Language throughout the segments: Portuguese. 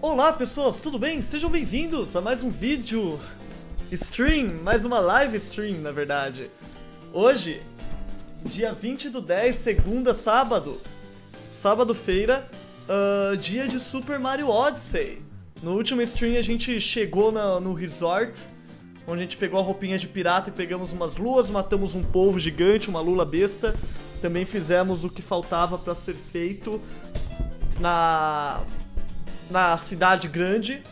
Olá pessoas, tudo bem? Sejam bem-vindos a mais um vídeo stream, mais uma live stream na verdade. Hoje, dia 20 do 10, segunda, sábado, sábado-feira, uh, dia de Super Mario Odyssey. No último stream a gente chegou na, no resort, onde a gente pegou a roupinha de pirata e pegamos umas luas, matamos um polvo gigante, uma lula besta. Também fizemos o que faltava para ser feito na na cidade grande,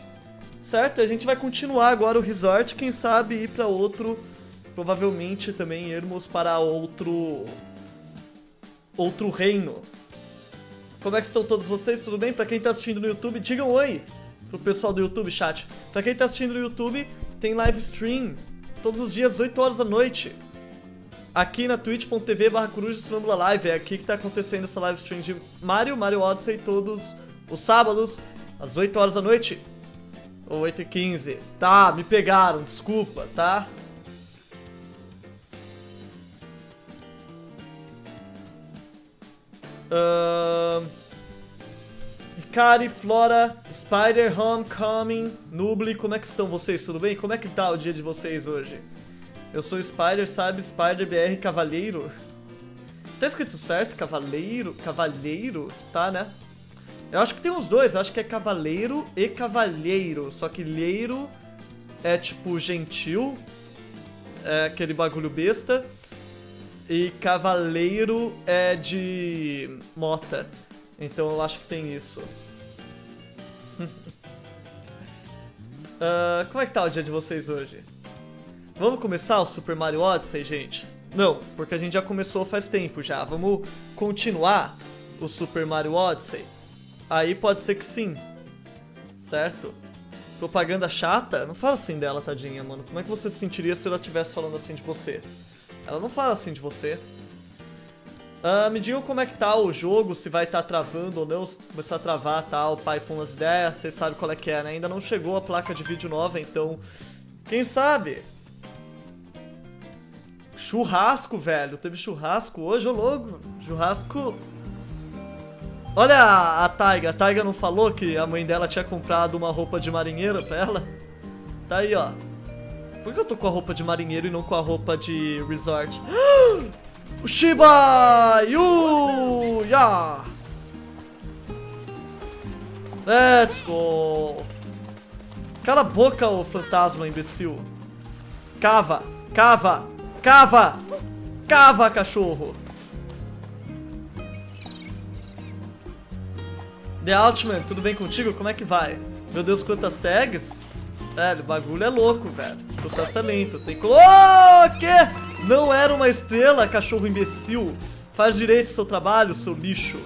certo? A gente vai continuar agora o resort, quem sabe ir para outro, provavelmente também irmos para outro outro reino. Como é que estão todos vocês? Tudo bem? Para quem tá assistindo no YouTube, digam oi pro pessoal do YouTube, chat. Para quem tá assistindo no YouTube, tem live stream todos os dias 8 horas da noite. Aqui na twitch.tv barra live, é aqui que tá acontecendo essa live stream de Mario, Mario Odyssey todos os sábados às 8 horas da noite. Ou 8 e 15. Tá, me pegaram, desculpa, tá? Uh... Ikari, Flora, Spider, Homecoming, Nubli, como é que estão vocês? Tudo bem? Como é que tá o dia de vocês hoje? Eu sou Spider, sabe? Spider BR Cavaleiro. Tá escrito certo? Cavaleiro? Cavaleiro? Tá, né? Eu acho que tem os dois, eu acho que é cavaleiro e cavalheiro. Só que leiro é tipo gentil, é aquele bagulho besta. E cavaleiro é de mota. Então eu acho que tem isso. uh, como é que tá o dia de vocês hoje? Vamos começar o Super Mario Odyssey, gente? Não, porque a gente já começou faz tempo já. Vamos continuar o Super Mario Odyssey. Aí pode ser que sim. Certo? Propaganda chata? Não fala assim dela, tadinha, mano. Como é que você se sentiria se ela estivesse falando assim de você? Ela não fala assim de você. Uh, me digam como é que tá o jogo, se vai estar tá travando ou não, se começar a travar tal, tá, pai com as ideias, vocês sabem qual é que é, né? Ainda não chegou a placa de vídeo nova, então... Quem sabe? Churrasco, velho. Teve churrasco hoje, ô louco. Churrasco Olha a, Taiga. A Taiga não falou que a mãe dela tinha comprado uma roupa de marinheiro pra ela? Tá aí, ó. Por que eu tô com a roupa de marinheiro e não com a roupa de resort? O Shiba! Yu! Ya! Let's go! Cala a boca, ô fantasma imbecil. Cava! Cava! Cava! Cava, cachorro! The Altman, tudo bem contigo? Como é que vai? Meu Deus, quantas tags? Velho, o bagulho é louco, velho. O processo é lento. Tem que... Oh? Não era uma estrela, cachorro imbecil. Faz direito seu trabalho, seu lixo.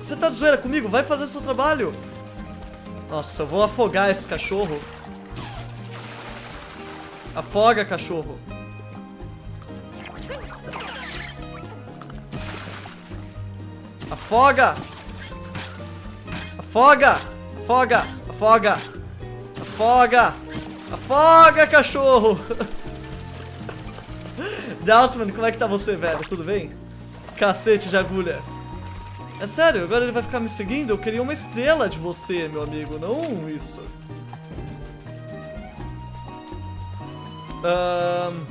Você tá de zoeira comigo? Vai fazer seu trabalho. Nossa, eu vou afogar esse cachorro. Afoga, cachorro. Afoga! Afoga! Afoga! Afoga! Afoga! Afoga, cachorro! Daltman, como é que tá você, velho? Tudo bem? Cacete de agulha. É sério, agora ele vai ficar me seguindo? Eu queria uma estrela de você, meu amigo, não isso. Um...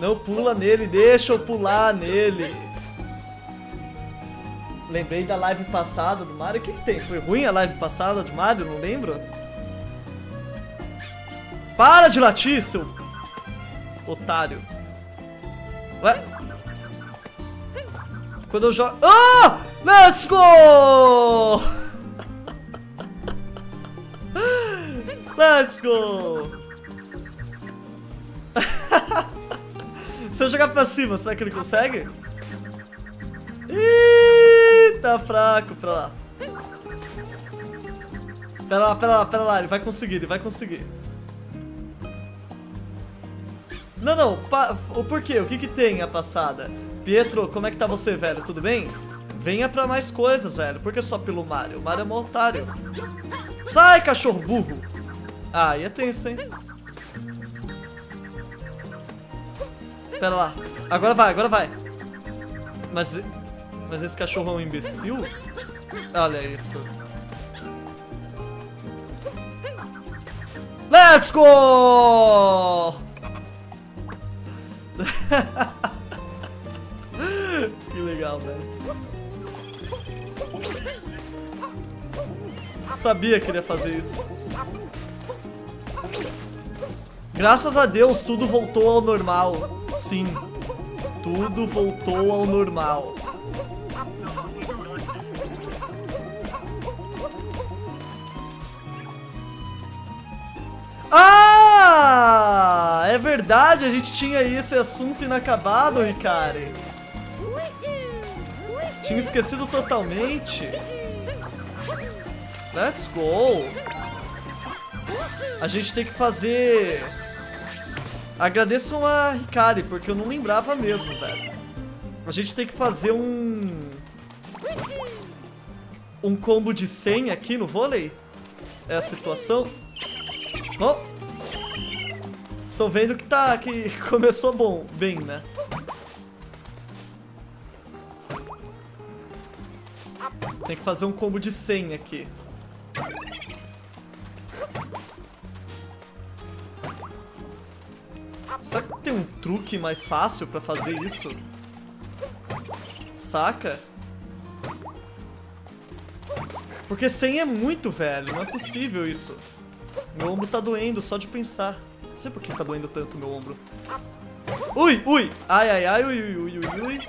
Não pula nele, deixa eu pular nele. Lembrei da live passada do Mario. O que, que tem? Foi ruim a live passada do Mario? Não lembro? Para de latir, seu otário. Ué? Quando eu jogo... Ah! Let's go! Let's go! Se eu jogar pra cima, será que ele consegue? Ih, tá fraco pra lá. Pera lá, pera lá, pera lá. Ele vai conseguir, ele vai conseguir. Não, não. Pa o porquê? O que que tem a passada? Pietro, como é que tá você, velho? Tudo bem? Venha pra mais coisas, velho. Por que só pelo Mario? O Mario é um otário. Sai, cachorro burro! Ah, aí é tenso, hein? Pera lá. Agora vai, agora vai. Mas Mas esse cachorro é um imbecil? Olha isso. Let's go! que legal, velho. Sabia que ele ia fazer isso. Graças a Deus, tudo voltou ao normal. Sim, tudo voltou ao normal. É verdade, a gente tinha esse assunto inacabado, Ricari. Tinha esquecido totalmente. Let's go. A gente tem que fazer... Agradeçam a Ricari, porque eu não lembrava mesmo, velho. A gente tem que fazer um... Um combo de 100 aqui no vôlei. É a situação. Oh. Estão vendo que tá que começou bom, bem, né? Tem que fazer um combo de 100 aqui. Será que tem um truque mais fácil pra fazer isso? Saca? Porque 100 é muito, velho. Não é possível isso. Meu ombro tá doendo só de pensar. Não sei por que tá doendo tanto meu ombro. Ui, ui. Ai, ai, ai, ui, ui, ui, ui.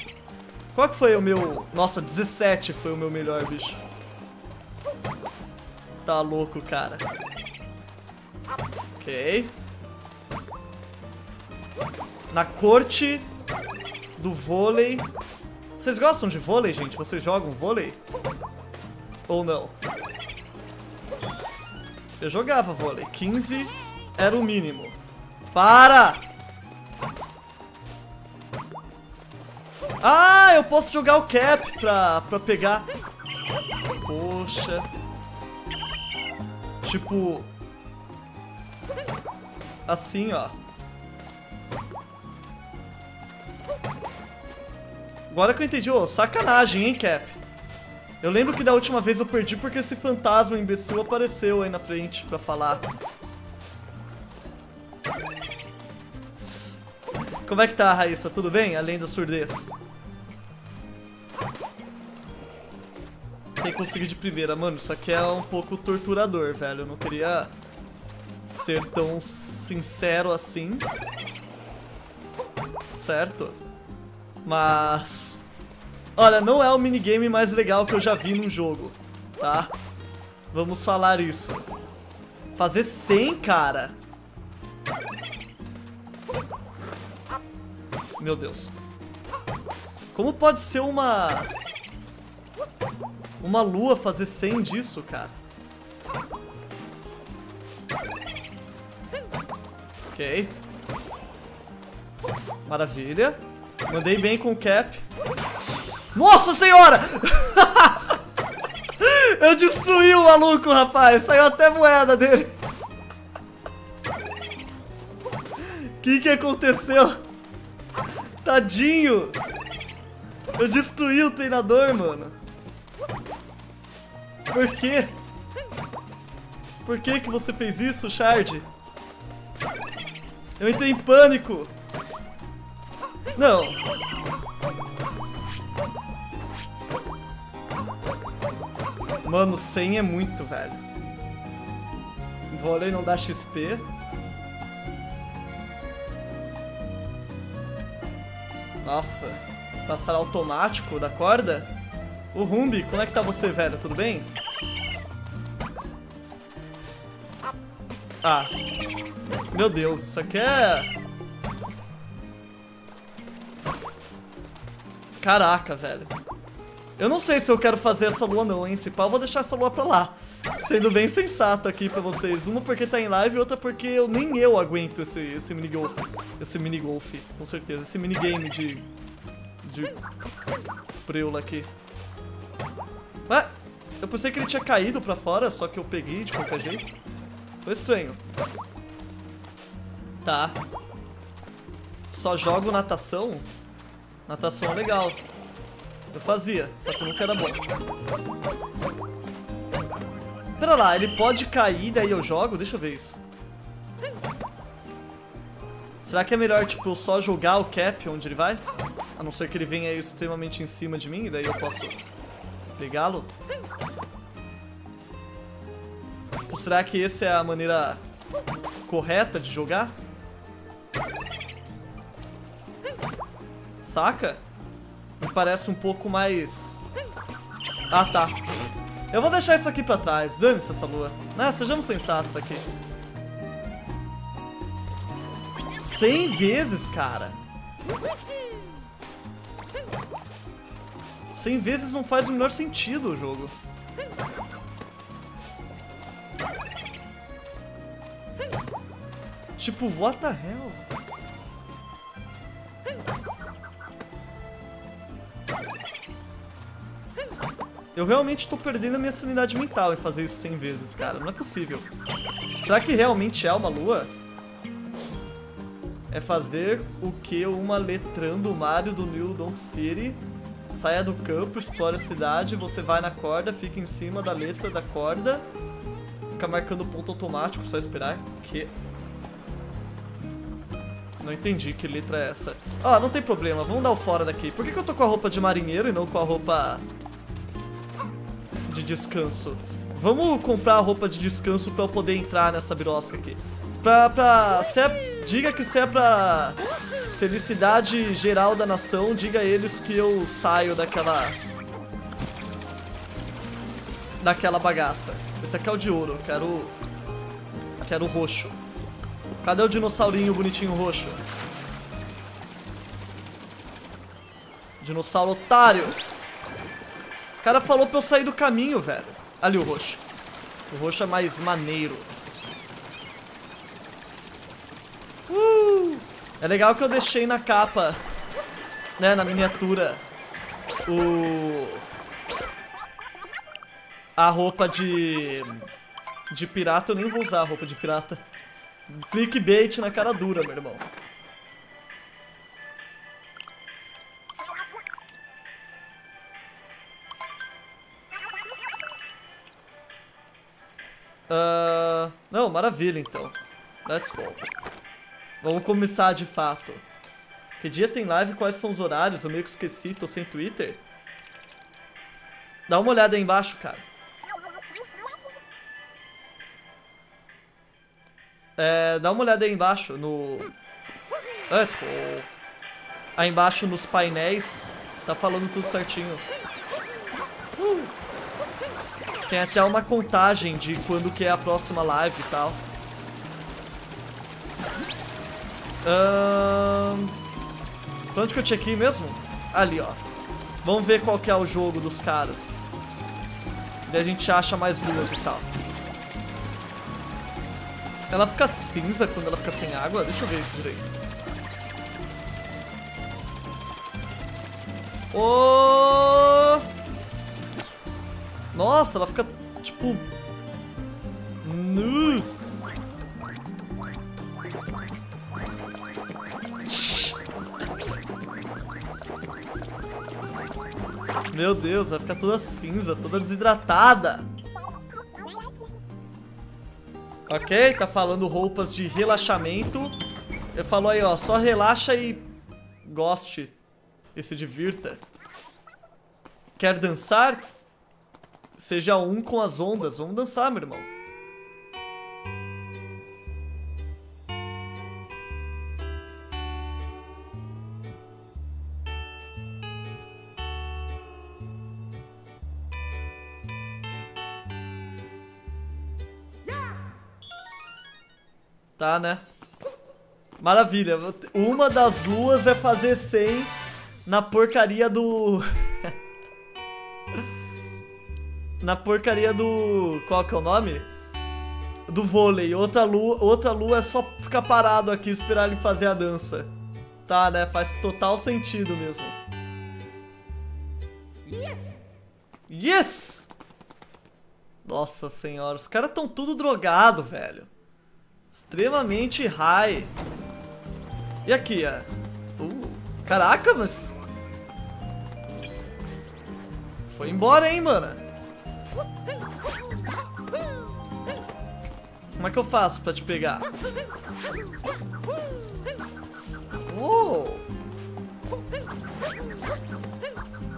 Qual que foi o meu... Nossa, 17 foi o meu melhor, bicho. Tá louco, cara. Ok. Na corte do vôlei. Vocês gostam de vôlei, gente? Vocês jogam vôlei? Ou não? Eu jogava vôlei. 15 era o mínimo. Para! Ah, eu posso jogar o cap pra, pra pegar. Poxa. Tipo... Assim, ó. Agora que eu entendi, oh, sacanagem, hein, Cap? Eu lembro que da última vez eu perdi porque esse fantasma imbecil apareceu aí na frente pra falar. Como é que tá, Raíssa? Tudo bem? Além da surdez. Tem que conseguir de primeira. Mano, isso aqui é um pouco torturador, velho. Eu não queria ser tão sincero assim. Certo? Mas... Olha, não é o minigame mais legal que eu já vi num jogo, tá? Vamos falar isso. Fazer 100, cara. Meu Deus. Como pode ser uma... Uma lua fazer 100 disso, cara? Ok. Maravilha. Mandei bem com o cap. Nossa senhora! Eu destruí o maluco, rapaz. Saiu até moeda dele. Que que aconteceu? Tadinho. Eu destruí o treinador, mano. Por quê? Por que que você fez isso, Shard? Eu entrei em pânico. Não. Mano, 100 é muito, velho. Vôlei não dá XP. Nossa. Passar automático da corda? O Rumbi, como é que tá você, velho? Tudo bem? Ah. Meu Deus, isso aqui é... Caraca, velho. Eu não sei se eu quero fazer essa lua não, hein? Se pá, eu vou deixar essa lua pra lá. Sendo bem sensato aqui pra vocês. Uma porque tá em live e outra porque eu, nem eu aguento esse, esse minigolf. Esse minigolf, com certeza. Esse minigame de... De... Preula aqui. Ué? Eu pensei que ele tinha caído pra fora, só que eu peguei de qualquer jeito. Foi estranho. Tá. Só jogo natação? Natação é legal. Eu fazia, só que nunca era bom. Pera lá, ele pode cair, daí eu jogo? Deixa eu ver isso. Será que é melhor, tipo, só jogar o cap onde ele vai? A não ser que ele venha aí extremamente em cima de mim, e daí eu posso pegá-lo? Tipo, será que essa é a maneira correta de jogar? Saca? Me parece um pouco mais... Ah, tá. Eu vou deixar isso aqui pra trás. Dane-se essa lua. Né? Sejamos sensatos aqui. 100 vezes, cara. 100 vezes não faz o menor sentido o jogo. Tipo, what the hell? Eu realmente tô perdendo a minha sanidade mental em fazer isso 100 vezes, cara. Não é possível. Será que realmente é uma lua? É fazer o que uma letrando Mario do New Donk City saia do campo, explore a cidade, você vai na corda, fica em cima da letra da corda, fica marcando ponto automático, só esperar. Que... Não entendi que letra é essa. Ah, não tem problema, vamos dar o fora daqui. Por que, que eu tô com a roupa de marinheiro e não com a roupa descanso? Vamos comprar roupa de descanso pra eu poder entrar nessa birosca aqui. Pra... pra se é, diga que se é pra felicidade geral da nação, diga a eles que eu saio daquela... Daquela bagaça. Esse aqui é o de ouro, quero... Quero o roxo. Cadê o dinossaurinho bonitinho roxo? Dinossauro otário. O cara falou pra eu sair do caminho, velho. Ali o roxo. O roxo é mais maneiro. Uh! É legal que eu deixei na capa, né, na miniatura, o... A roupa de... De pirata, eu nem vou usar a roupa de pirata. Clickbait na cara dura, meu irmão. Uh, não, maravilha então. Let's go. Vamos começar de fato. Que dia tem live? Quais são os horários? Eu meio que esqueci, tô sem Twitter. Dá uma olhada aí embaixo, cara. É, dá uma olhada aí embaixo no... Let's go. Aí embaixo nos painéis. Tá falando tudo certinho. Uh. Tem até uma contagem de quando que é a próxima live e tal. Um... Pra onde que eu tinha que ir mesmo? Ali, ó. Vamos ver qual que é o jogo dos caras. E a gente acha mais luas e tal. Ela fica cinza quando ela fica sem água? Deixa eu ver isso direito. Oh! Nossa, ela fica tipo... Nossa! Meu Deus, vai ficar toda cinza, toda desidratada. Ok, tá falando roupas de relaxamento. Ele falou aí, ó, só relaxa e goste e se divirta. Quer dançar? Seja um com as ondas. Vamos dançar, meu irmão. Tá, né? Maravilha. Uma das luas é fazer 100 na porcaria do... na porcaria do... Qual que é o nome? Do vôlei. Outra lua, outra lua é só ficar parado aqui esperar ele fazer a dança. Tá, né? Faz total sentido mesmo. Yes! Yes! Nossa senhora, os caras tão tudo drogado, velho. Extremamente high. E aqui, ó. Uh, caraca, mas... Foi embora, hein, mano? Como é que eu faço pra te pegar? Uou!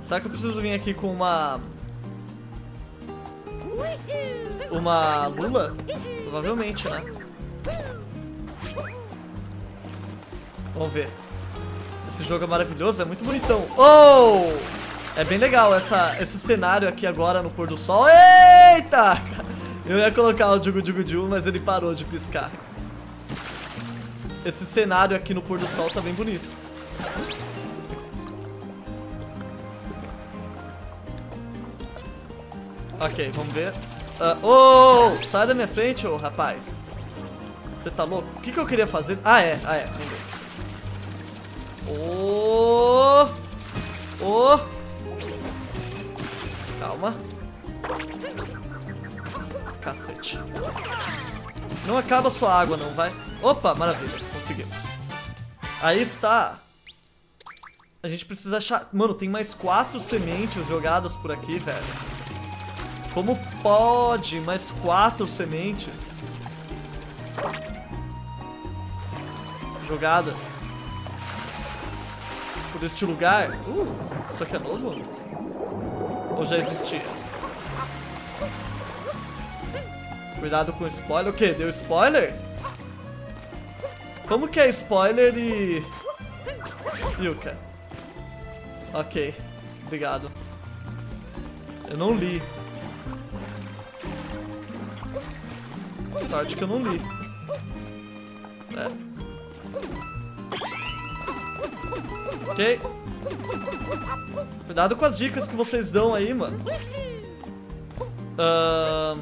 Será que eu preciso vir aqui com uma... Uma lula? Provavelmente, né? Vamos ver. Esse jogo é maravilhoso, é muito bonitão. Oh! É bem legal essa, esse cenário aqui agora no pôr do sol. Eita! Eu ia colocar o Jugu Jugu Ju, mas ele parou de piscar. Esse cenário aqui no pôr do sol tá bem bonito. Ok, vamos ver. Uh, oh! Sai da minha frente, ô oh, rapaz. Você tá louco? O que, que eu queria fazer? Ah, é. Ah, é. Vamos ver. Oh! Oh! Calma. Cacete. Não acaba sua água, não, vai? Opa, maravilha. Conseguimos. Aí está. A gente precisa achar... Mano, tem mais quatro sementes jogadas por aqui, velho. Como pode mais quatro sementes? Jogadas. Por este lugar. Uh, isso aqui é novo? Ou já existia? Cuidado com spoiler. O que? Deu spoiler? Como que é spoiler e... Yuka? Ok. Obrigado. Eu não li. Sorte que eu não li. É. Ok. Cuidado com as dicas que vocês dão aí, mano. Um...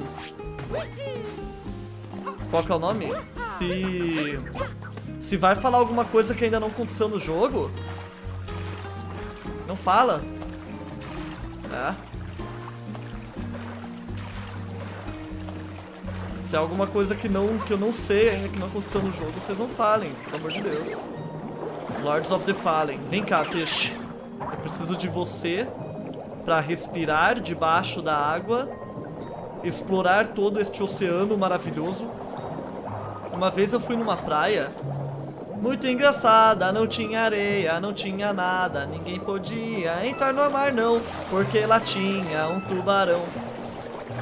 Qual que é o nome? Se... Se vai falar alguma coisa que ainda não aconteceu no jogo... Não fala. É. Se é alguma coisa que, não, que eu não sei ainda, que não aconteceu no jogo, vocês não falem, pelo amor de Deus. Lords of the Fallen. Vem cá, peixe. Eu preciso de você para respirar debaixo da água, explorar todo este oceano maravilhoso. Uma vez eu fui numa praia muito engraçada, não tinha areia, não tinha nada, ninguém podia entrar no mar não, porque lá tinha um tubarão.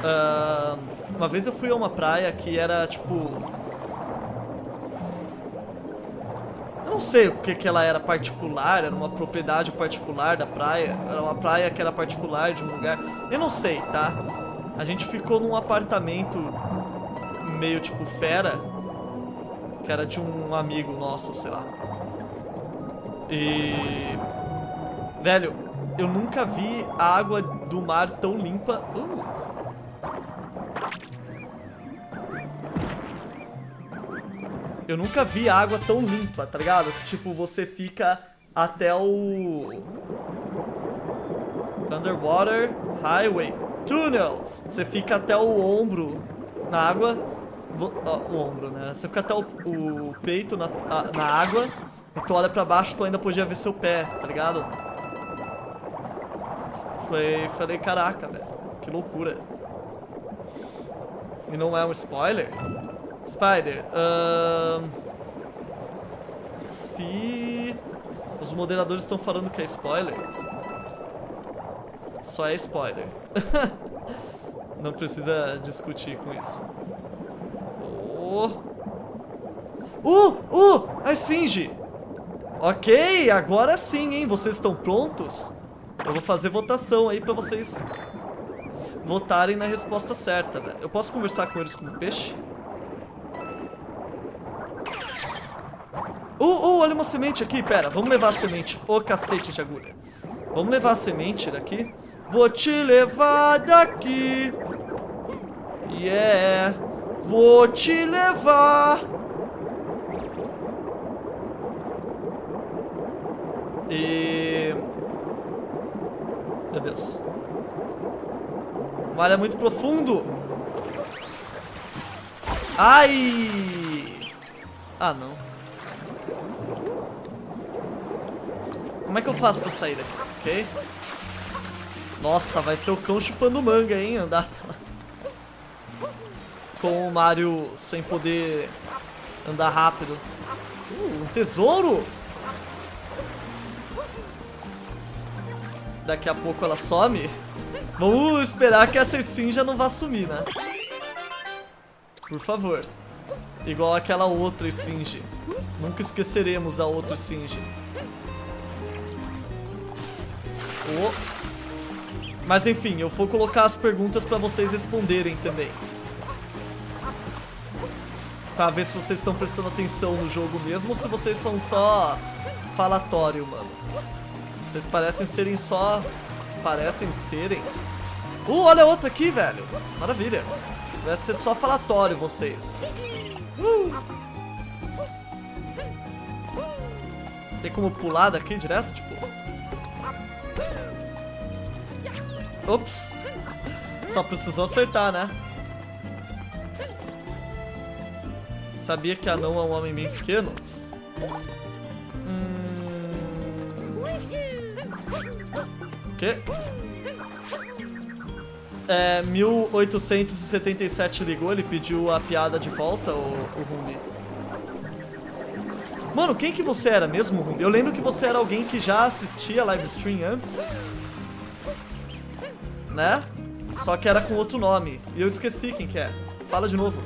Uh, uma vez eu fui a uma praia que era tipo não sei o que que ela era particular, era uma propriedade particular da praia, era uma praia que era particular de um lugar, eu não sei, tá? A gente ficou num apartamento meio tipo fera, que era de um amigo nosso, sei lá. E... Velho, eu nunca vi a água do mar tão limpa. Uh. Eu nunca vi água tão limpa, tá ligado? Tipo, você fica até o... Underwater Highway Tunnel. Você fica até o ombro na água. O ombro, né? Você fica até o, o peito na, a, na água. E tu olha pra baixo, tu ainda podia ver seu pé, tá ligado? Foi, falei, caraca, velho. Que loucura. E não é um spoiler? Spider, um, se os moderadores estão falando que é spoiler, só é spoiler. Não precisa discutir com isso. Oh. Uh! Uh! A esfinge! Ok, agora sim, hein? Vocês estão prontos? Eu vou fazer votação aí pra vocês votarem na resposta certa, velho. Eu posso conversar com eles como peixe? Uh, uh, olha uma semente aqui, pera, vamos levar a semente. Ô, oh, cacete de agulha. Vamos levar a semente daqui. Vou te levar daqui. Yeah. Vou te levar. E... Meu Deus. Mar é muito profundo. Ai! Ah, não. Como é que eu faço pra sair daqui? Ok. Nossa, vai ser o cão chupando manga, hein, andar com o Mario sem poder andar rápido. Uh, um tesouro! Daqui a pouco ela some. Vamos esperar que essa esfinge não vá sumir, né? Por favor. Igual aquela outra esfinge. Nunca esqueceremos da outra esfinge. Oh. Mas enfim, eu vou colocar as perguntas pra vocês responderem também. Pra ver se vocês estão prestando atenção no jogo mesmo ou se vocês são só falatório, mano. Vocês parecem serem só... Parecem serem... Uh, olha outra aqui, velho. Maravilha. Vai ser só falatório vocês. Uh. Tem como pular daqui direto, tipo... Ops. Só precisou acertar, né? Sabia que anão é um homem bem pequeno? Hum... O quê? É, 1877 ligou, ele pediu a piada de volta, o, o Rumi. Mano, quem que você era mesmo? Eu lembro que você era alguém que já assistia live stream antes. Né? Só que era com outro nome. E eu esqueci quem que é. Fala de novo.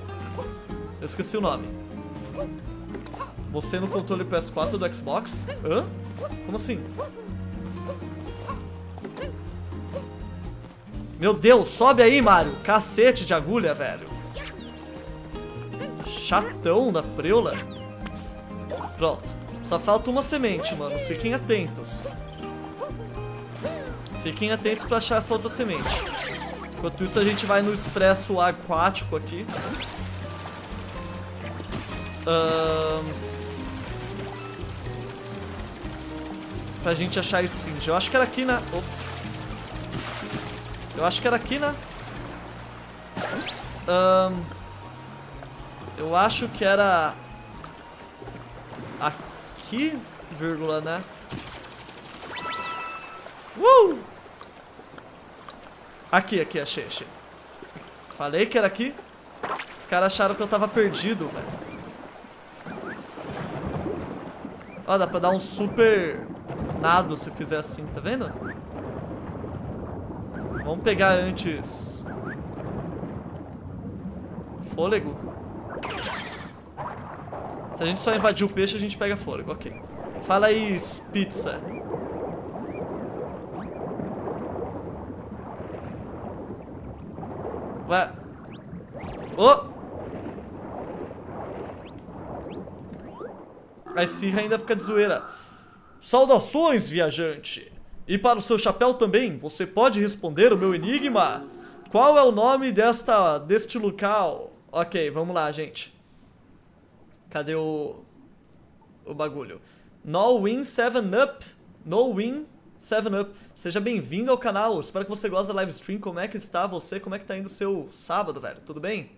Eu esqueci o nome. Você no controle PS4 do Xbox? Hã? Como assim? Meu Deus, sobe aí, Mario. Cacete de agulha, velho. Chatão da preula. Pronto. Só falta uma semente, mano. Fiquem atentos. Fiquem atentos pra achar essa outra semente. Enquanto isso, a gente vai no expresso aquático aqui. Um... Pra gente achar a esfinge. Eu acho que era aqui na... Ops. Eu acho que era aqui, né? Um, eu acho que era... Aqui, vírgula, né? Uh! Aqui, aqui, achei, achei. Falei que era aqui. Os caras acharam que eu tava perdido, velho. Ó, dá pra dar um super nado se fizer assim, tá vendo? Vamos pegar antes... Fôlego? Se a gente só invadir o peixe, a gente pega fôlego, ok. Fala aí, pizza. Ué? Oh! A esfirra ainda fica de zoeira. Saudações, viajante! E para o seu chapéu também, você pode responder o meu enigma? Qual é o nome desta, deste local? Ok, vamos lá, gente. Cadê o, o bagulho? No Win 7 Up. No Win 7 Up. Seja bem-vindo ao canal. Espero que você goste da live stream. Como é que está você? Como é que tá indo o seu sábado, velho? Tudo bem?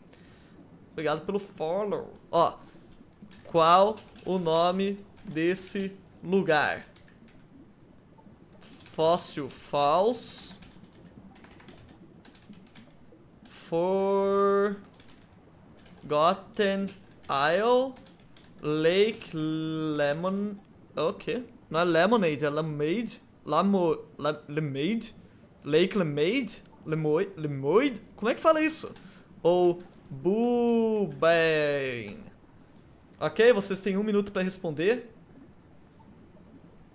Obrigado pelo follow. Ó, qual o nome desse lugar? Fóssil false. Forgotten Isle. Lake Lemon. Ok. Não é Lemonade, é Lemonade. Lamo, Lemonade. Lake Lemonade. Lemoid. Lemoid. Como é que fala isso? Ou Bubane. Ok, vocês têm um minuto para responder.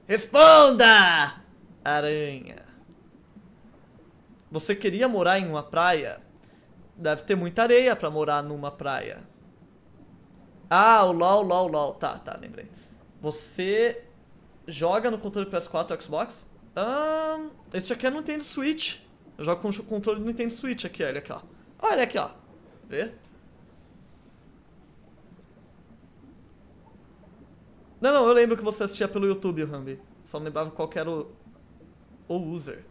Responda! Aranha. Você queria morar em uma praia? Deve ter muita areia pra morar numa praia. Ah, o LOL, LOL, LOL. Tá, tá, lembrei. Você joga no controle PS4 ou Xbox? Um, esse aqui é Nintendo Switch. Eu jogo com o controle do Nintendo Switch aqui, olha aqui, ó. Olha aqui, ó. Vê? Não, não, eu lembro que você assistia pelo YouTube, Rambi. Só não lembrava qual era o, ou user.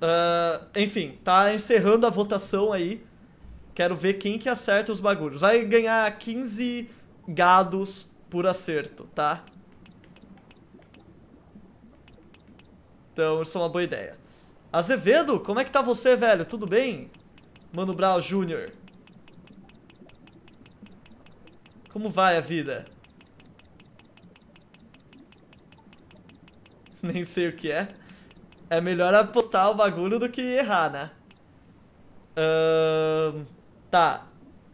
Uh, enfim, tá encerrando a votação aí. Quero ver quem que acerta os bagulhos. Vai ganhar 15 gados por acerto, tá? Então isso é uma boa ideia. Azevedo, como é que tá você, velho? Tudo bem? Mano Brown Jr. Como vai a vida? Nem sei o que é. É melhor apostar o bagulho do que errar, né? Ahn, tá.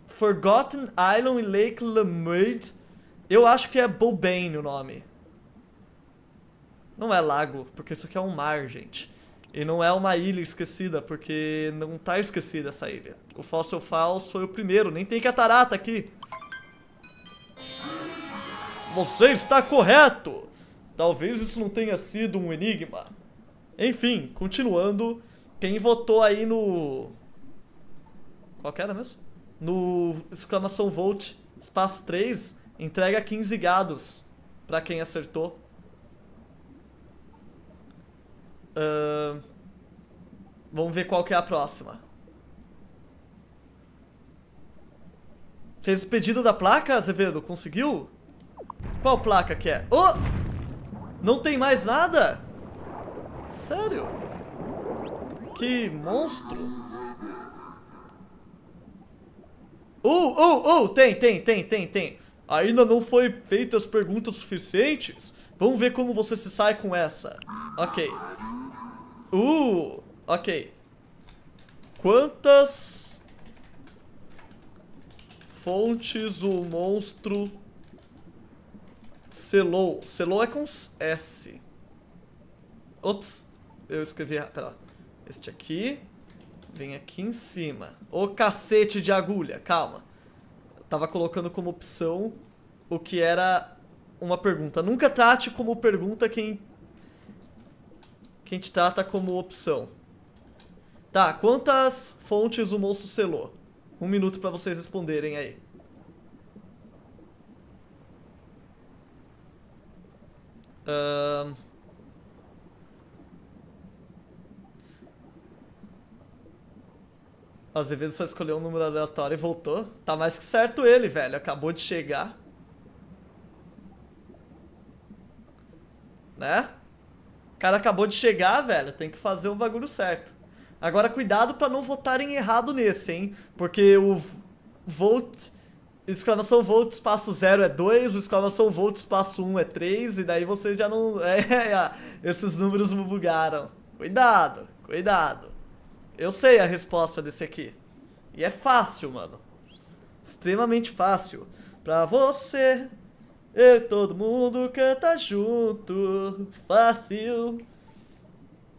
Forgotten Island e Lake Lemurid. Eu acho que é Bobane o nome. Não é lago, porque isso aqui é um mar, gente. E não é uma ilha esquecida, porque não tá esquecida essa ilha. O Fossil Falls foi o primeiro, nem tem catarata aqui. Você está correto! Talvez isso não tenha sido um enigma. Enfim, continuando. Quem votou aí no. Qual que era mesmo? No exclamação Volt, espaço 3, entrega 15 gados pra quem acertou. Ahn, vamos ver qual que é a próxima. Fez o pedido da placa, Azevedo? Conseguiu? Qual placa que é? Oh! Não tem mais nada? Sério? Que monstro. Uh, uh, uh, tem, tem, tem, tem, tem. Ainda não foi feitas perguntas suficientes? Vamos ver como você se sai com essa. Ok. Uh, ok. Quantas fontes o monstro selou? Selou é com S. Ops, eu escrevi. Pera lá. Este aqui vem aqui em cima. Ô cacete de agulha, calma. Eu tava colocando como opção o que era uma pergunta. Nunca trate como pergunta quem quem te trata como opção. Tá, quantas fontes o monstro selou? Um minuto pra vocês responderem aí. Ahn. O Azevedo só escolheu um número aleatório e voltou. Tá mais que certo ele, velho. Acabou de chegar. Né? O cara acabou de chegar, velho. Tem que fazer o bagulho certo. Agora, cuidado pra não votarem errado nesse, hein? Porque o Volt... Exclamação Volt espaço 0 é 2, o exclamação Volt espaço 1 é 3, e daí vocês já não... É, esses números me bugaram. Cuidado, cuidado. Eu sei a resposta desse aqui. E é fácil, mano. Extremamente fácil. Pra você, eu e todo mundo canta junto. Fácil.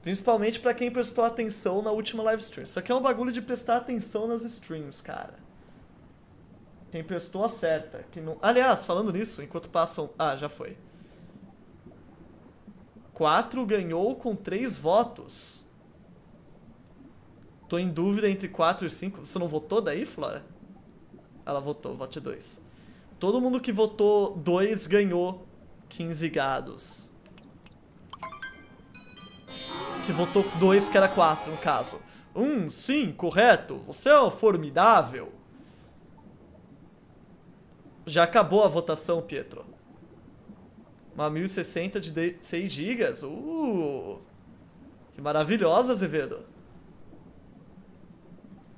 Principalmente pra quem prestou atenção na última live stream. Isso aqui é um bagulho de prestar atenção nas streams, cara. Quem prestou acerta. Quem não... Aliás, falando nisso, enquanto passam... Ah, já foi. 4 ganhou com 3 votos. Tô em dúvida entre 4 e 5. Você não votou daí, Flora? Ela votou, vote 2. Todo mundo que votou 2 ganhou 15 gados. Que votou 2, que era 4, no caso. Um, sim, correto. Você é um formidável. Já acabou a votação, Pietro. Uma 1060 de 6 GB. Uh! Que maravilhosa, Azevedo.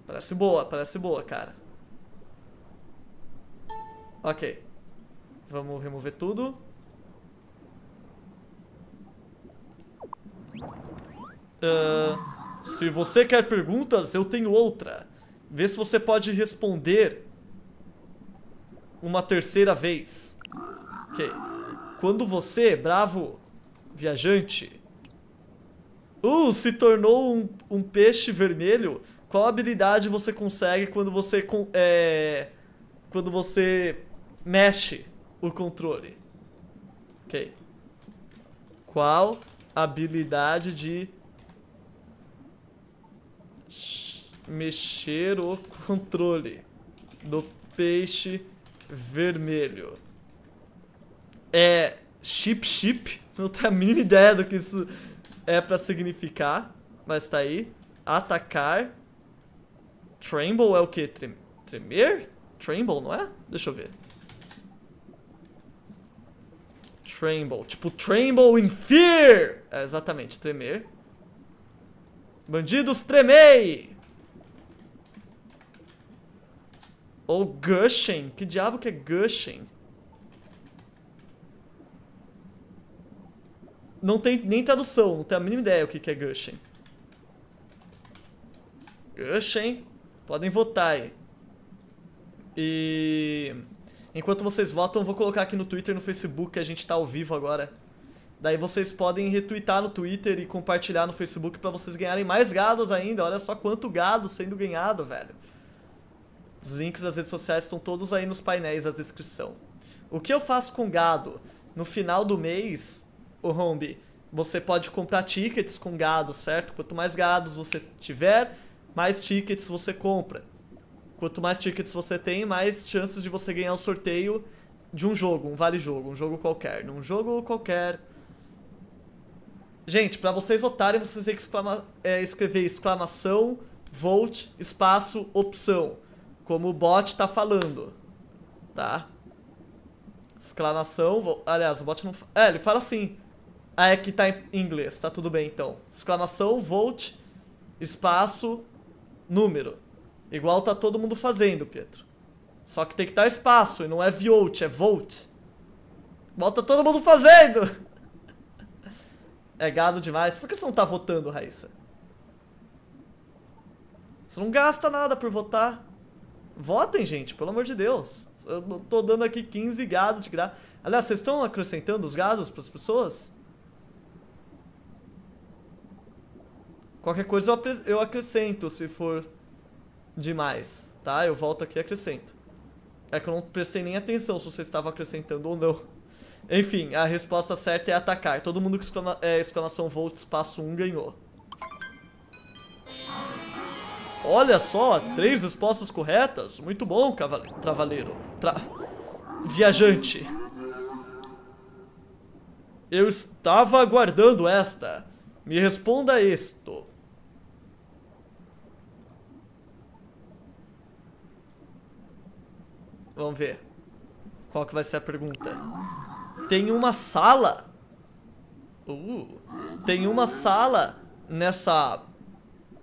Parece boa, parece boa, cara. Ok. Vamos remover tudo. Uh, se você quer perguntas, eu tenho outra. Vê se você pode responder uma terceira vez. Ok. Quando você, bravo viajante, uh, se tornou um, um peixe vermelho, qual habilidade você consegue quando você é, quando você mexe o controle? Ok. Qual habilidade de mexer o controle do peixe vermelho? É chip chip, não tenho a mínima ideia do que isso é pra significar, mas tá aí. Atacar. Tremble é o que? Trem tremer? Tremble, não é? Deixa eu ver. Tremble. Tipo, tremble in fear! É, exatamente, tremer. Bandidos, tremei! Ou gushing. Que diabo que é gushing? Não tem nem tradução, não tenho a mínima ideia o que, que é gushing. Gushing. Podem votar aí. E... Enquanto vocês votam, eu vou colocar aqui no Twitter e no Facebook que a gente tá ao vivo agora. Daí vocês podem retweetar no Twitter e compartilhar no Facebook pra vocês ganharem mais gados ainda. Olha só quanto gado sendo ganhado, velho. Os links das redes sociais estão todos aí nos painéis da descrição. O que eu faço com gado? No final do mês, o Hombi, você pode comprar tickets com gado, certo? Quanto mais gados você tiver, mais tickets você compra. Quanto mais tickets você tem, mais chances de você ganhar o um sorteio de um jogo, um vale-jogo, um jogo qualquer. Num jogo qualquer. Gente, pra vocês votarem, vocês têm que exclama é, escrever exclamação, vote, espaço, opção. Como o bot tá falando. Tá? Exclamação, aliás, o bot não... É, ele fala assim. Ah, é que tá em inglês, tá tudo bem então. Exclamação, vote, espaço, número. Igual tá todo mundo fazendo, Pietro. Só que tem que estar espaço, e não é volt, é volt. Igual tá todo mundo fazendo! É gado demais. Por que você não tá votando, Raíssa? Você não gasta nada por votar. Votem, gente, pelo amor de Deus. Eu tô dando aqui 15 gados de graça. Aliás, vocês estão acrescentando os gados para as pessoas? Qualquer coisa eu acrescento se for demais, tá? Eu volto aqui e acrescento. É que eu não prestei nem atenção se você estava acrescentando ou não. Enfim, a resposta certa é atacar. Todo mundo que exclama, é, exclamação volt espaço 1 ganhou. Olha só, três respostas corretas. Muito bom, cavaleiro. Tra... Viajante. Eu estava aguardando esta. Me responda isto. Vamos ver. Qual que vai ser a pergunta? Tem uma sala. Uh, tem uma sala nessa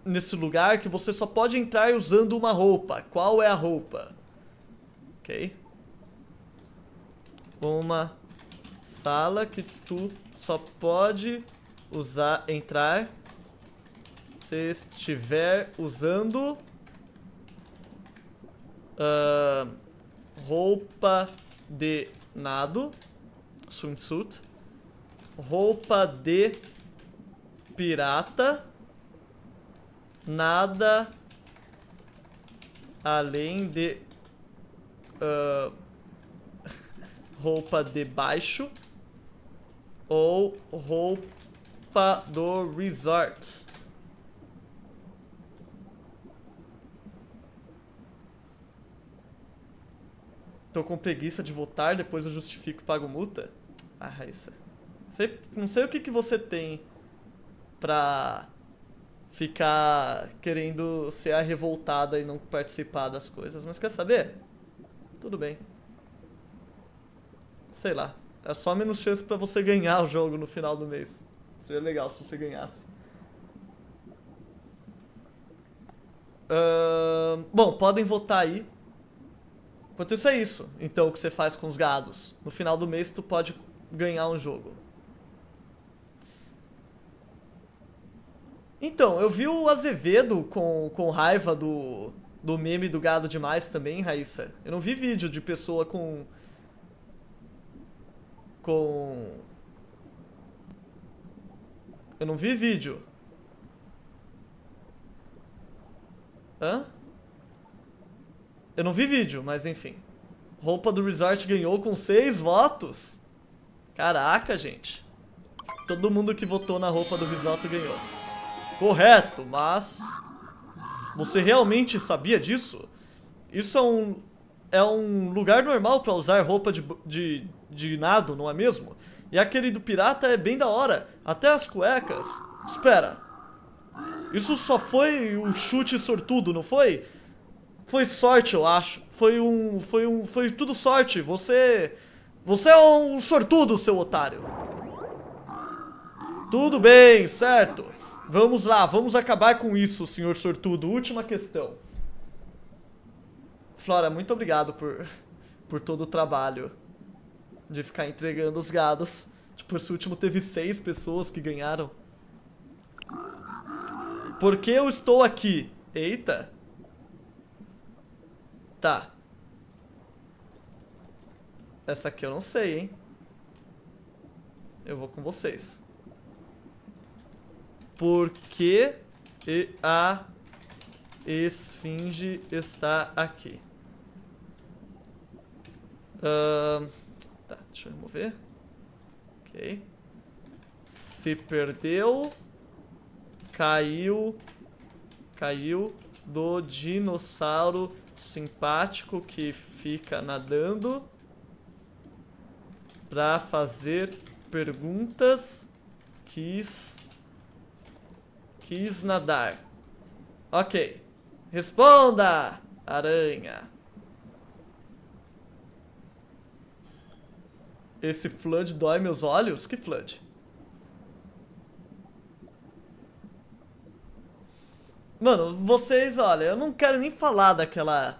nesse lugar que você só pode entrar usando uma roupa. Qual é a roupa? Ok. Uma sala que tu só pode usar entrar se estiver usando uh, roupa de nado, swimsuit, roupa de pirata, nada além de uh, roupa de baixo ou roupa do resort. Tô com preguiça de votar, depois eu justifico e pago multa? Ah, Raíssa. Você, não sei o que, que você tem pra ficar querendo ser a revoltada e não participar das coisas, mas quer saber? Tudo bem. Sei lá. É só menos chance pra você ganhar o jogo no final do mês. Seria legal se você ganhasse. Uh, bom, podem votar aí. Enquanto isso é isso, então, o que você faz com os gados. No final do mês, tu pode ganhar um jogo. Então, eu vi o Azevedo com, com raiva do, do meme do gado demais também, Raíssa. Eu não vi vídeo de pessoa com... Com... Eu não vi vídeo. Hã? Eu não vi vídeo, mas enfim. Roupa do Resort ganhou com seis votos. Caraca, gente. Todo mundo que votou na roupa do Resort ganhou. Correto, mas... Você realmente sabia disso? Isso é um... É um lugar normal pra usar roupa de, de, de nado, não é mesmo? E aquele do pirata é bem da hora. Até as cuecas. Espera. Isso só foi um chute sortudo, não foi? Foi sorte, eu acho. Foi um. Foi um. Foi tudo sorte. Você. Você é um sortudo, seu otário. Tudo bem, certo. Vamos lá, vamos acabar com isso, senhor sortudo. Última questão. Flora, muito obrigado por, por todo o trabalho de ficar entregando os gados. Tipo, esse último teve seis pessoas que ganharam. Por que eu estou aqui? Eita. Tá. Essa aqui eu não sei, hein? Eu vou com vocês. Por que a esfinge está aqui? Uh, tá, deixa eu remover. Ok. Se perdeu. Caiu. Caiu do dinossauro simpático que fica nadando para fazer perguntas. Quis quis nadar. Ok. Responda, aranha. Esse flood dói meus olhos? Que flood? Mano, vocês, olha, eu não quero nem falar daquela...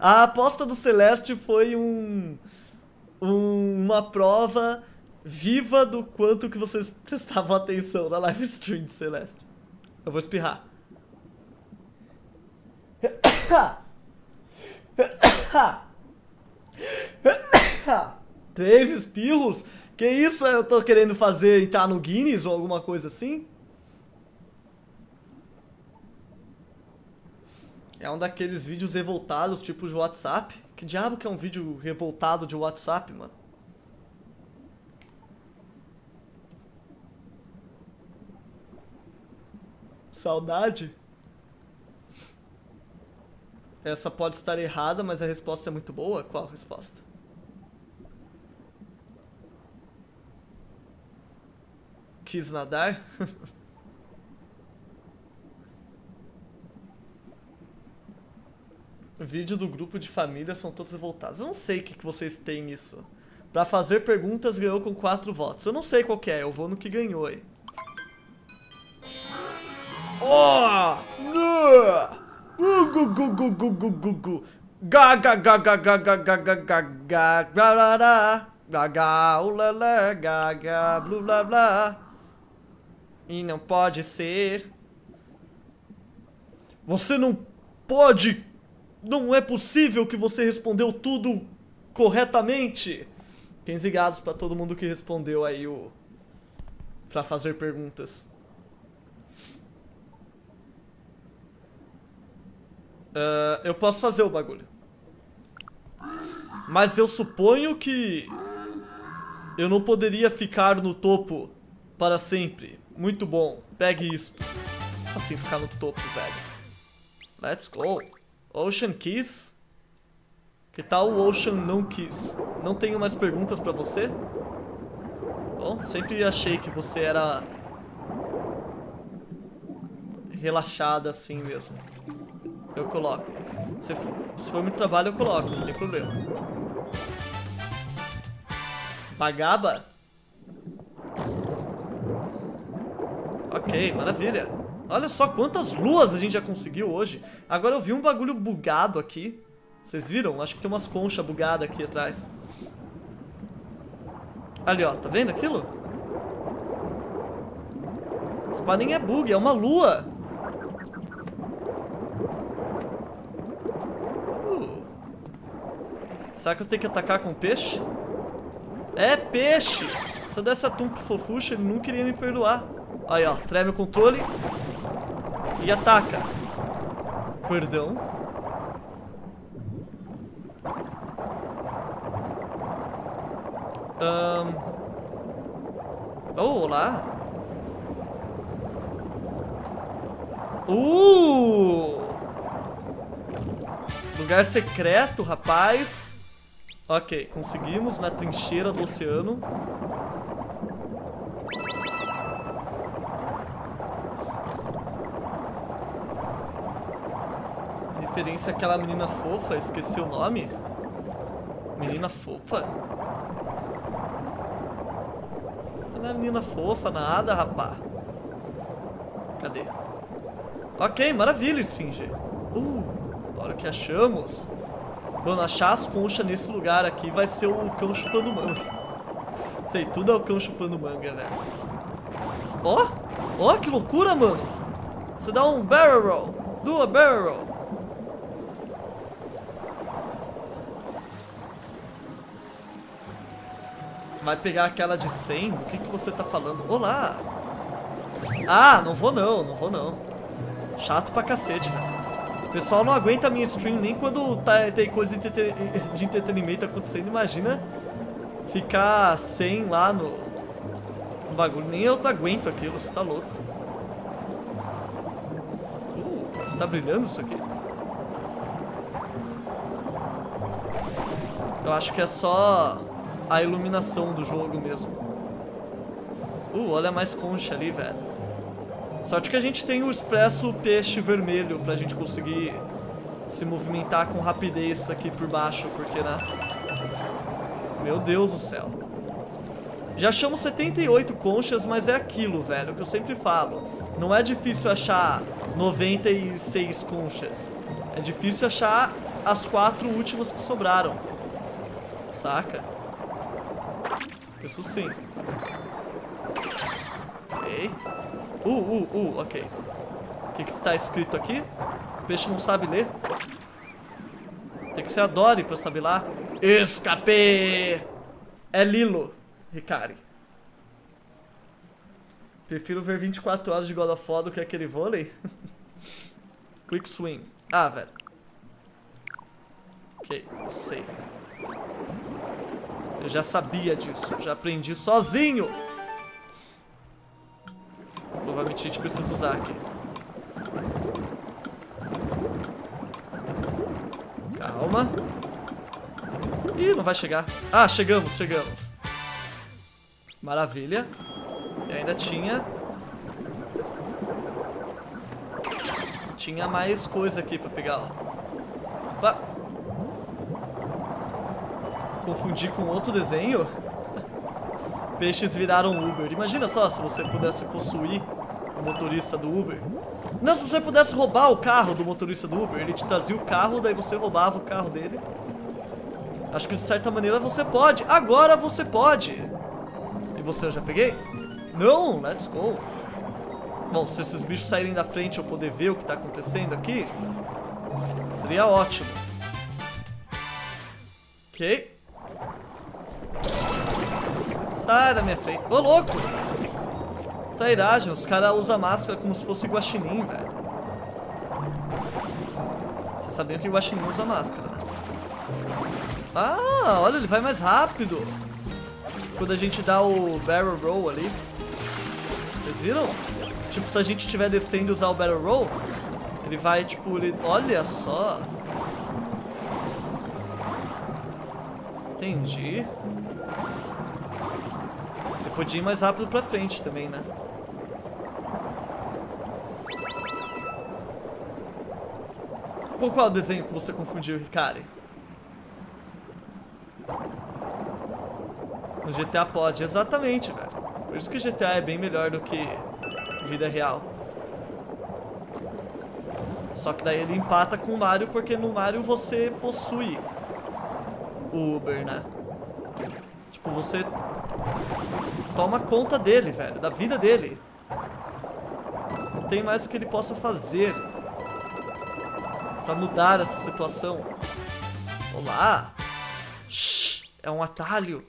a aposta do Celeste foi um, um, uma prova viva do quanto que vocês prestavam atenção na live stream de Celeste. Eu vou espirrar. Três espirros? Que isso eu tô querendo fazer entrar no Guinness ou alguma coisa assim? É um daqueles vídeos revoltados, tipo de WhatsApp. Que diabo que é um vídeo revoltado de WhatsApp, mano? Saudade? Essa pode estar errada, mas a resposta é muito boa. Qual a resposta? Quis nadar? vídeo do grupo de família são todos voltados. Eu não sei o que, que vocês têm isso. Pra fazer perguntas ganhou com 4 votos. Eu não sei qual é, eu vou no que ganhou aí. Oh! No! ga, gaga gaga gaga ga ga gaga ulala ga blá blá blá E não pode ser Você não pode não é possível que você respondeu tudo corretamente. 15 gados pra todo mundo que respondeu aí o. Pra fazer perguntas. Uh, eu posso fazer o bagulho. Mas eu suponho que... Eu não poderia ficar no topo para sempre. Muito bom. Pegue isto. Assim, ficar no topo, velho. Let's go. Ocean Kiss? Que tal o Ocean não Kiss? Não tenho mais perguntas pra você? Bom, sempre achei que você era... Relaxada assim mesmo. Eu coloco. Se for, se for muito trabalho, eu coloco, não tem problema. Bagaba? Ok, maravilha. Olha só quantas luas a gente já conseguiu hoje. Agora eu vi um bagulho bugado aqui. Vocês viram? Acho que tem umas conchas bugadas aqui atrás. Ali, ó. Tá vendo aquilo? Esse nem é bug, é uma lua. Será que eu tenho que atacar com peixe? É peixe! Se eu desse atum pro fofuxa, ele nunca iria me perdoar. Aí, ó. Treme o controle. E ataca. Perdão. Um... Oh, olá. Uh! Lugar secreto, rapaz. Ok, conseguimos na trincheira do oceano. Referência àquela menina fofa, esqueci o nome. Menina fofa? Não é menina fofa nada, rapá. Cadê? Ok, maravilha, Esfinge. Uh, olha o que achamos. Mano, achar as conchas nesse lugar aqui vai ser o cão chupando manga. Sei, tudo é o cão chupando manga, velho. Ó, ó, que loucura, mano. Você dá um barrel roll. Do a barrel roll. Vai pegar aquela de 100? Do que, que você tá falando? Olá! Ah, não vou não, não vou não. Chato pra cacete, velho. O pessoal não aguenta a minha stream nem quando tá, tem coisa de, de entretenimento acontecendo. Imagina ficar sem lá no, no bagulho. Nem eu aguento aquilo, você tá louco. Uh, tá brilhando isso aqui? Eu acho que é só a iluminação do jogo mesmo. Uh, olha mais concha ali, velho. Sorte que a gente tem o expresso peixe vermelho pra gente conseguir se movimentar com rapidez aqui por baixo, porque, né? Meu Deus do céu. Já achamos 78 conchas, mas é aquilo, velho, que eu sempre falo. Não é difícil achar 96 conchas. É difícil achar as quatro últimas que sobraram. Saca? Isso sim. Ok. Uh, uh, uh, ok. O que, está escrito aqui? O peixe não sabe ler. Tem que ser a Dory pra saber lá. Escape! É Lilo, Ricari. Prefiro ver 24 horas de God of War do que aquele vôlei. Quick Swing. Ah, velho. Ok, eu sei. Eu já sabia disso, já aprendi sozinho. Provavelmente a gente precisa usar aqui. Calma. Ih, não vai chegar. Ah, chegamos, chegamos. Maravilha. E ainda tinha... Tinha mais coisa aqui pra pegar, ó. Opa. Confundi com outro desenho? Peixes viraram Uber. Imagina só se você pudesse possuir o motorista do Uber. Não, se você pudesse roubar o carro do motorista do Uber. Ele te trazia o carro, daí você roubava o carro dele. Acho que de certa maneira você pode. Agora você pode. E você, eu já peguei? Não, let's go. Bom, se esses bichos saírem da frente eu poder ver o que está acontecendo aqui, seria ótimo. Ok. Sai da minha frente. Ô, louco! Trairagem, os caras usam máscara como se fosse guaxinim, velho. Vocês sabiam que guaxinim usa máscara, né? Ah, olha, ele vai mais rápido. Quando a gente dá o barrel roll ali. Vocês viram? Tipo, se a gente estiver descendo e usar o barrel roll, ele vai, tipo, ele... olha só. Entendi. Podia ir mais rápido pra frente também, né? Qual, desenho que você confundiu, Ricari? No GTA pode, exatamente, velho. Por isso que GTA é bem melhor do que vida real. Só que daí ele empata com o Mario porque no Mario você possui o Uber, né? Tipo, você toma conta dele, velho, da vida dele. Não tem mais o que ele possa fazer pra mudar essa situação. Olá! Shhh, é um atalho.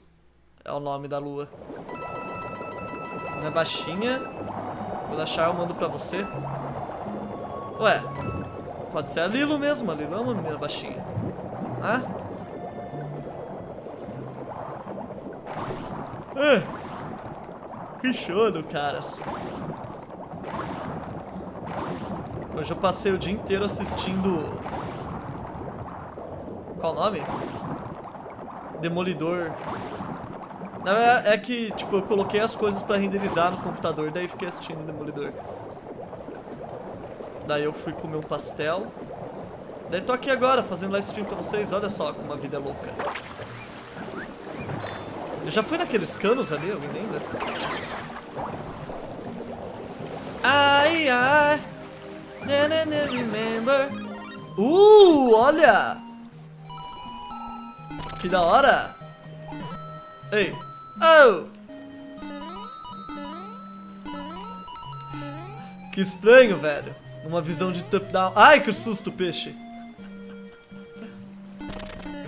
É o nome da lua. Minha baixinha. Quando achar eu mando pra você. Ué, pode ser a Lilo mesmo. A Lilo é uma menina baixinha. Ah? É. Choro, caras. Hoje eu passei o dia inteiro assistindo... Qual o nome? Demolidor. Não, é, é que, tipo, eu coloquei as coisas pra renderizar no computador, daí fiquei assistindo Demolidor. Daí eu fui comer um pastel. Daí tô aqui agora, fazendo live stream pra vocês. Olha só como a vida é louca. Eu já fui naqueles canos ali, alguém lembra? Ai, ai. Na, na, na, remember. Uh, olha! Que da hora! Ei! Oh! Que estranho, velho. Uma visão de top-down. Ai, que susto, peixe!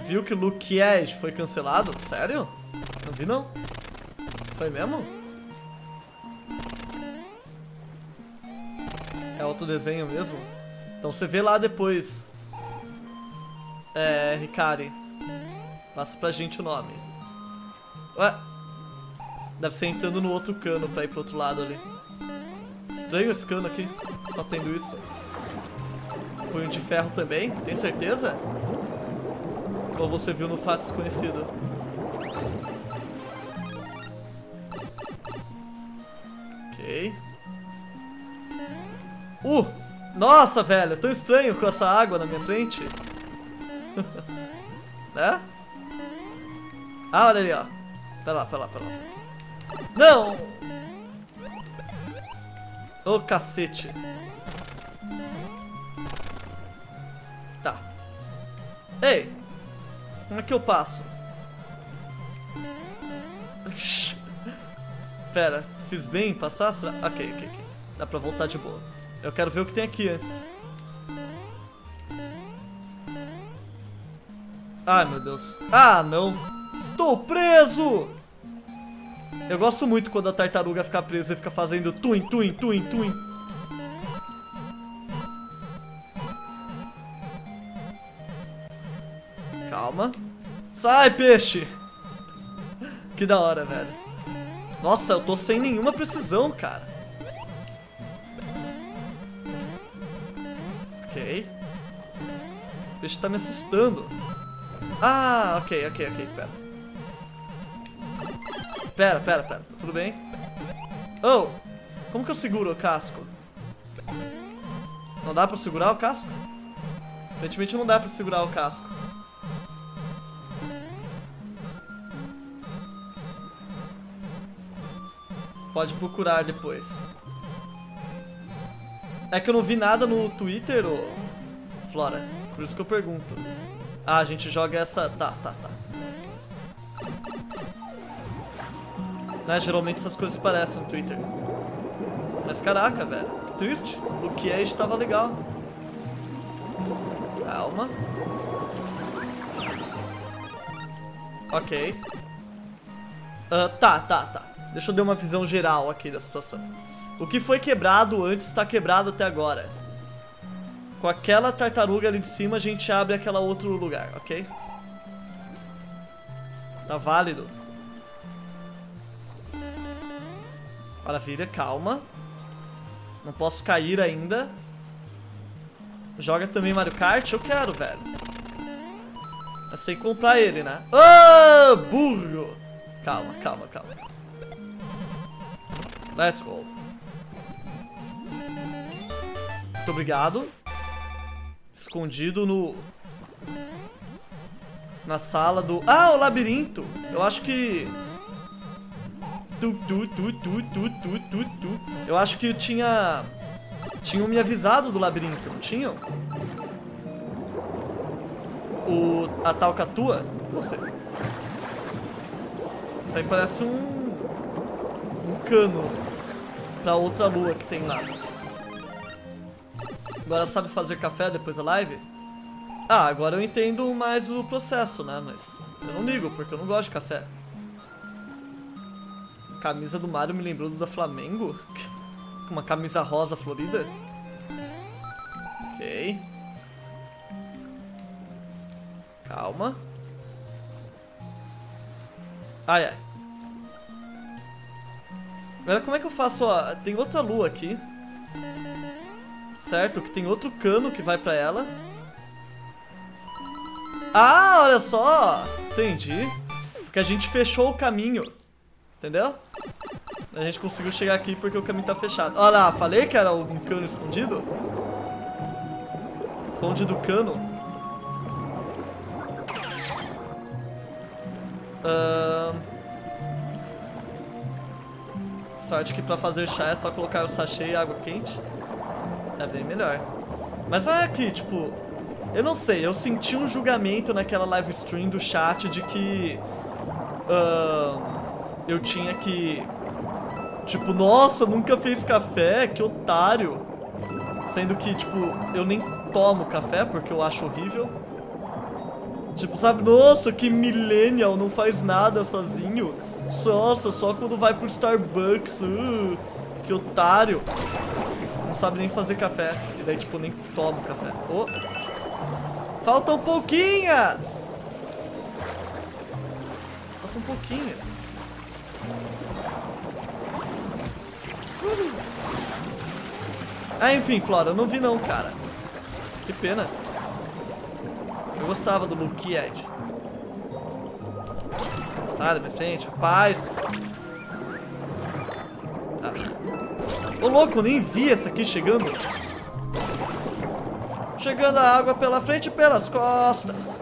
Viu que o Luke Cage foi cancelado? Sério? Não vi, não. Foi mesmo? É autodesenho mesmo? Então você vê lá depois. É, Ricari. Passa pra gente o nome. Ué? Deve ser entrando no outro cano pra ir pro outro lado ali. Estranho esse cano aqui, só tendo isso. Punho de ferro também, tem certeza? Ou você viu no fato desconhecido? Uh! Nossa, velho, tão estranho com essa água na minha frente. né? Ah, olha ali, ó. Pera lá, pera lá, pera lá. Não! Ô, oh, cacete. Tá. Ei! Como é que eu passo? Pera, fiz bem em passar? Ok, ok, ok. Dá pra voltar de boa. Eu quero ver o que tem aqui antes. Ai, meu Deus. Ah, não. Estou preso! Eu gosto muito quando a tartaruga fica presa e fica fazendo tuim, tuim, tuim, tuim. Calma. Sai, peixe! Que da hora, velho. Nossa, eu tô sem nenhuma precisão, cara. Ok. O peixe tá me assustando. Ah, ok, ok, ok, pera. Pera, pera, pera, tá tudo bem? Oh, como que eu seguro o casco? Não dá pra segurar o casco? Aparentemente não dá pra segurar o casco. Pode procurar depois. É que eu não vi nada no Twitter, ô Flora. Por isso que eu pergunto. Ah, a gente joga essa... Tá, tá, tá. Né, geralmente essas coisas parecem no Twitter. Mas caraca, velho. Que triste. O que é estava legal. Calma. Ok. Uh, tá, tá, tá. Deixa eu dar uma visão geral aqui da situação. O que foi quebrado antes está quebrado até agora. Com aquela tartaruga ali de cima, a gente abre aquela outro lugar, ok? Tá válido. Maravilha, calma. Não posso cair ainda. Joga também Mario Kart? Eu quero, velho. Mas tem que comprar ele, né? Oh, burro! Calma, calma, calma. Let's go. Muito obrigado. Escondido no... Na sala do... Ah, o labirinto. Eu acho que... Tu, tu, tu, tu, tu, tu, tu, tu. Eu acho que tinha... Tinham me avisado do labirinto, não tinham? O... A tal Catua? Você. Isso aí parece um... Um cano pra outra lua que tem lá. Agora sabe fazer café depois da live? Ah, agora eu entendo mais o processo, né? Mas eu não ligo, porque eu não gosto de café. camisa do Mario me lembrou do da Flamengo? Uma camisa rosa florida? Ok. Calma. Ai, ai. Agora como é que eu faço a... Tem outra lua aqui certo? Que tem outro cano que vai pra ela. Ah, olha só! Entendi. Porque a gente fechou o caminho. Entendeu? A gente conseguiu chegar aqui porque o caminho tá fechado. Olha lá, falei que era um cano escondido? Conde do cano. Uh... Sorte que pra fazer chá é só colocar o sachê e água quente. É bem melhor. Mas é que, tipo... Eu não sei, eu senti um julgamento naquela live stream do chat de que... Uh, eu tinha que... Tipo, nossa, nunca fez café, que otário. Sendo que, tipo, eu nem tomo café porque eu acho horrível. Tipo, sabe, nossa, que millennial, não faz nada sozinho. Nossa, só quando vai pro Starbucks. Uh, que otário. Não sabe nem fazer café. E daí, tipo, nem toma café. Oh. Faltam pouquinhas! Faltam pouquinhas. Ah, enfim, Flora, eu não vi não, cara. Que pena. Eu gostava do Luke Edge. Sai da minha frente, rapaz. Ah. Ô louco, nem vi essa aqui chegando. Chegando a água pela frente e pelas costas.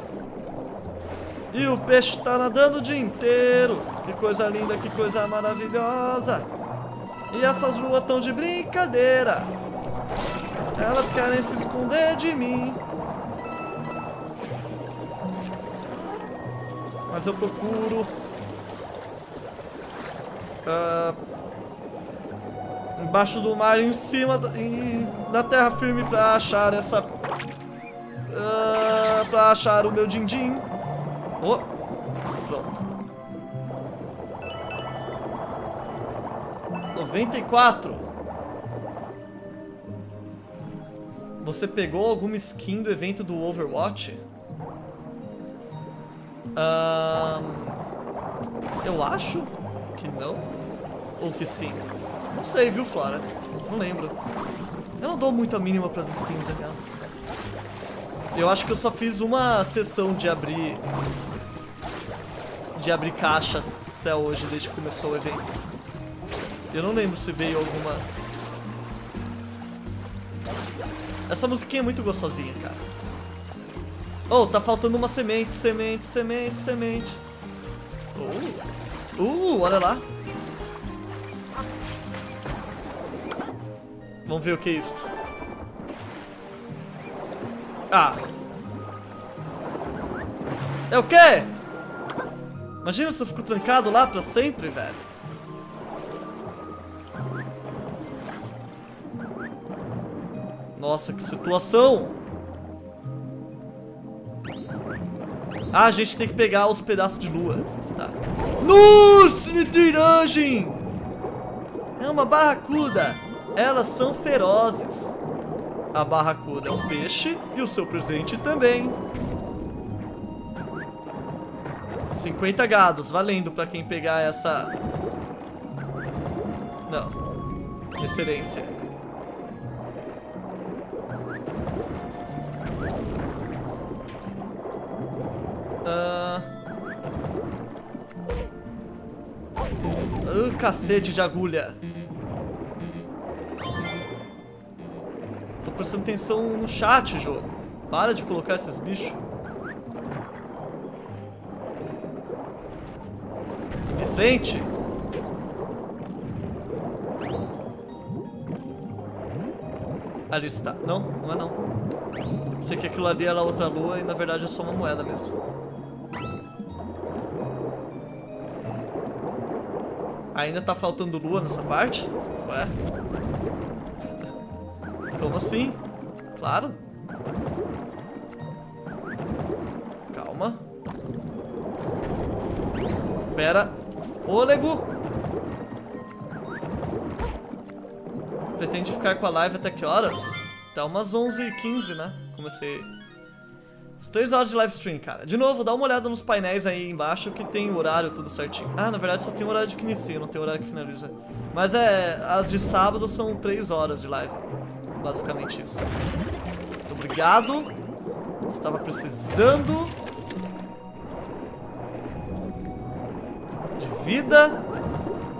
E o peixe tá nadando o dia inteiro. Que coisa linda, que coisa maravilhosa. E essas luas tão de brincadeira. Elas querem se esconder de mim. Mas eu procuro uh, embaixo do mar, em cima em, na terra firme para achar essa, uh, para achar o meu din-din. Oh, pronto. 94. Você pegou alguma skin do evento do Overwatch? Eu acho que não. Ou que sim. Não sei, viu, Flora? Não lembro. Eu não dou muito a mínima pras skins daquela. Eu acho que eu só fiz uma sessão de abrir... De abrir caixa até hoje, desde que começou o evento. Eu não lembro se veio alguma... Essa musiquinha é muito gostosinha, cara. Oh, tá faltando uma semente, semente, semente, semente. Uh olha lá. Vamos ver o que é isso. Ah. É o quê? Imagina se eu fico trancado lá pra sempre, velho. Nossa, que situação. Ah, a gente tem que pegar os pedaços de lua. Tá. Nossa, nitragem! É uma barracuda. Elas são ferozes. A barracuda é um peixe e o seu presente também. 50 gados, valendo pra quem pegar essa... Não. Referência. Uh... Uh, cacete de agulha. Tô prestando atenção no chat, jogo. Para de colocar esses bichos. Minha frente. Ali está. Não, não é não. Sei que aquilo ali era outra lua e na verdade é só uma moeda mesmo. Ainda tá faltando lua nessa parte? Ué? Como assim? Claro. Calma. Espera. Fôlego. Pretende ficar com a live até que horas? Tá umas 11h15, né? Comecei 3 horas de live stream, cara. De novo, dá uma olhada nos painéis aí embaixo que tem o horário tudo certinho. Ah, na verdade só tem o horário de que inicia, não tem o horário que finaliza. Mas é, as de sábado são 3 horas de live. Basicamente isso. Muito obrigado. Estava precisando de vida.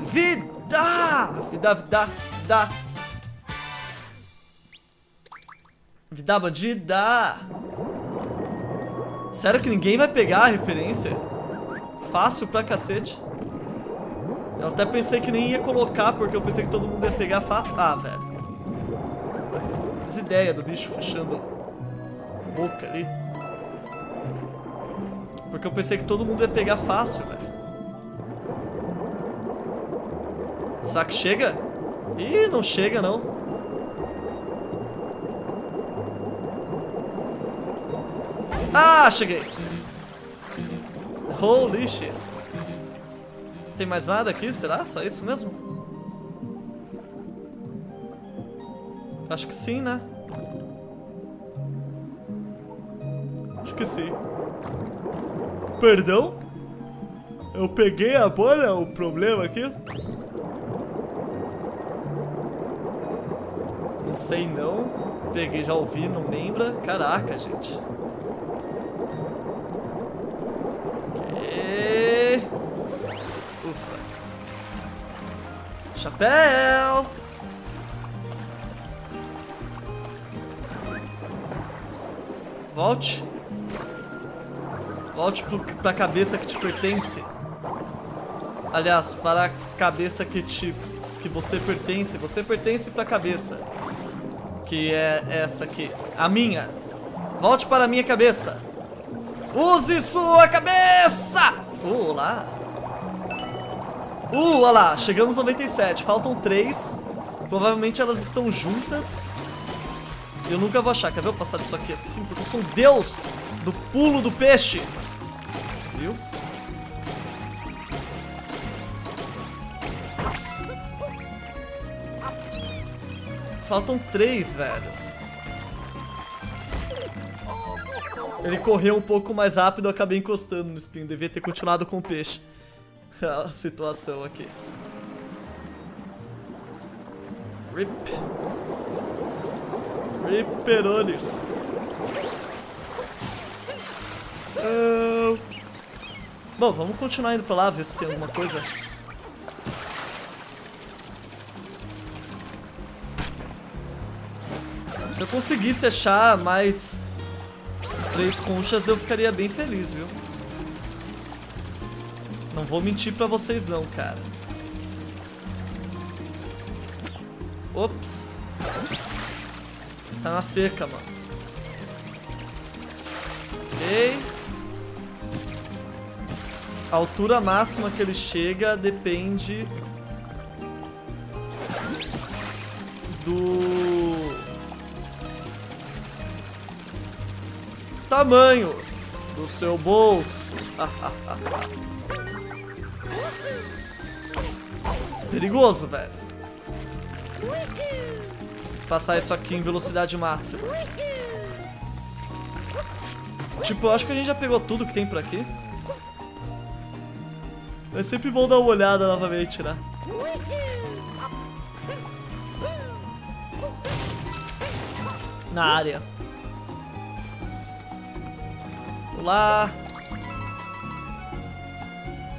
Vida! Vida, vida, vida. Vida bandida. Sério que ninguém vai pegar a referência? Fácil pra cacete. Eu até pensei que nem ia colocar, porque eu pensei que todo mundo ia pegar fa... Ah, velho. As ideias do bicho fechando boca ali. Porque eu pensei que todo mundo ia pegar fácil, velho. Será que chega? Ih, não chega não. Ah, cheguei. Holy shit. Tem mais nada aqui? Será? Só isso mesmo? Acho que sim, né? Acho que sim. Perdão? Eu peguei a bolha, o problema aqui? Não sei não. Peguei, já ouvi, não lembra. Caraca, gente. Ok. Ufa. Chapéu! Volte. Volte pro, pra cabeça que te pertence. Aliás, para a cabeça que te que você pertence. Você pertence pra cabeça. Que é essa aqui. A minha. Volte para a minha cabeça. Use sua cabeça! Uh, lá. Uh, olha lá. Chegamos 97. Faltam três. Provavelmente elas estão juntas. Eu nunca vou achar. Quer ver eu passar disso aqui assim? Porque eu sou um deus do pulo do peixe. Viu? Faltam três, velho. Ele correu um pouco mais rápido, eu acabei encostando no espinho. Devia ter continuado com o peixe. A situação aqui. Rip. Ripperonis. Uh... Bom, vamos continuar indo pra lá, ver se tem alguma coisa. Se eu conseguisse achar mais três conchas, eu ficaria bem feliz, viu? Não vou mentir pra vocês não, cara. Ops. Tá na seca, mano. Ok. A altura máxima que ele chega depende do tamanho do seu bolso. Perigoso, velho. Passar isso aqui em velocidade máxima. Tipo, eu acho que a gente já pegou tudo que tem por aqui. É sempre bom dar uma olhada novamente, né? Na área. Olá.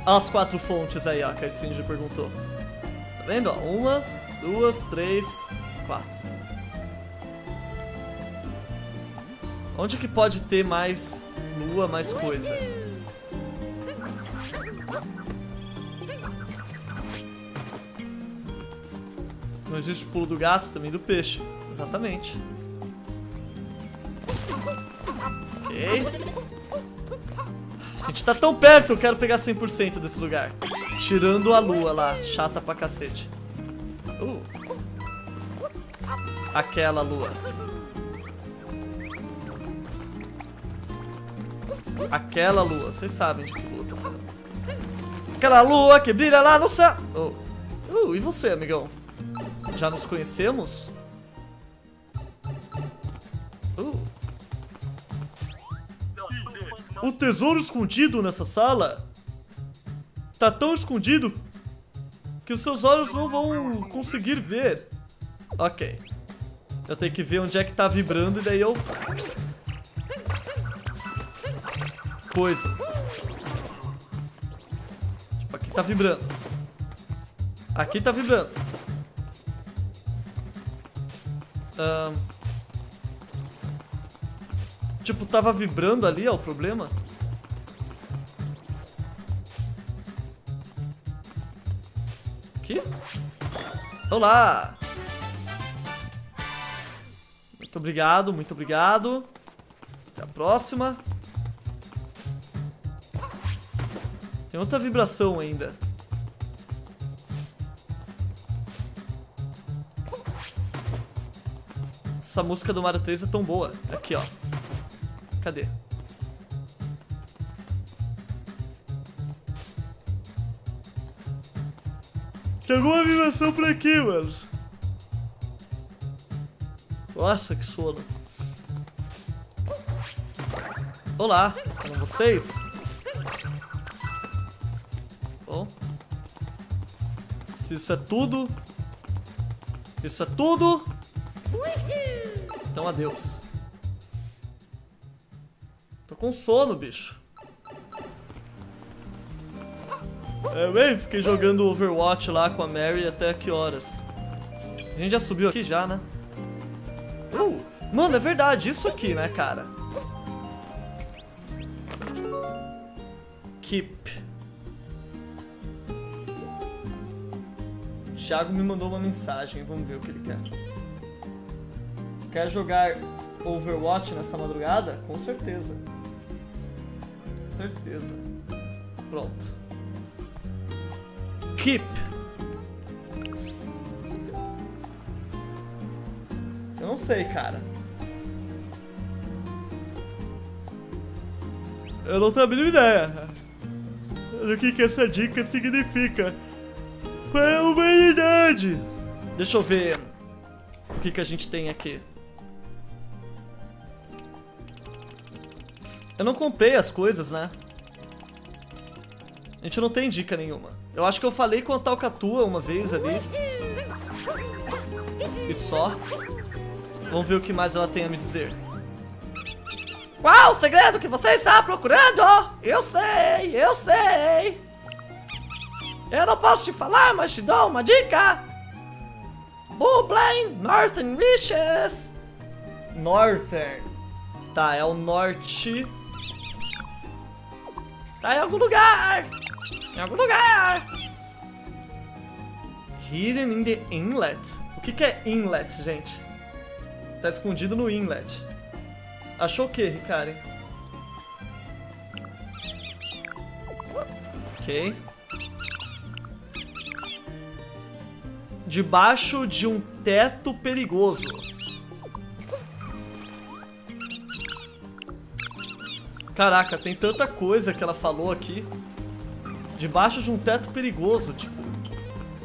As quatro fontes aí, ó, que a Cindy perguntou. Tá vendo, ó? Uma, duas, três, quatro. Onde que pode ter mais lua, mais coisa? Não existe pulo do gato, também do peixe. Exatamente. Ok. A gente tá tão perto, eu quero pegar 100% desse lugar. Tirando a lua lá, chata pra cacete. Uh. Aquela lua. Aquela lua, vocês sabem de que lua eu tô falando. Aquela lua que brilha lá no céu. Oh. Uh, e você, amigão? Já nos conhecemos? Uh. O tesouro escondido nessa sala tá tão escondido que os seus olhos não vão conseguir ver. Ok. Eu tenho que ver onde é que tá vibrando e daí eu... Coisa. Tipo, aqui tá vibrando. Aqui tá vibrando. Um... Tipo, tava vibrando ali, ó, o problema. Aqui? Olá! Muito obrigado, muito obrigado. Até a próxima. Tem outra vibração ainda. Essa música do Mario 3 é tão boa. Aqui, ó. Cadê? Tem alguma vibração por aqui, mano. Nossa, que sono. Olá, com vocês? Isso é tudo... Isso é tudo... Então adeus. Tô com sono, bicho. É, bem, fiquei jogando Overwatch lá com a Mary até que horas? A gente já subiu aqui já, né? Uh, mano, é verdade, isso aqui, né, cara? Keep. Thiago me mandou uma mensagem, vamos ver o que ele quer. Quer jogar Overwatch nessa madrugada? Com certeza. Certeza. Pronto. Keep. Eu não sei, cara. Eu não tenho a mínima ideia do que, que essa dica significa para a humanidade. Deixa eu ver o que, que a gente tem aqui. Eu não comprei as coisas, né? A gente não tem dica nenhuma. Eu acho que eu falei com a Talcatua uma vez ali. E só. Vamos ver o que mais ela tem a me dizer. Qual o segredo que você está procurando? Eu sei, eu sei. Eu não posso te falar, mas te dou uma dica. Bublin Northern Wishes. Northern. Tá, é o norte. Tá em algum lugar. Em algum lugar! Hidden in the inlet? O que, que é inlet, gente? Tá escondido no inlet. Achou o que, Ricari? Ok. Debaixo de um teto perigoso. Caraca, tem tanta coisa que ela falou aqui. Debaixo de um teto perigoso, tipo.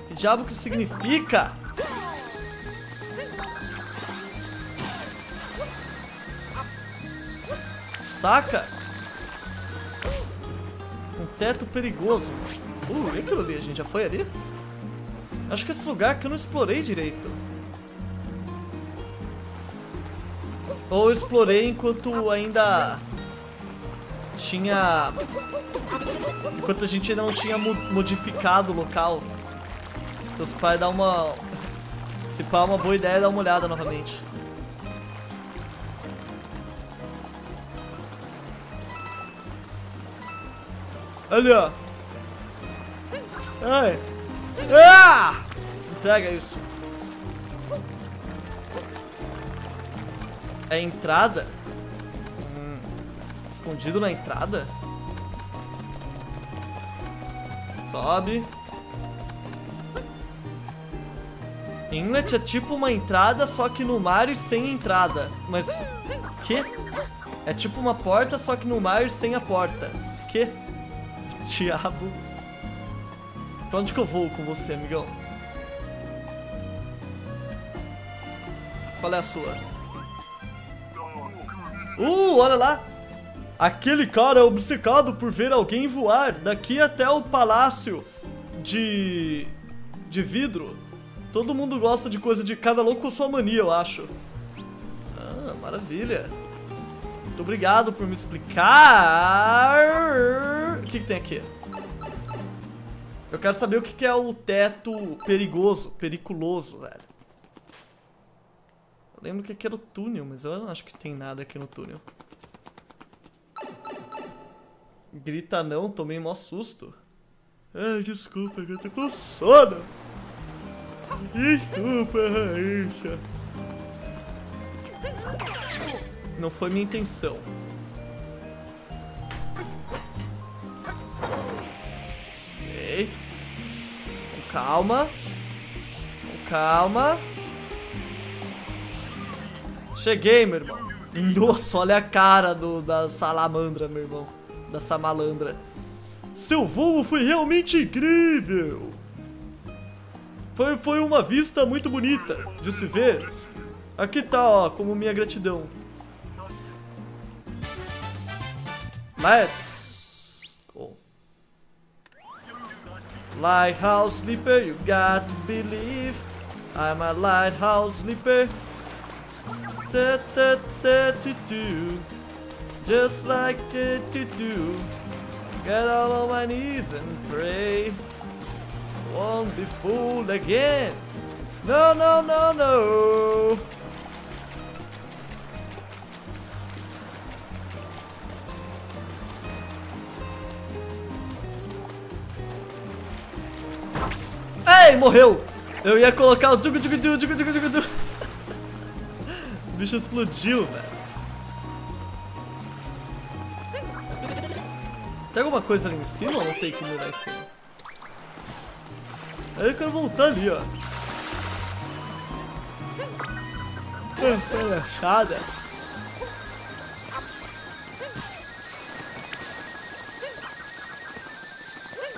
Que diabo que significa? Saca? Um teto perigoso. Uh, e aquilo ali? A gente já foi ali? Acho que esse lugar que eu não explorei direito. Ou eu explorei enquanto ainda tinha Enquanto a gente ainda não tinha modificado o local. Então se pá, dar uma... Se pá, é uma boa ideia dar uma olhada novamente. Ó. Ai. Ah! Entrega isso. É entrada? Hum. Escondido na entrada? Sobe. Inlet é tipo uma entrada, só que no mar e sem entrada. Mas... Que? É tipo uma porta, só que no mar e sem a porta. Que? Diabo. Pra onde que eu vou com você, amigão? Qual é a sua? Uh, olha lá! Aquele cara é obcecado por ver alguém voar daqui até o palácio de. de vidro. Todo mundo gosta de coisa de cada louco com sua mania, eu acho. Ah, maravilha. Muito obrigado por me explicar. O que, que tem aqui? Eu quero saber o que, é o teto perigoso, periculoso, velho. Eu lembro que aqui era o túnel, mas eu não acho que tem nada aqui no túnel. Grita não, tomei mó susto. Ai, desculpa, eu tô com sono. Desculpa, Raíssa. Não foi minha intenção. Com calma. Com calma. Cheguei, meu irmão. Nossa, olha a cara do, da salamandra, meu irmão. Da samalandra. Seu voo foi realmente incrível. Foi, foi uma vista muito bonita de se ver. Aqui tá, ó, como minha gratidão. Let's Lighthouse sleeper, you got to believe. I'm a lighthouse sleeper. Da, da, da, to do. Just like it to do. Get all on my knees and pray. Won't be fooled again. No, no, no, no. Ei, morreu! Eu ia colocar o dugu dugu dugu dugu dugu. O bicho explodiu, velho. Tem alguma coisa ali em cima ou não tem que ir em cima? Aí eu quero voltar ali, ó. Relaxada.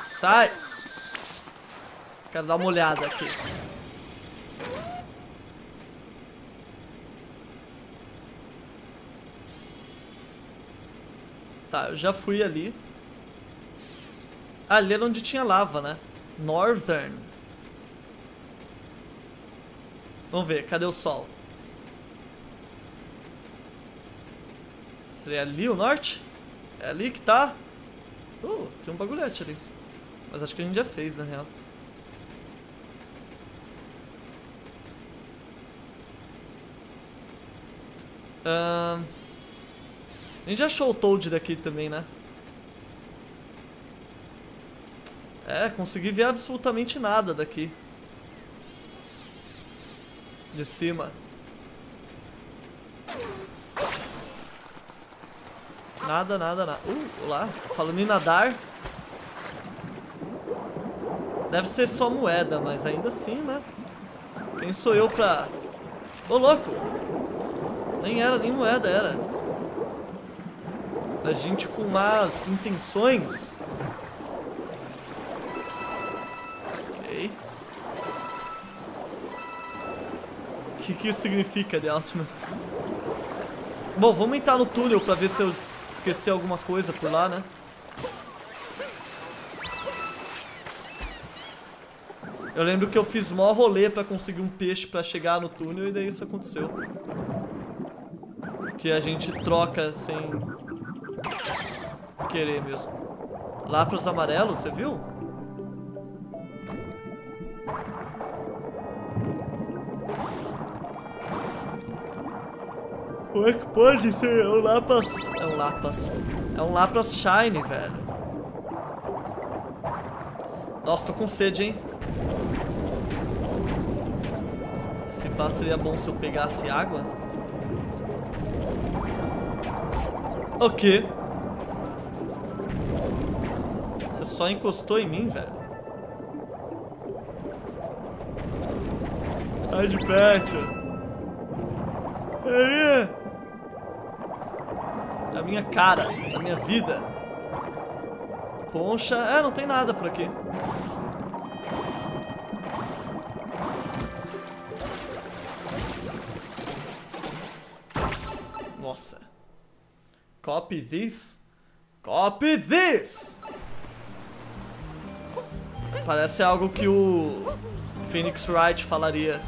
Sai! Quero dar uma olhada aqui. Tá, eu já fui ali. Ali era onde tinha lava, né? Northern. Vamos ver, cadê o sol? Seria ali o norte? É ali que tá? Uh, tem um bagulhete ali. Mas acho que a gente já fez, na real. Uh, a gente já achou o Toad daqui também, né? É, consegui ver absolutamente nada daqui. De cima. Nada, nada, nada. Uh, lá. Falando em nadar. Deve ser só moeda, mas ainda assim, né? Quem sou eu pra... Ô, louco! Nem era, nem moeda era. A gente com más intenções. Ok. O que, que isso significa, The Altman? Bom, vamos entrar no túnel pra ver se eu esqueci alguma coisa por lá, né? Eu lembro que eu fiz mó rolê pra conseguir um peixe pra chegar no túnel e daí isso aconteceu. Que a gente troca sem querer mesmo. Lá pros amarelos, você viu? Como é que pode ser? É um Lapas... É um Lapas... É um Lapras Shine, velho. Nossa, tô com sede, hein? Se pá, seria bom se eu pegasse água. O quê? Você só encostou em mim, velho? Sai de perto. Aí. Da minha cara, da minha vida. Concha. É, não tem nada por aqui. Copy this. Copy this! Parece algo que o Phoenix Wright falaria.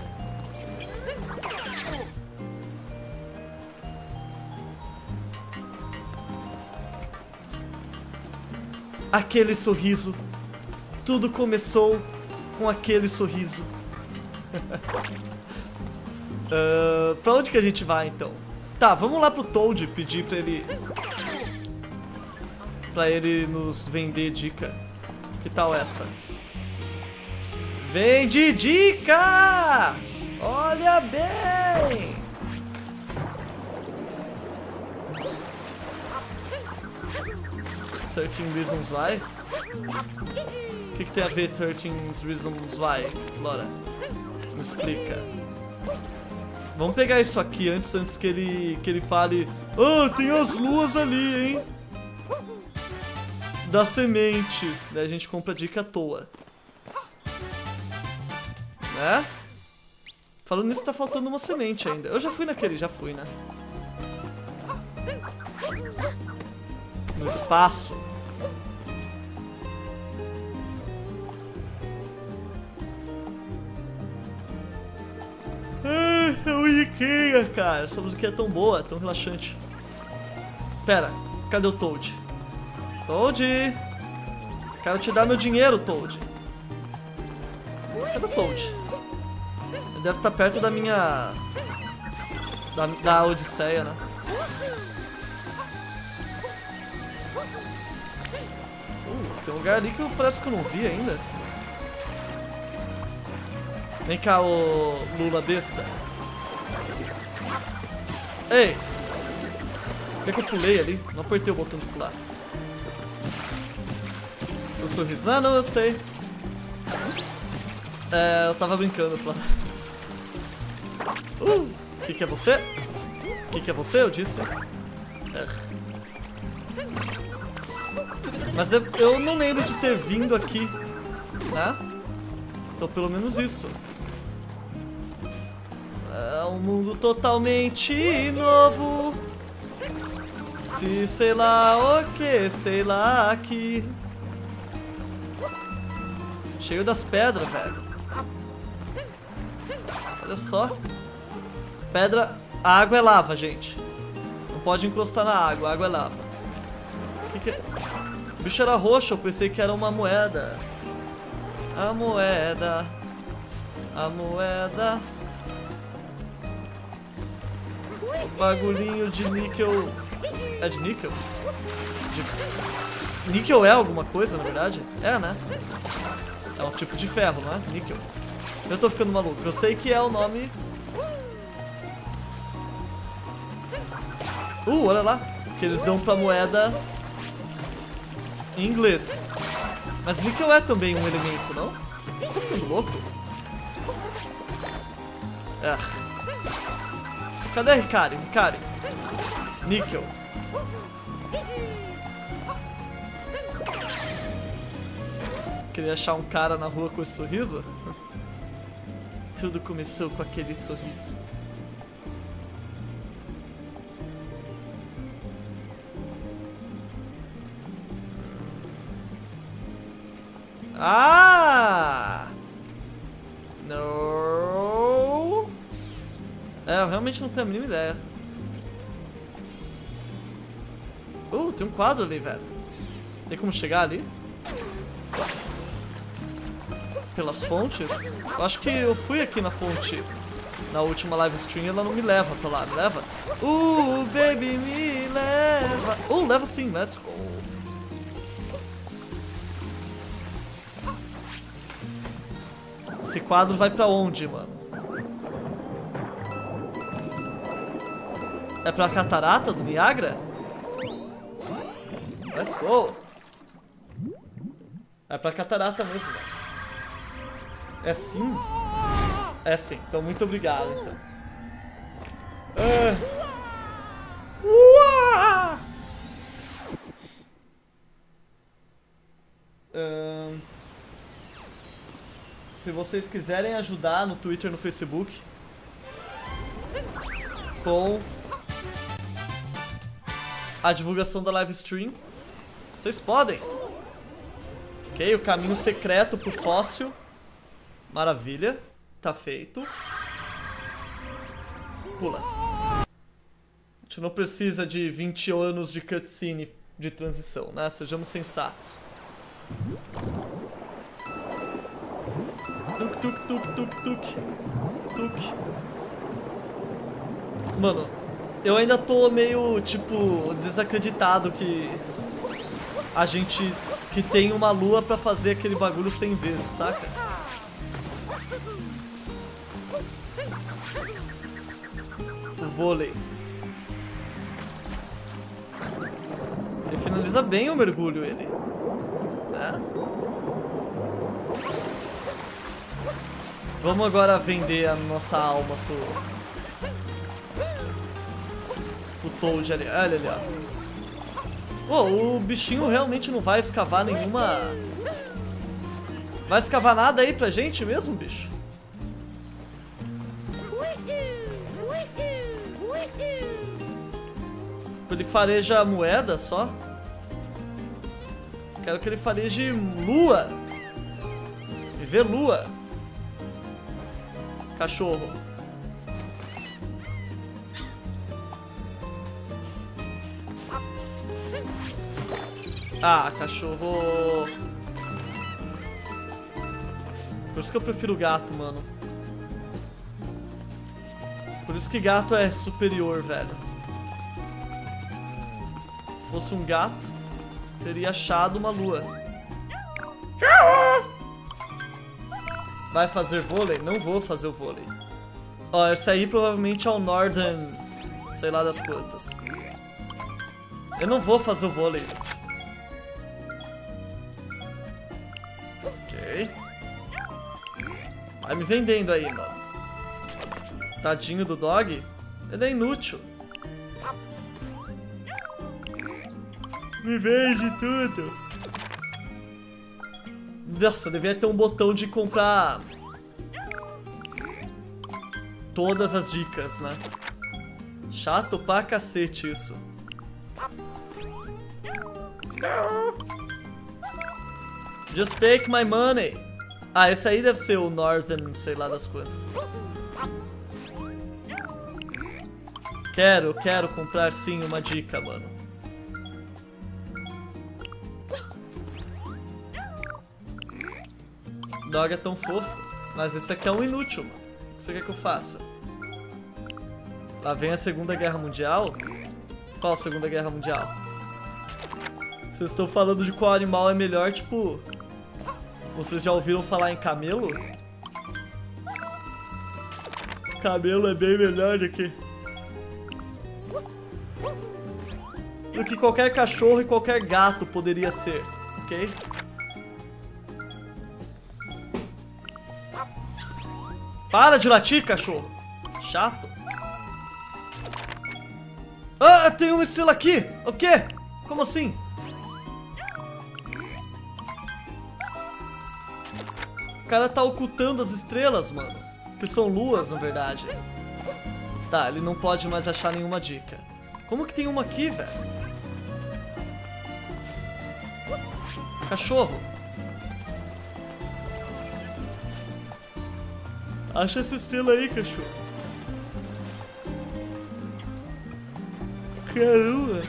Aquele sorriso. Tudo começou com aquele sorriso. uh, pra onde que a gente vai, então? Tá, vamos lá pro Toad pedir pra ele... Pra ele nos vender dica. Que tal essa? Vem de dica! Olha bem! Thirteen Reasons Why? O que, que tem a ver 13 Reasons Why, Flora? Me explica. Vamos pegar isso aqui antes, antes que ele, que ele fale Ah, tem as luas ali, hein? Da semente. Daí a gente compra dica à toa. Né? Falando nisso, tá faltando uma semente ainda. Eu já fui naquele, já fui, né? No espaço. Ai, é musiquinha, cara. Essa musiquinha é tão boa, tão relaxante. Pera, cadê o Toad? Toad! Quero te dar meu dinheiro, Toad. Cadê o Toad? Ele deve estar perto da minha... Da, da Odisseia, né? Uh, tem um lugar ali que eu, parece que eu não vi ainda. Vem cá, ô Lula besta. Ei! Por que eu pulei ali? Não apertei o botão de pular. O sorriso. Ah, não, eu sei. É, eu tava brincando, Flávio. Uh, o que, que é você? O que, que é você? Eu disse. É. Mas eu, eu não lembro de ter vindo aqui, né? Então pelo menos isso. É um mundo totalmente novo. Se sei lá o que, sei lá aqui. Cheio das pedras, velho. Olha só. Pedra. A água é lava, gente. Não pode encostar na água, a água é lava. O que, que é? O bicho era roxo, eu pensei que era uma moeda. A moeda. A moeda. O bagulhinho de níquel. É de níquel? De... Níquel é alguma coisa, na verdade? É, né? É um tipo de ferro, não é? Níquel. Eu tô ficando maluco. Eu sei que é o nome. Uh, olha lá. Que eles dão pra moeda em inglês. Mas níquel é também um elemento, não? Tô ficando louco? É. Cadê Ricari? Ricari. Níquel. Queria achar um cara na rua com esse sorriso? Tudo começou com aquele sorriso. Ah! Não. É, eu realmente não tenho a mínima ideia. Uh, tem um quadro ali, velho. Tem como chegar ali? Pelas fontes? Eu acho que eu fui aqui na fonte na última live stream ela não me leva pra lá, me leva? Uh, baby, me leva. Uh, leva sim, let's go. Esse quadro vai pra onde, mano? É pra catarata do Niagara? Let's go. É pra catarata mesmo, mano. É sim? É sim. Então, muito obrigado, então. Ahn... Se vocês quiserem ajudar no Twitter e no Facebook com a divulgação da live stream, vocês podem. Ok, o caminho secreto pro fóssil. Maravilha, tá feito. Pula. A gente não precisa de 20 anos de cutscene de transição, né? Sejamos sensatos. Tuk, tuk, tuk, tuk, tuk. Tuk. Mano, eu ainda tô meio, tipo, desacreditado que a gente que tem uma lua pra fazer aquele bagulho 100 vezes, saca? Vôlei. Ele finaliza bem o mergulho, ele. Né? Vamos agora vender a nossa alma pro... Pro Toad ali. Olha ali, ó. Pô, o bichinho realmente não vai escavar nenhuma... Vai escavar nada aí pra gente mesmo, bicho? Ele fareja moeda só. Quero que ele fareje lua. E ver lua. Cachorro. Ah, cachorro. Por isso que eu prefiro gato, mano. Por isso que gato é superior, velho fosse um gato, teria achado uma lua. Vai fazer vôlei? Não vou fazer o vôlei. Ó, esse aí provavelmente é o Northern... Sei lá das quantas. Eu não vou fazer o vôlei, Ok. Vai me vendendo aí, mano. Tadinho do dog. Ele é inútil. Me vende tudo. Nossa, devia ter um botão de comprar todas as dicas, né? Chato pra cacete isso. Just take my money. Ah, esse aí deve ser o Northern, sei lá das quantas. Quero, quero comprar sim uma dica, mano. Dog é tão fofo. Mas esse aqui é um inútil, mano. O que você quer que eu faça? Lá vem a Segunda Guerra Mundial? Qual Segunda Guerra Mundial? Vocês estão falando de qual animal é melhor, tipo... Vocês já ouviram falar em camelo? Camelo é bem melhor do que... Do que qualquer cachorro e qualquer gato poderia ser, ok? Para de latir, cachorro. Chato. Ah, tem uma estrela aqui. O quê? Como assim? O cara tá ocultando as estrelas, mano. Que são luas, na verdade. Tá, ele não pode mais achar nenhuma dica. Como que tem uma aqui, velho? Cachorro. Acha essa estrela aí, cachorro. Caramba.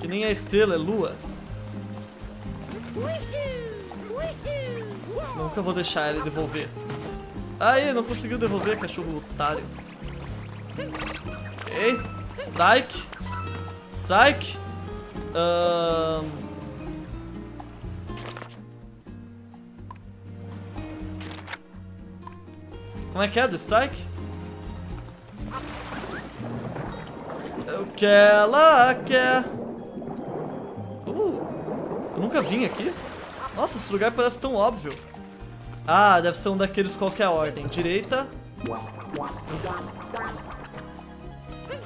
Que nem a estrela, é lua. Nunca vou deixar ele devolver. Aí, não conseguiu devolver, cachorro otário. Ok. Strike. Strike. Um... Como é que é do strike? O que ela quer. Uh, eu nunca vim aqui. Nossa, esse lugar parece tão óbvio. Ah, deve ser um daqueles qualquer ordem. Direita.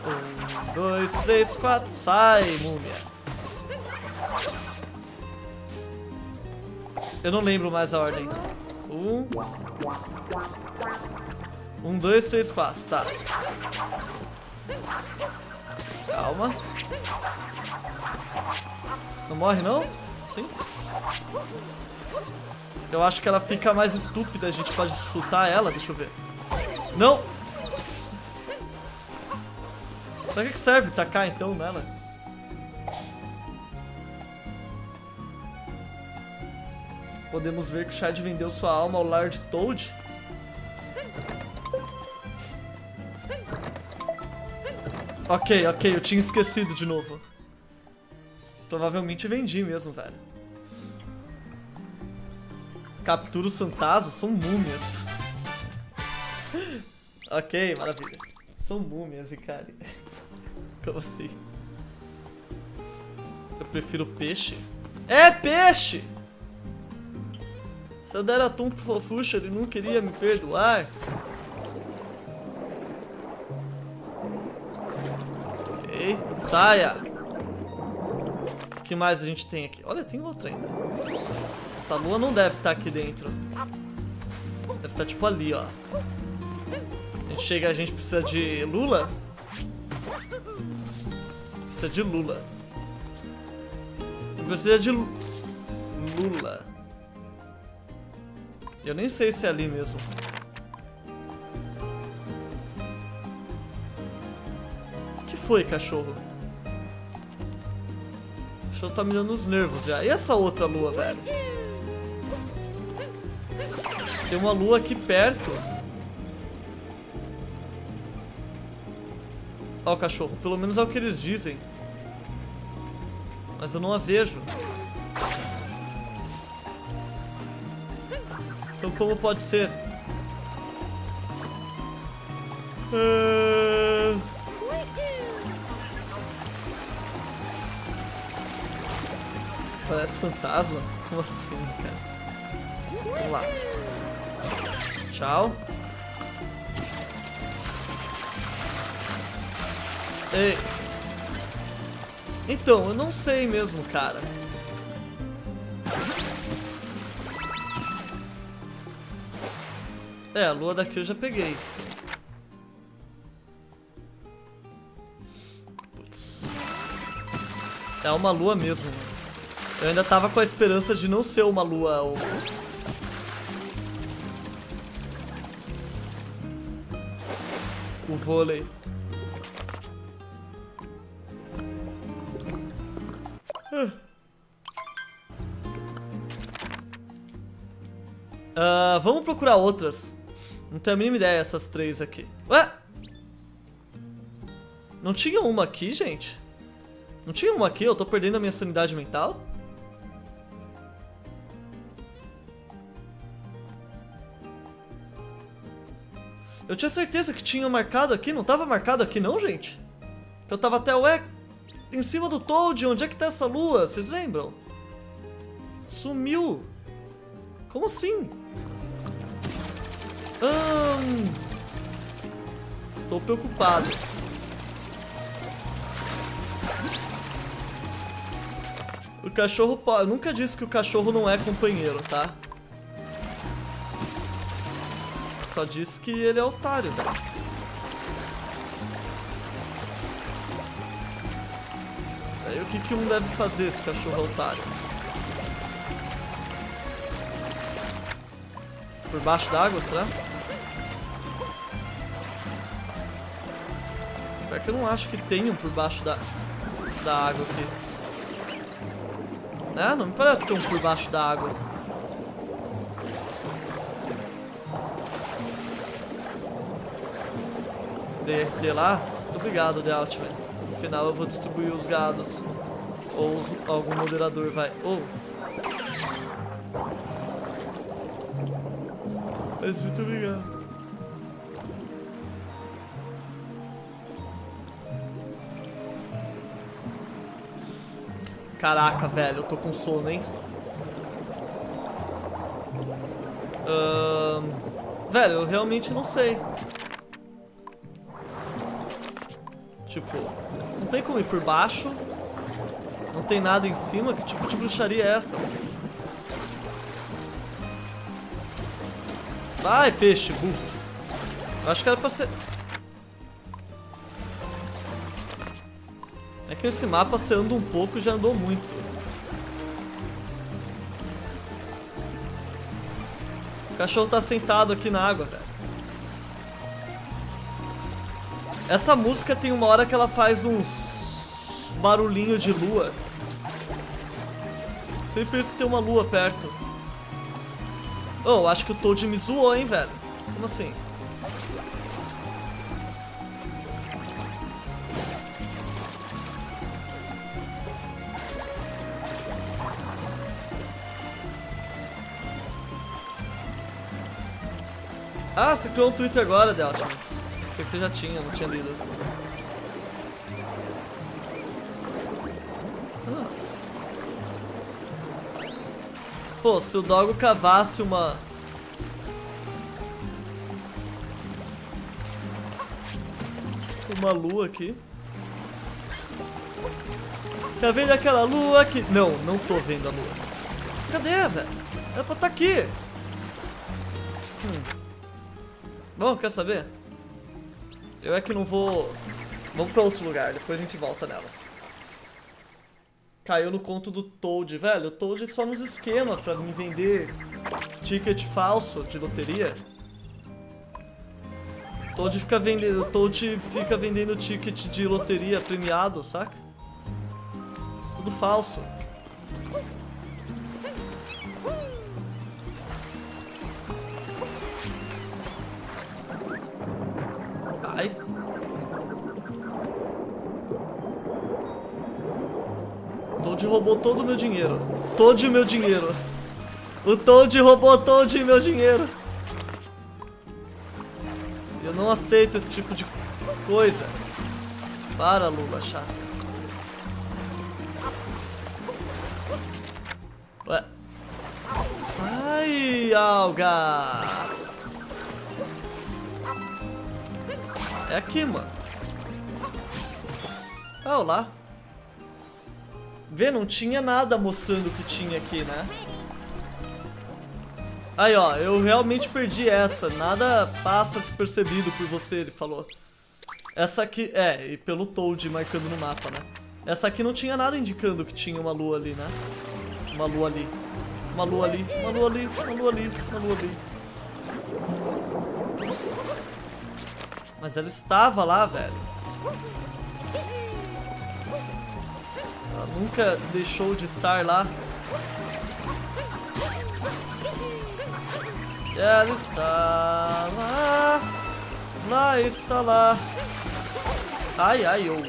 Um, dois, três, quatro. Sai, múmia. Eu não lembro mais a ordem. Um. Um, dois, três, quatro. Tá. Calma. Não morre, não? Sim. Eu acho que ela fica mais estúpida. A gente pode chutar ela. Deixa eu ver. Não! Pra que serve tacar, então, nela? Podemos ver que o Chad vendeu sua alma ao Lord Toad. Ok, ok, eu tinha esquecido de novo. Provavelmente vendi mesmo, velho. Captura os fantasmas, são múmias. ok, maravilha. São múmias, Ikari. Como assim? Eu prefiro peixe. É peixe! Se eu der atum pro fofuxo, ele não queria me perdoar. Ok, saia! O que mais a gente tem aqui? Olha, tem outra ainda. Essa lua não deve estar aqui dentro. Deve estar tipo ali, ó. A gente chega, a gente precisa de Lula. Precisa de Lula. Precisa de Lula. Eu nem sei se é ali mesmo. O que foi, cachorro? O cachorro tá me dando os nervos já. E essa outra lua, velho? Tem uma lua aqui perto. Ó o cachorro. Pelo menos é o que eles dizem. Mas eu não a vejo. Como pode ser? Uh... Parece fantasma? Como assim, cara? Vamos lá. Tchau. Ei. Então, eu não sei mesmo, cara. É, a lua daqui eu já peguei. Putz. É uma lua mesmo. Eu ainda tava com a esperança de não ser uma lua ou... O vôlei. Uh, vamos procurar outras. Não tenho a mínima ideia essas três aqui. Ué? Não tinha uma aqui, gente? Não tinha uma aqui? Eu tô perdendo a minha sanidade mental? Eu tinha certeza que tinha marcado aqui. Não tava marcado aqui não, gente? Eu tava até... Ué, em cima do Toad. Onde é que tá essa lua? Vocês lembram? Sumiu. Como assim? Hum, estou preocupado. O cachorro pode... Eu nunca disse que o cachorro não é companheiro, tá? Só disse que ele é otário, velho. Aí o que, que um deve fazer se o cachorro é otário? Por baixo d'água, será? Pior que eu não acho que tenham por baixo da, da água aqui. É, não me parece que tem um por baixo da água. Derreter lá? Muito obrigado, The Outman. No final eu vou distribuir os gados. Ou os, algum moderador vai. Oh. Mas muito obrigado. Caraca, velho, eu tô com sono, hein? Velho, eu realmente não sei. Tipo, não tem como ir por baixo. Não tem nada em cima. Que tipo de bruxaria é essa? Vai, peixe, burro. Eu acho que era pra ser... É que esse mapa você anda um pouco já andou muito. O cachorro tá sentado aqui na água, velho. Essa música tem uma hora que ela faz uns barulhinho de lua. Sempre penso que tem uma lua perto. Oh, acho que o Toad me zoou, hein, velho. Como assim? Ah, você criou um Twitter agora, Delta. Sei que você já tinha, não tinha lido. Ah. Pô, se o Doggo cavasse uma... Uma lua aqui. Tá vendo aquela lua aqui? Não, não tô vendo a lua. Cadê, velho? Era pra estar tá aqui. Hum. Bom, quer saber? Eu é que não vou... Vamos pra outro lugar, depois a gente volta nelas. Caiu no conto do Toad. Velho, o Toad só nos esquema pra me vender ticket falso de loteria. Toad fica vendendo, Toad fica vendendo ticket de loteria premiado, saca? Tudo falso. Toad roubou todo o meu dinheiro. Todo o meu dinheiro. O Toad roubou todo o meu dinheiro. Eu não aceito esse tipo de coisa. Para, Lula, chato. Ué. Sai, Alga! É aqui, mano. Ah, olá. Vê, não tinha nada mostrando o que tinha aqui, né? Aí, ó, eu realmente perdi essa. Nada passa despercebido por você, ele falou. Essa aqui, é, e pelo Toad marcando no mapa, né? Essa aqui não tinha nada indicando que tinha uma lua ali, né? Uma lua ali. Uma lua ali, uma lua ali, uma lua ali, uma lua ali. Mas ela estava lá, velho. Ela nunca deixou de estar lá. Ela está lá. Lá está lá. Ai, ai, eu.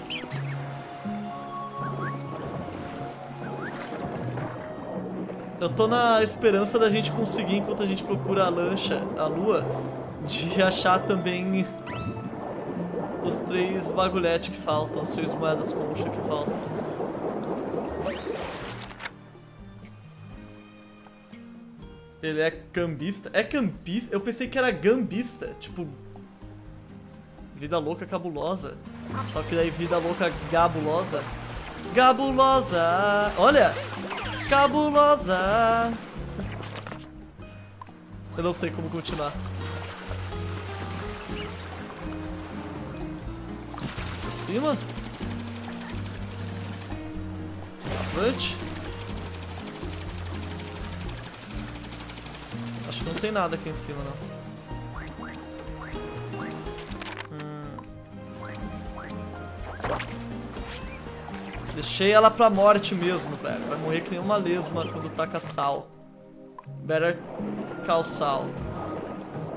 Eu tô na esperança da gente conseguir, enquanto a gente procura a lancha, a lua, de achar também os três bagulhetes que faltam, as três moedas concha que faltam. Ele é cambista? É cambista? Eu pensei que era gambista, tipo... Vida louca cabulosa. Só que daí vida louca gabulosa. Gabulosa! Olha! Cabulosa! Eu não sei como continuar. Em cima? Avante. Acho que não tem nada aqui em cima, não. Hum. Deixei ela pra morte mesmo, velho. Vai morrer que nem uma lesma quando taca sal. Better calçar.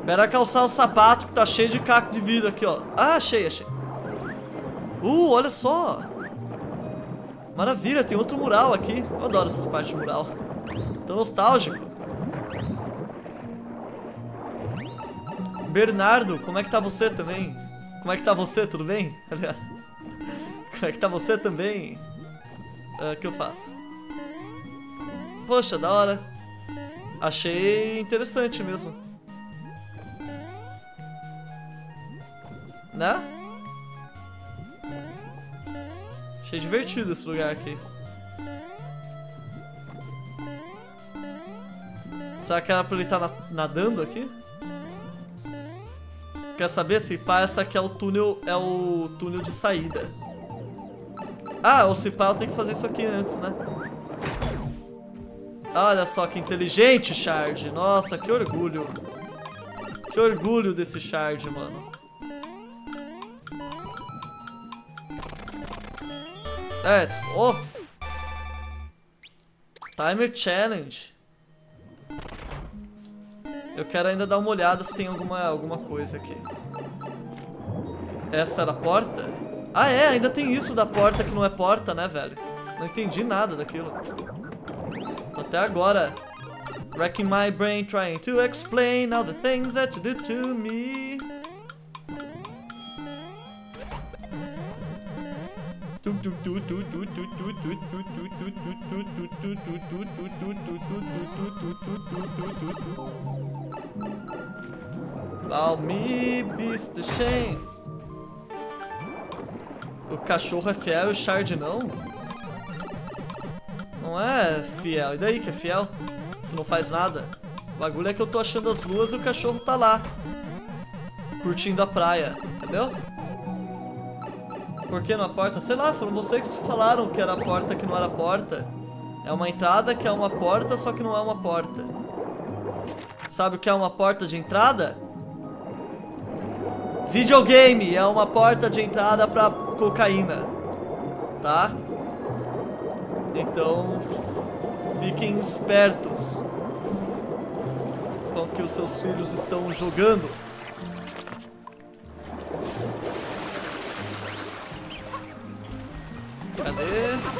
Better calçar o sapato que tá cheio de caco de vidro aqui, ó. Ah, achei, achei. Uh, olha só. Maravilha, tem outro mural aqui. Eu adoro essas partes de mural. Tão nostálgico. Bernardo, como é que tá você também? Como é que tá você, tudo bem? Aliás, como é que tá você também? O uh, que eu faço? Poxa, da hora. Achei interessante mesmo. Né? Achei divertido esse lugar aqui. Será que era pra ele estar tá nadando aqui? Quer saber se pá, essa aqui é o túnel, é o túnel de saída. Ah, o se pá eu tenho que fazer isso aqui antes, né? Olha só que inteligente, Shard. Nossa, que orgulho. Que orgulho desse Shard, mano. É, oh. Timer Challenge. Eu quero ainda dar uma olhada se tem alguma, alguma coisa aqui. Essa era a porta? Ah, é, ainda tem isso da porta que não é porta, né, velho? Não entendi nada daquilo. Tô até agora Wrecking my brain trying to explain all the things that you did to me. Allow me beast shame. O cachorro é fiel e o Shard não? Não é fiel. E daí que é fiel? Se não faz nada. O bagulho é que eu tô achando as luas e o cachorro tá lá. Curtindo a praia. Entendeu? Por que na porta? Sei lá, foram vocês que falaram que era a porta que não era porta. É uma entrada que é uma porta, só que não é uma porta. Sabe o que é uma porta de entrada? Videogame é uma porta de entrada pra cocaína. Tá? Então, fiquem espertos com o que os seus filhos estão jogando. Cadê?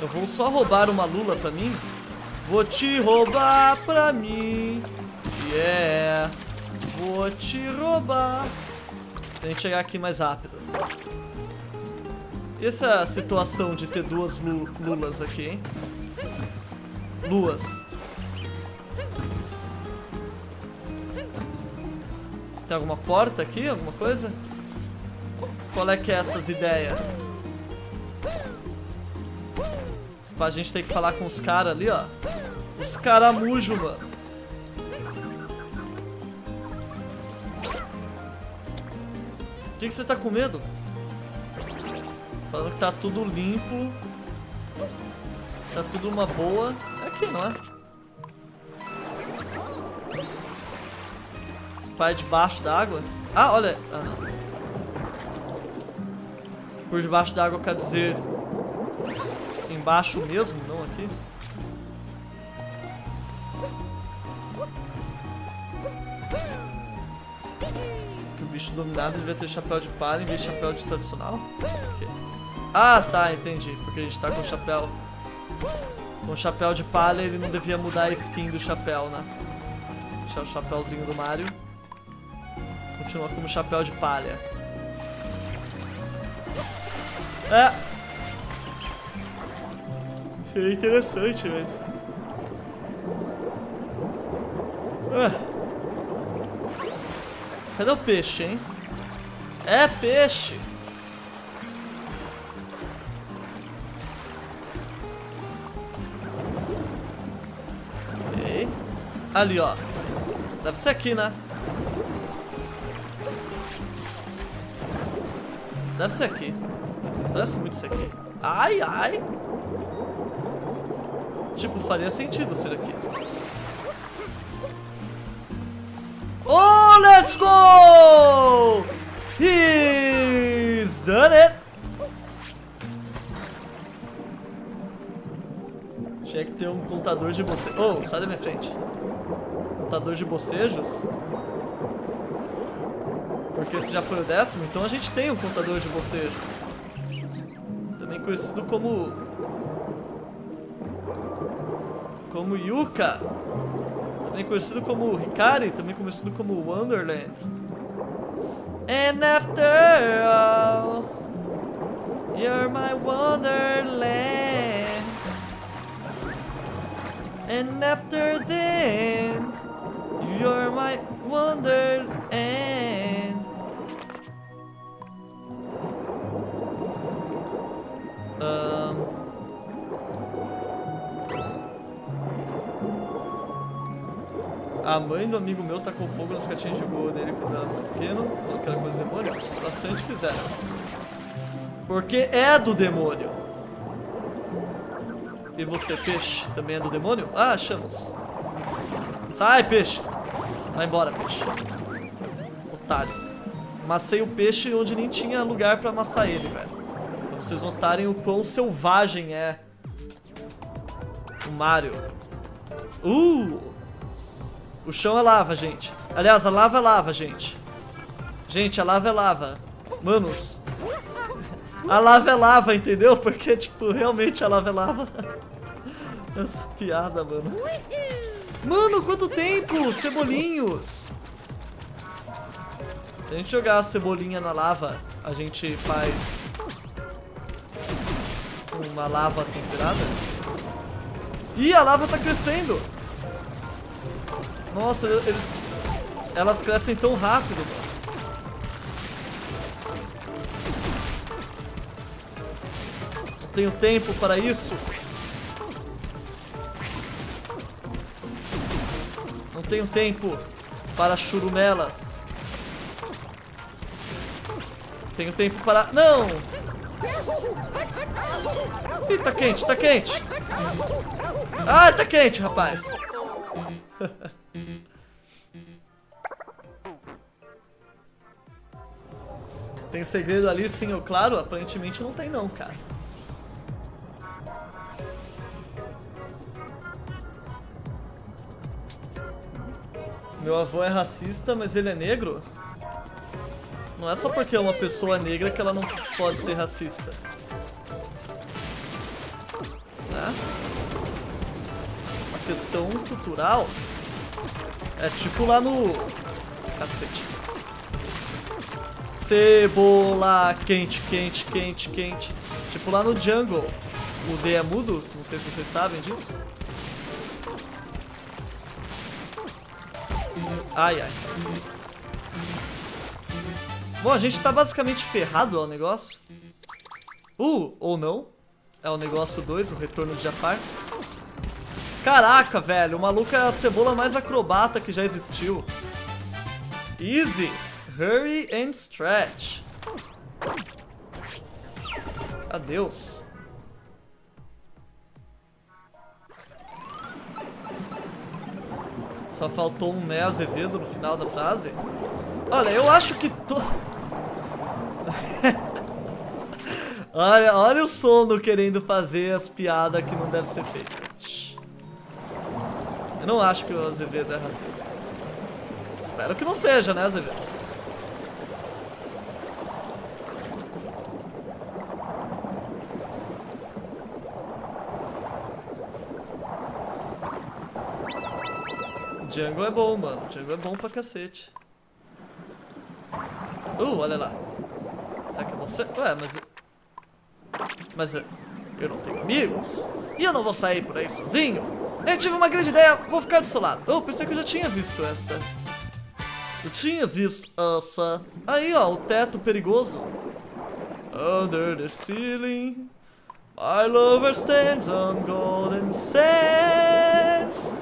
Eu vou só roubar uma lula pra mim. Vou te roubar pra mim. Yeah. Vou te roubar. Pra gente chegar aqui mais rápido. Essa situação de ter duas lu lulas aqui, hein? Luas. Tem alguma porta aqui? Alguma coisa? Qual é que é essas ideias? Pra gente ter que falar com os caras ali, ó. Os caramujos, mano. O que, que você tá com medo? Falando que tá tudo limpo. Tá tudo uma boa. É aqui, não é? Spy debaixo d'água? Ah, olha. Ah, não. Por debaixo d'água quer dizer embaixo mesmo, não aqui. Que o bicho dominado devia ter chapéu de palha em vez de chapéu de tradicional? Okay. Ah, tá, entendi. Porque a gente tá com o chapéu... Com o chapéu de palha, ele não devia mudar a skin do chapéu, né? Deixar o chapéuzinho do Mario. Continua como chapéu de palha. É, Seria interessante, mas... Ah. Cadê o peixe, hein? É peixe! Ok. Ali, ó. Deve ser aqui, né? Deve ser aqui. Parece muito isso aqui. Ai, ai. Tipo, faria sentido ser aqui. Oh, let's go! He's done it! Tinha que ter um contador de bocejos. Oh, sai da minha frente. Contador de bocejos? Porque esse já foi o décimo, então a gente tem um contador de bocejo. Também conhecido como como Yuka, também conhecido como Hikari, também conhecido como Wonderland. And after all, you're my wonderland. And after then, you're my wonderland. Um... A mãe do amigo meu tacou fogo nas caixinhas de boa dele quando era mais pequeno. Falou que era coisa do demônio. Bastante fizeram isso. Porque é do demônio. E você, peixe, também é do demônio? Ah, achamos. Sai, peixe. Vai embora, peixe. Otário. Amassei o peixe onde nem tinha lugar pra amassar ele, velho. Pra vocês notarem o quão selvagem é o Mario. Uh! O chão é lava, gente. Aliás, a lava é lava, gente. Gente, a lava é lava. Manos. A lava é lava, entendeu? Porque, tipo, realmente a lava é lava. Essa piada, mano. Mano, quanto tempo! Cebolinhos! Se a gente jogar a cebolinha na lava, a gente faz uma lava temperada. Ih, a lava tá crescendo! Nossa, eles... Elas crescem tão rápido. Não tenho tempo para isso. Não tenho tempo para churumelas. Tenho tempo para... Não! Ih, tá quente, tá quente. Ah, tá quente, rapaz. tem segredo ali, sim, claro? Aparentemente não tem não, cara. Meu avô é racista, mas ele é negro? Não é só porque é uma pessoa negra que ela não pode ser racista. Né? Uma questão cultural. É tipo lá no... Cacete. Cebola quente, quente, quente, quente. Tipo lá no Jungle. O D é mudo, não sei se vocês sabem disso. Ai, ai. Bom, a gente tá basicamente ferrado ao negócio. Uh, ou não. É o negócio 2, o retorno de Jafar. Caraca, velho, o maluco é a cebola mais acrobata que já existiu. Easy. Hurry and stretch. Adeus. Só faltou um né Azevedo no final da frase. Olha, eu acho que to... olha, olha o sono querendo fazer as piadas que não devem ser feitas. Eu não acho que o Azevedo é racista. Espero que não seja, né, Azevedo? Jungle é bom, mano. Jungle é bom pra cacete. Uh, olha lá. Será que você? Ué, mas... Mas eu não tenho amigos. E eu não vou sair por aí sozinho. Eu tive uma grande ideia, vou ficar do seu lado. Oh, pensei que eu já tinha visto esta. Eu tinha visto essa. Aí, ó, o teto perigoso. Under the ceiling, my lover stands on golden sands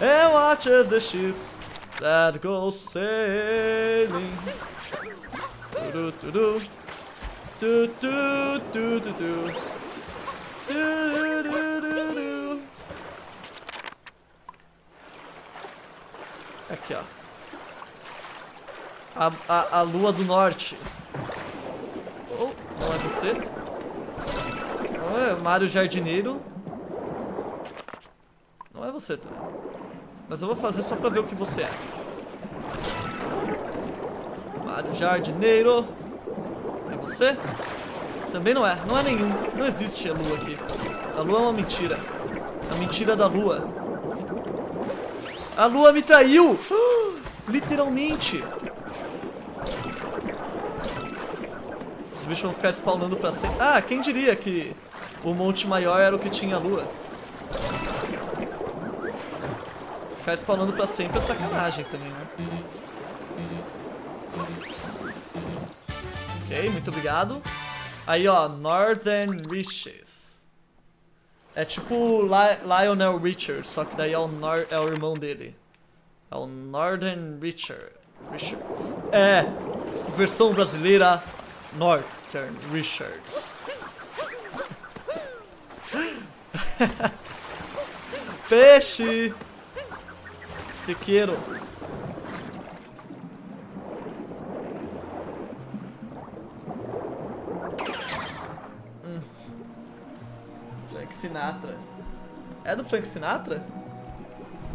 and watches the ships that go sailing. Do do do do do do do do do do do do do Aqui, ó. A, a, a lua do norte. Oh, não é você? Não é Mário Jardineiro. Não é você também. Mas eu vou fazer só pra ver o que você é. Mário Jardineiro. É você? Também não é. Não é nenhum. Não existe a lua aqui. A lua é uma mentira. A mentira da lua. A lua me traiu! Literalmente! Os bichos vão ficar spawnando pra sempre. Ah, quem diria que o monte maior era o que tinha a lua? Ficar spawnando pra sempre é sacanagem também, né? Ok, muito obrigado. Aí, ó, Northern Riches. É tipo Lionel Richard, só que daí é o, Nor é o irmão dele. É o Northern Richard. Richard. É, versão brasileira, Northern Richards. Peixe! Te quero. Hum. Frank Sinatra. É do Frank Sinatra?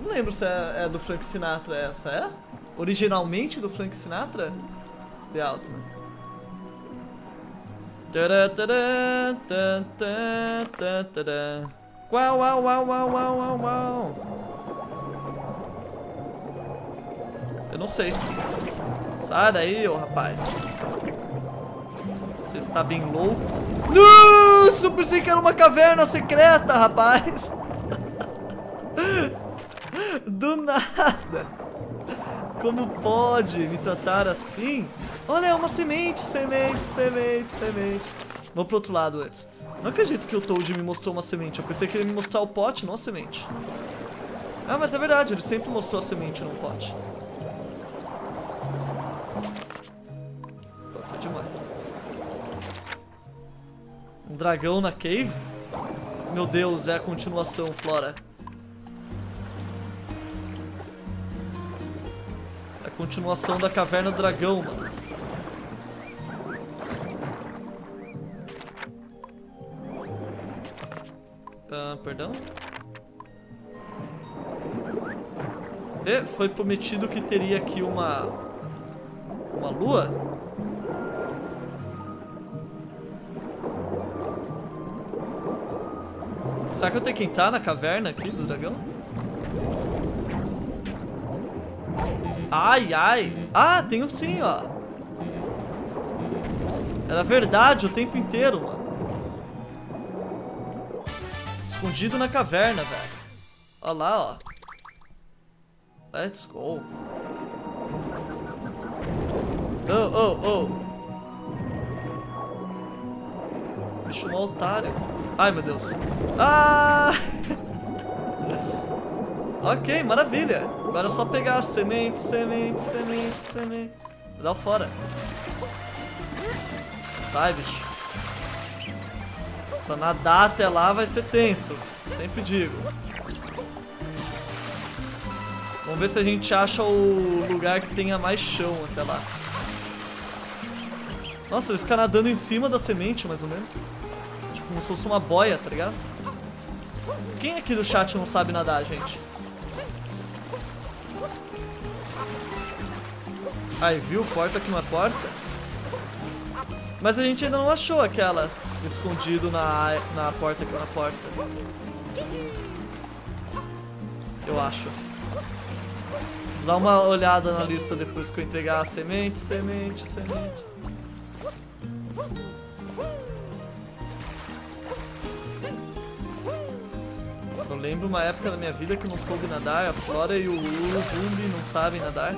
Não lembro se é, é, do Frank Sinatra essa, é? Originalmente do Frank Sinatra? The Altman. Uau, uau, uau, uau, uau, uau, uau. Eu não sei. Sai daí, ô rapaz. Você está bem louco. Nossa, eu pensei que era uma caverna secreta, rapaz. Do nada. Como pode me tratar assim? Olha, é uma semente, semente, semente, semente. Vamos pro outro lado antes. Não acredito que o Toad me mostrou uma semente. Eu pensei que ele ia me mostrar o pote, não a semente. Ah, mas é verdade, ele sempre mostrou a semente no pote. Demais. Um dragão na cave? Meu Deus, é a continuação, Flora. É a continuação da Caverna do Dragão, mano. Ah, perdão? E foi prometido que teria aqui uma... Uma lua? Será que eu tenho que entrar na caverna aqui do dragão? Ai, ai. Ah, tenho sim, ó. Era verdade o tempo inteiro, mano. Escondido na caverna, velho. Olha lá, ó. Let's go. Oh, oh, oh. Bicho um otário. Ai, meu Deus. Ah! ok, maravilha. Agora é só pegar semente, semente, semente, semente. Dá fora. Sai, bicho. Nossa, nadar até lá vai ser tenso. Sempre digo. Vamos ver se a gente acha o lugar que tenha mais chão até lá. Nossa, ele fica nadando em cima da semente, mais ou menos. Como se fosse uma boia, tá ligado? Quem aqui do chat não sabe nadar, gente? Aí, viu? Porta aqui uma porta. Mas a gente ainda não achou aquela escondido na, na porta aqui na porta. Eu acho. Dá uma olhada na lista depois que eu entregar a semente, semente, semente. Lembro uma época da minha vida que eu não soube nadar, a Flora e o Bumbi não sabem nadar.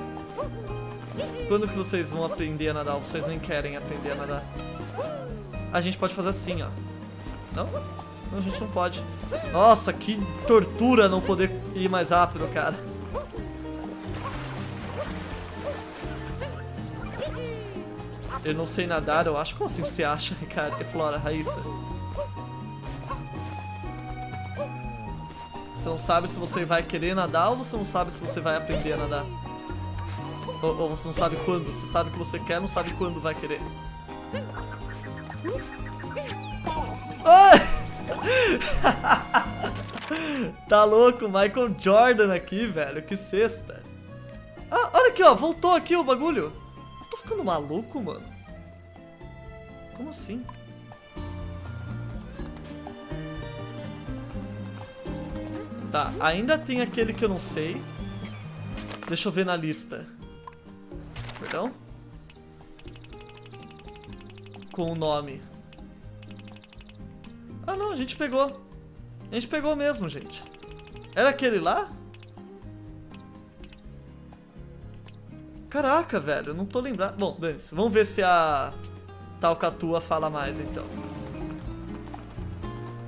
Quando que vocês vão aprender a nadar? Vocês nem querem aprender a nadar? A gente pode fazer assim, ó. Não? Não, a gente não pode. Nossa, que tortura não poder ir mais rápido, cara. Eu não sei nadar, eu acho. Como assim você acha? É Flora, Raíssa. Você não sabe se você vai querer nadar ou você não sabe se você vai aprender a nadar? Ou, ou você não sabe quando? Você sabe que você quer, não sabe quando vai querer. tá louco, Michael Jordan aqui, velho. Que cesta. Ah, olha aqui, ó. Voltou aqui o bagulho. Tô ficando maluco, mano. Como assim? Tá, ainda tem aquele que eu não sei. Deixa eu ver na lista. Perdão? Com o nome. Ah, não, a gente pegou. A gente pegou mesmo, gente. Era aquele lá? Caraca, velho, eu não tô lembrando. Bom, dane Vamos ver se a Talcatua fala mais, então.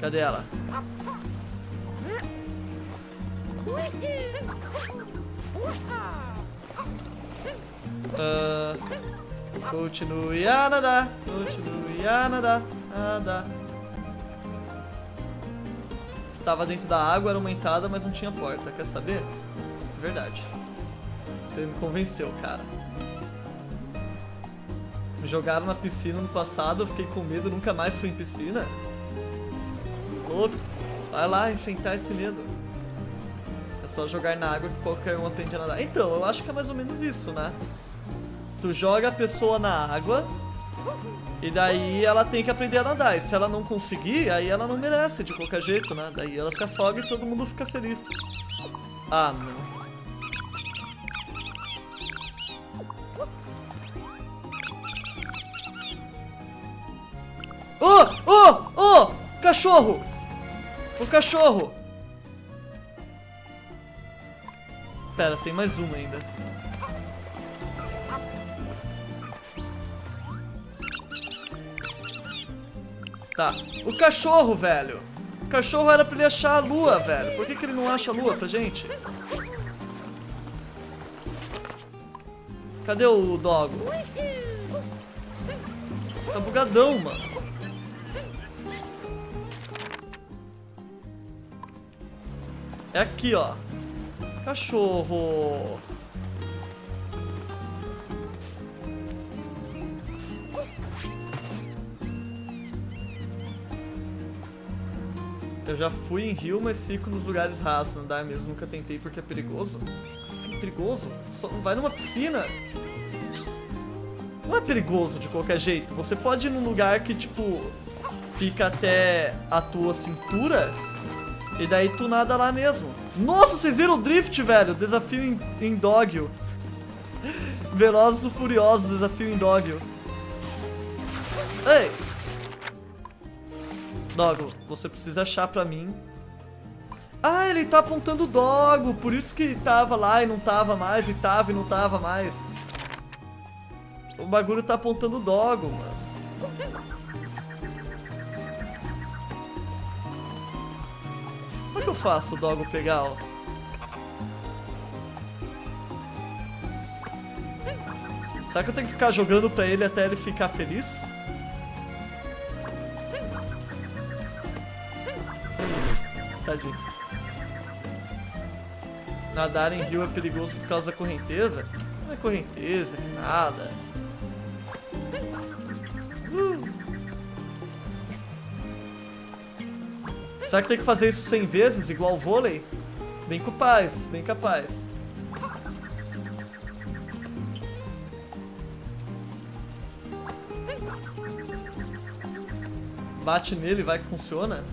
Cadê ela? Uh, continue a nadar, continue a nadar, nadar. Estava dentro da água, era uma entrada, mas não tinha porta. Quer saber? Verdade. Você me convenceu, cara. Me jogaram na piscina no passado, eu fiquei com medo, nunca mais fui em piscina. Louco. Vai lá enfrentar esse medo. Só jogar na água que qualquer um aprende a nadar. Então, eu acho que é mais ou menos isso, né? Tu joga a pessoa na água E daí ela tem que aprender a nadar. E se ela não conseguir, aí ela não merece de qualquer jeito, né? Daí ela se afoga e todo mundo fica feliz. Ah, não. Oh! Oh! Oh! Cachorro! O cachorro! Pera, tem mais uma ainda. Tá. O cachorro, velho. O cachorro era pra ele achar a lua, velho. Por que, que ele não acha a lua pra gente? Cadê o doggo? Tá bugadão, mano. É aqui, ó. Cachorro. Eu já fui em rio, mas fico nos lugares rasos. Andar mesmo nunca tentei porque é perigoso. Sim, perigoso? Só vai numa piscina. Não é perigoso de qualquer jeito. Você pode ir num lugar que, tipo, fica até a tua cintura e daí tu nada lá mesmo. Nossa, vocês viram o drift, velho? Desafio em, em Dogio. Velozes e Furiosos, desafio em Dogio. Ei! Doggo, você precisa achar pra mim. Ah, ele tá apontando o Doggo, por isso que tava lá e não tava mais, e tava e não tava mais. O bagulho tá apontando o Doggo, mano. Que eu faço o Doggo pegar, ó? Será que eu tenho que ficar jogando pra ele até ele ficar feliz? Tadinho. Nadar em rio é perigoso por causa da correnteza? Não é correnteza, nada. Uh. Será que tem que fazer isso 100 vezes, igual o vôlei? Bem capaz, bem capaz. Bate nele, vai que funciona.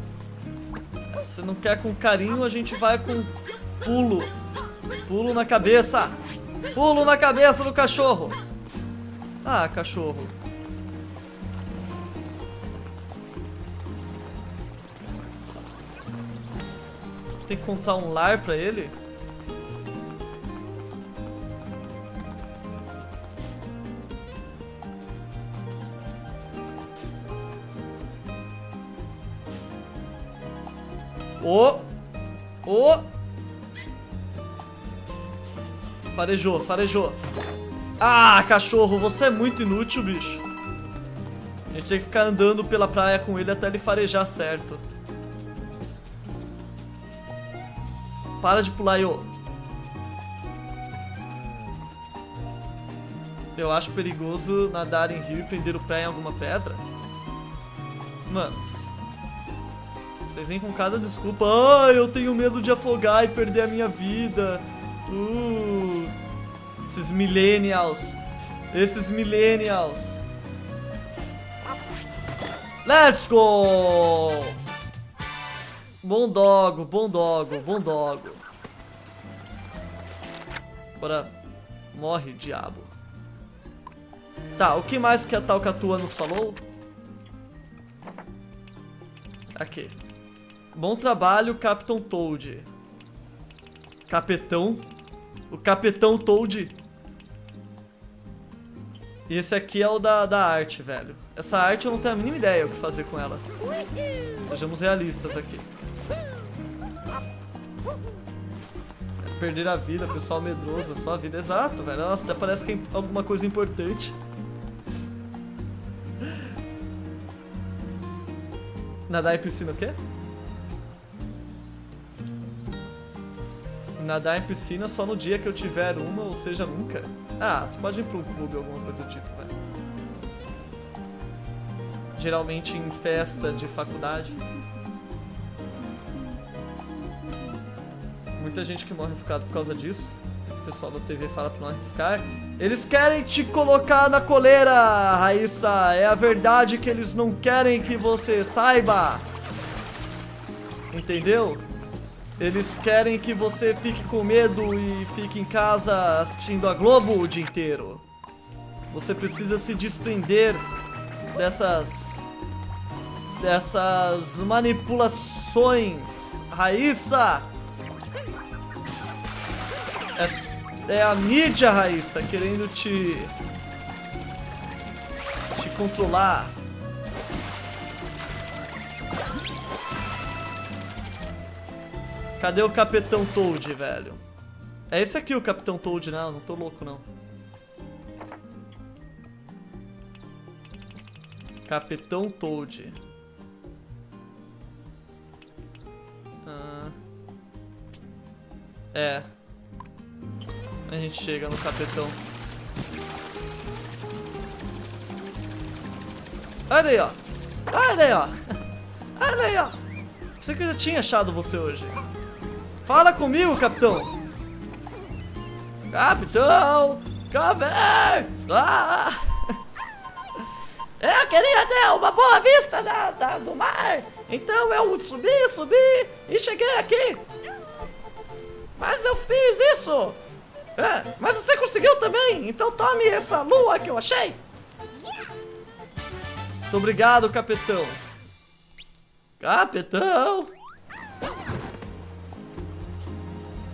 Se não quer com carinho, a gente vai com pulo. Pulo na cabeça. Pulo na cabeça do cachorro. Ah, cachorro. Tem que encontrar um lar pra ele? Ô! Ô! Farejou, farejou. Ah, cachorro, você é muito inútil, bicho. A gente tem que ficar andando pela praia com ele até ele farejar certo. Para de pular, eu. Eu acho perigoso nadar em rio e prender o pé em alguma pedra. Manos. Vocês vêm com cada desculpa. Ah, eu tenho medo de afogar e perder a minha vida. Uh, esses millennials. Esses millennials. Let's go! Bom dogo, bom dogo, bom dogo. Morre, diabo. Tá, o que mais que a tal Catua nos falou? Aqui. Bom trabalho, Capitão Toad. Capetão. O Capitão Toad. E esse aqui é o da, da arte, velho. Essa arte eu não tenho a mínima ideia o que fazer com ela. Sejamos realistas aqui. Perder a vida, pessoal medroso, é só a vida. Exato, velho. Nossa, até parece que é alguma coisa importante. Nadar em piscina o quê? Nadar em piscina só no dia que eu tiver uma, ou seja, nunca. Ah, você pode ir pra um clube, alguma coisa do tipo, velho. Geralmente em festa de faculdade. Muita gente que morre ficado por causa disso. O pessoal da TV fala pra não arriscar. Eles querem te colocar na coleira, Raíssa. É a verdade que eles não querem que você saiba. Entendeu? Eles querem que você fique com medo e fique em casa assistindo a Globo o dia inteiro. Você precisa se desprender dessas dessas manipulações. Raíssa! É, a mídia, Raíssa, querendo te te controlar. Cadê o Capitão Toad, velho? É esse aqui o Capitão Toad, não, não tô louco não. Capitão Toad. Ah. É. A gente chega no Capitão. Olha aí, ó. Olha aí, ó. Olha aí, ó. Você que eu já tinha achado você hoje. Fala comigo, capitão. Capitão! Cover! Ah! Eu queria ter uma boa vista da, da, do mar. Então eu subi, subi e cheguei aqui. Mas eu fiz isso. É, mas você conseguiu também. Então tome essa lua que eu achei. Muito obrigado, capitão. Capitão.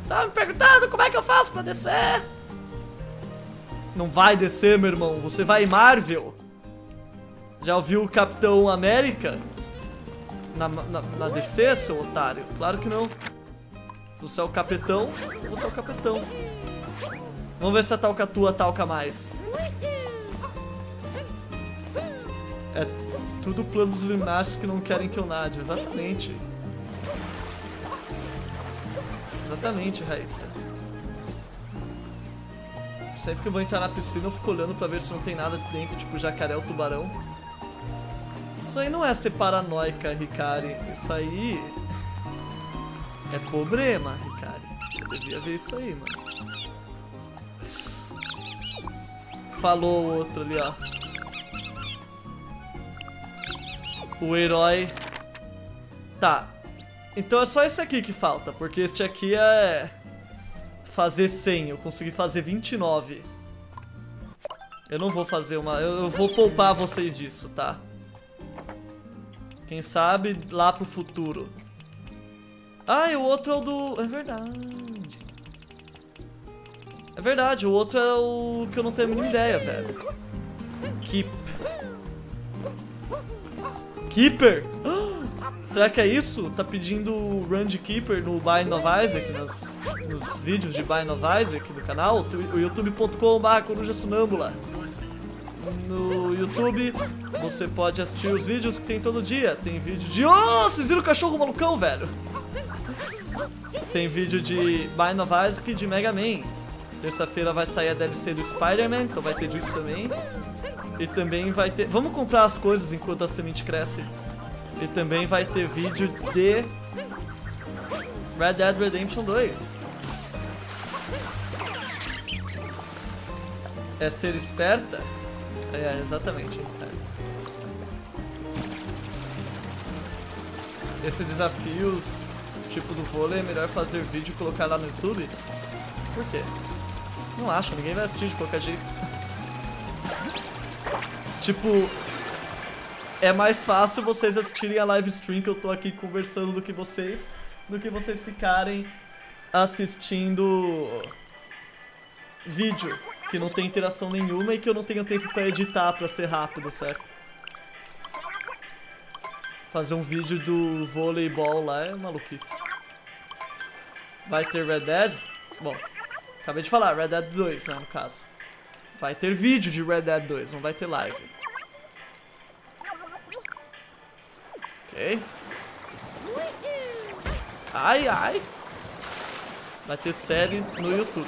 Tá me perguntando como é que eu faço pra descer. Não vai descer, meu irmão. Você vai em Marvel. Já ouviu o Capitão América? Na, na, na DC, seu otário? Claro que não. Se você é o capitão, você é o capitão. Vamos ver se a Talcatua talca mais. É tudo planos lunáticos que não querem que eu nade. Exatamente. Exatamente, Raíssa. Sempre que eu vou entrar na piscina eu fico olhando pra ver se não tem nada dentro, tipo jacaré ou tubarão. Isso aí não é ser paranoica, Ricari. Isso aí é problema, Ricari. Você devia ver isso aí, mano. Falou o outro ali, ó. O herói. Tá. Então é só esse aqui que falta, porque este aqui é fazer 100, eu consegui fazer 29. Eu não vou fazer uma... Eu vou poupar vocês disso, tá? Quem sabe lá pro futuro. Ah, e o outro é o do... É verdade. É verdade, o outro é o que eu não tenho a mínima ideia, velho. Keep. Keeper? Será que é isso? Tá pedindo Run de Keeper no Bind of Isaac, nos, nos vídeos de Bind of Isaac do canal? O youtube.com.br Coruja Sonâmbula no YouTube. Você pode assistir os vídeos que tem todo dia. Tem vídeo de... Oh, vocês viram o cachorro malucão, velho? Tem vídeo de Bind of Isaac e de Mega Man. Terça-feira vai sair a DLC do Spider-Man, então vai ter disso também. E também vai ter... Vamos comprar as coisas enquanto a semente cresce. E também vai ter vídeo de... Red Dead Redemption 2. É ser esperta? É, exatamente. Esse desafios tipo do vôlei é melhor fazer vídeo e colocar lá no YouTube? Por quê? Não acho, ninguém vai assistir de qualquer jeito. tipo, é mais fácil vocês assistirem a live stream que eu tô aqui conversando do que vocês, do que vocês ficarem assistindo vídeo que não tem interação nenhuma e que eu não tenho tempo pra editar pra ser rápido, certo? Fazer um vídeo do voleibol lá é maluquice. Vai ter Red Dead? Bom, acabei de falar, Red Dead 2, né, no caso. Vai ter vídeo de Red Dead 2, não vai ter live. Ok. Ai, ai. Vai ter série no YouTube.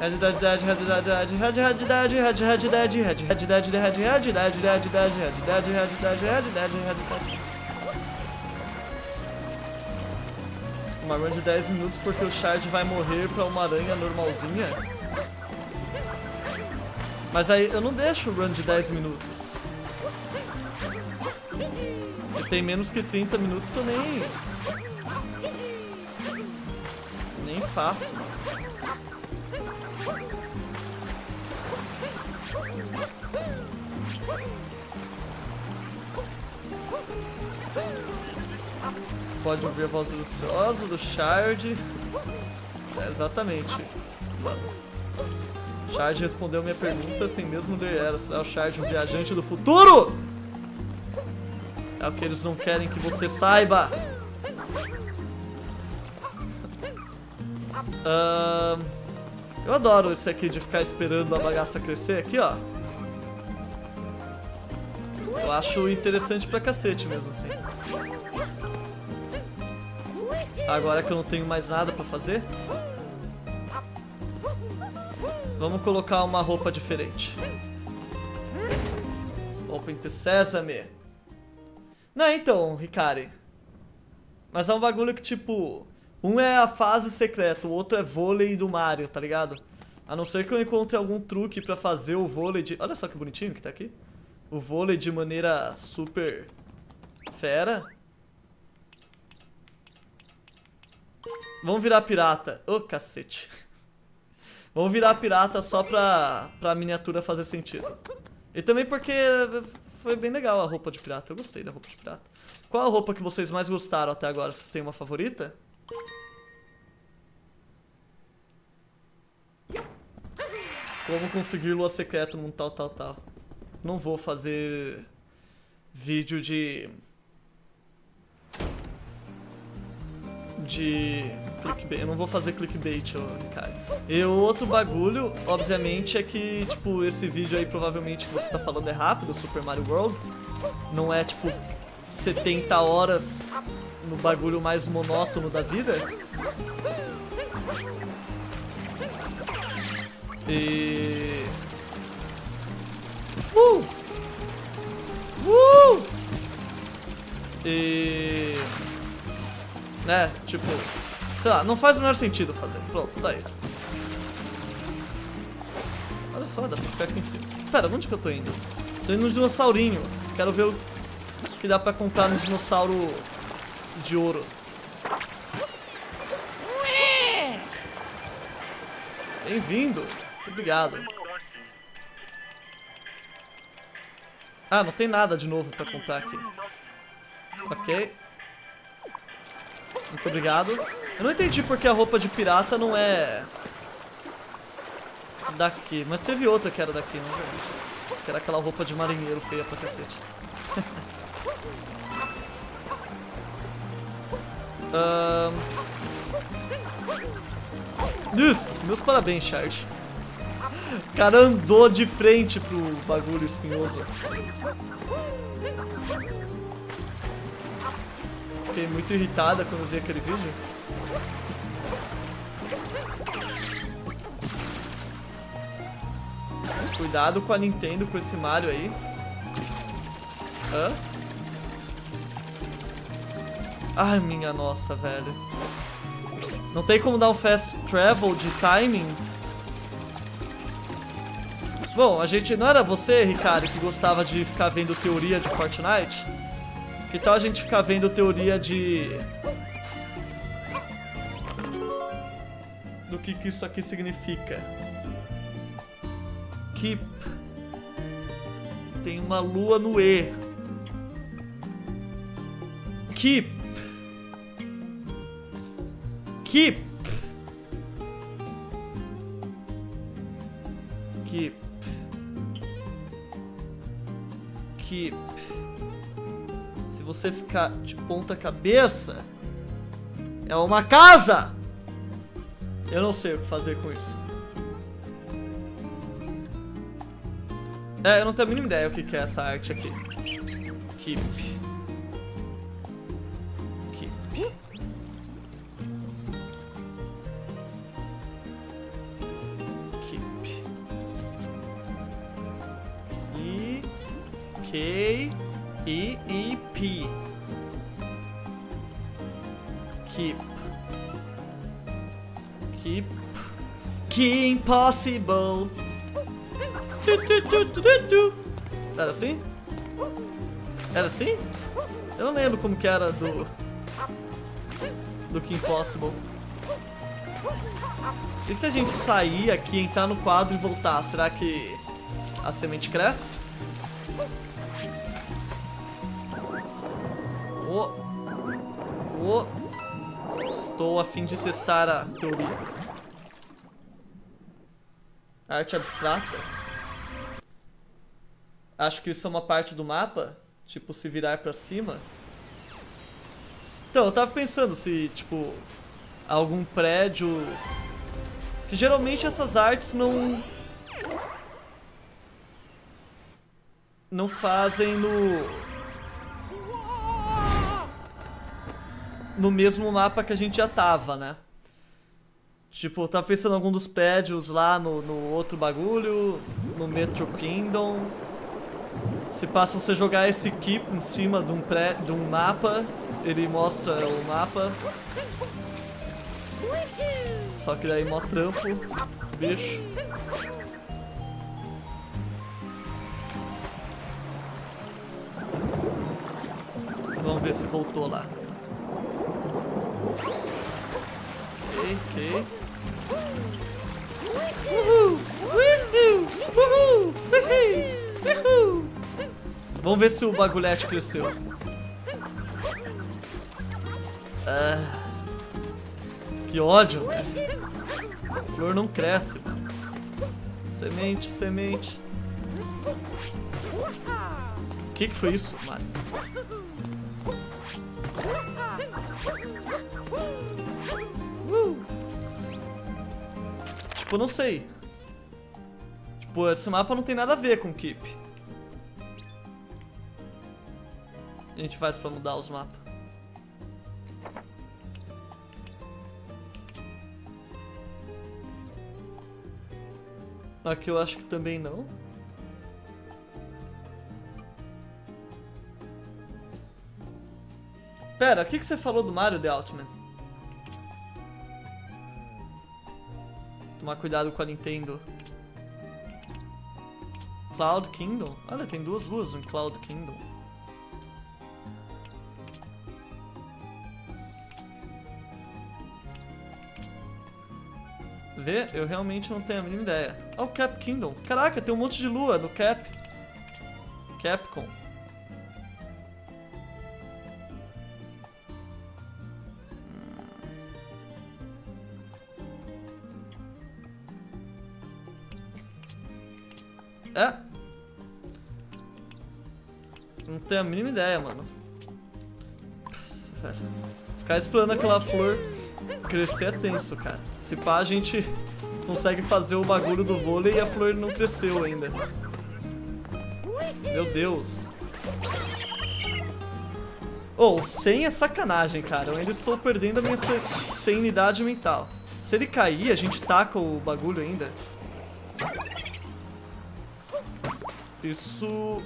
Red Dead Dead Red Dead Dead Red Red Dead Red Red Dead Red Red Dead Red Red Dead Red Dead Dead Red Dead Red Dead Red Dead Red Dead Red Dead uma run de 10 minutos porque o Shard vai morrer pra uma aranha normalzinha. Mas aí eu não deixo run de 10 minutos. Se tem menos que 30 minutos eu nem... Nem faço, mano. Pode ouvir a voz deliciosa do Shard. É, exatamente. Shard respondeu minha pergunta sem mesmo ler ela. É o Shard um viajante do futuro? É o que eles não querem que você saiba. Uh, eu adoro esse aqui de ficar esperando a bagaça crescer aqui, ó. Eu acho interessante pra cacete mesmo assim. Agora que eu não tenho mais nada pra fazer, vamos colocar uma roupa diferente. Open to Sesame. Não, então, Ricari. Mas é um bagulho que, tipo... Um é a fase secreta, o outro é vôlei do Mario, tá ligado? A não ser que eu encontre algum truque pra fazer o vôlei de... Olha só que bonitinho que tá aqui. O vôlei de maneira super fera. Vamos virar pirata. Ô, oh, cacete. Vamos virar pirata só pra, pra miniatura fazer sentido. E também porque foi bem legal a roupa de pirata. Eu gostei da roupa de pirata. Qual a roupa que vocês mais gostaram até agora? Vocês têm uma favorita? Como conseguir lua secreta num tal, tal, tal. Não vou fazer vídeo de... De clickbait. Eu não vou fazer clickbait, cara. E o outro bagulho, obviamente, é que, tipo, esse vídeo aí provavelmente que você tá falando é rápido, Super Mario World. Não é, tipo, 70 horas no bagulho mais monótono da vida. E... Uh! Uh! E... Né, tipo... Sei lá, não faz o menor sentido fazer. Pronto, só isso. Olha só, dá pra ficar aqui em cima. Pera, onde que eu tô indo? Tô indo no dinossaurinho. Quero ver o que dá pra comprar no dinossauro de ouro. Bem-vindo. Obrigado. Ah, não tem nada de novo pra comprar aqui. Ok. Muito obrigado. Eu não entendi porque a roupa de pirata não é... Daqui. Mas teve outra que era daqui, não é Que era aquela roupa de marinheiro feia pra cacete. um... Isso, meus parabéns, Chard. O cara andou de frente pro bagulho espinhoso. Fiquei muito irritada quando vi aquele vídeo. Cuidado com a Nintendo, com esse Mario aí. Hã? Ai, minha nossa, velho. Não tem como dar um fast travel de timing? Bom, a gente... Não era você, Ricardo, que gostava de ficar vendo teoria de Fortnite? Que tal a gente ficar vendo teoria de... Do que, que isso aqui significa? Keep. Tem uma lua no E. Keep. Keep. Keep. Keep. Se você ficar de ponta cabeça, é uma casa! Eu não sei o que fazer com isso. É, eu não tenho a mínima ideia o que é essa arte aqui. Keep. Keep. Keep. E... K... E... E... P. Keep. Keep... Que impossible. Era assim? Era assim? Eu não lembro como que era do... Do que impossible. E se a gente sair aqui, entrar no quadro e voltar? Será que a semente cresce? Estou a fim de testar a teoria. Arte abstrata. Acho que isso é uma parte do mapa. Tipo, se virar pra cima. Então, eu tava pensando se, tipo, algum prédio... Que geralmente essas artes não... Não fazem no... No mesmo mapa que a gente já tava, né? Tipo, tava pensando em algum dos prédios lá no, no outro bagulho, no Metro Kingdom. Se passa você jogar esse keep em cima de um, pré, de um mapa, ele mostra o mapa. Só que daí mó trampo, bicho. Vamos ver se voltou lá. Ok! Vamos ver se o bagulhete cresceu. Ah, que ódio. A flor não cresce. Semente, semente. O que que foi isso, Mario? Tipo, não sei. Tipo, esse mapa não tem nada a ver com Keep. A gente faz pra mudar os mapas. Aqui eu acho que também não. Pera, o que, que você falou do Mario The Ultimate? Tomar cuidado com a Nintendo. Cloud Kingdom? Olha, tem duas luas no Cloud Kingdom. Vê? Eu realmente não tenho a mínima ideia. Ah, o Cap Kingdom. Caraca, tem um monte de lua no Cap. Capcom. É. Não tenho a mínima ideia, mano. Nossa, velho. Ficar explorando aquela flor crescer é tenso, cara. Se pá, a gente consegue fazer o bagulho do vôlei e a flor não cresceu ainda. Meu Deus. Oh, 100 é sacanagem, cara. Eu ainda estou perdendo a minha sanidade mental. Se ele cair, a gente taca o bagulho ainda. Isso...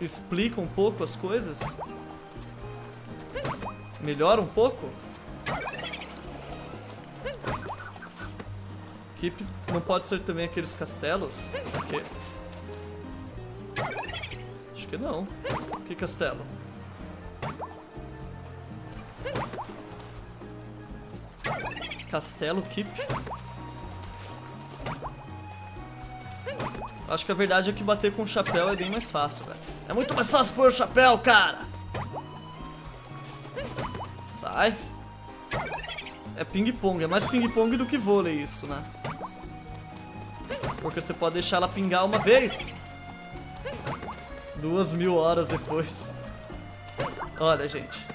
Explica um pouco as coisas? Melhora um pouco? Keep não pode ser também aqueles castelos? Porque... Acho que não. Que castelo? Castelo Keep? Acho que a verdade é que bater com o chapéu é bem mais fácil, velho. É muito mais fácil pôr o chapéu, cara! Sai. É ping-pong, é mais ping-pong do que vôlei isso, né? Porque você pode deixar ela pingar uma vez. Duas mil horas depois. Olha, gente.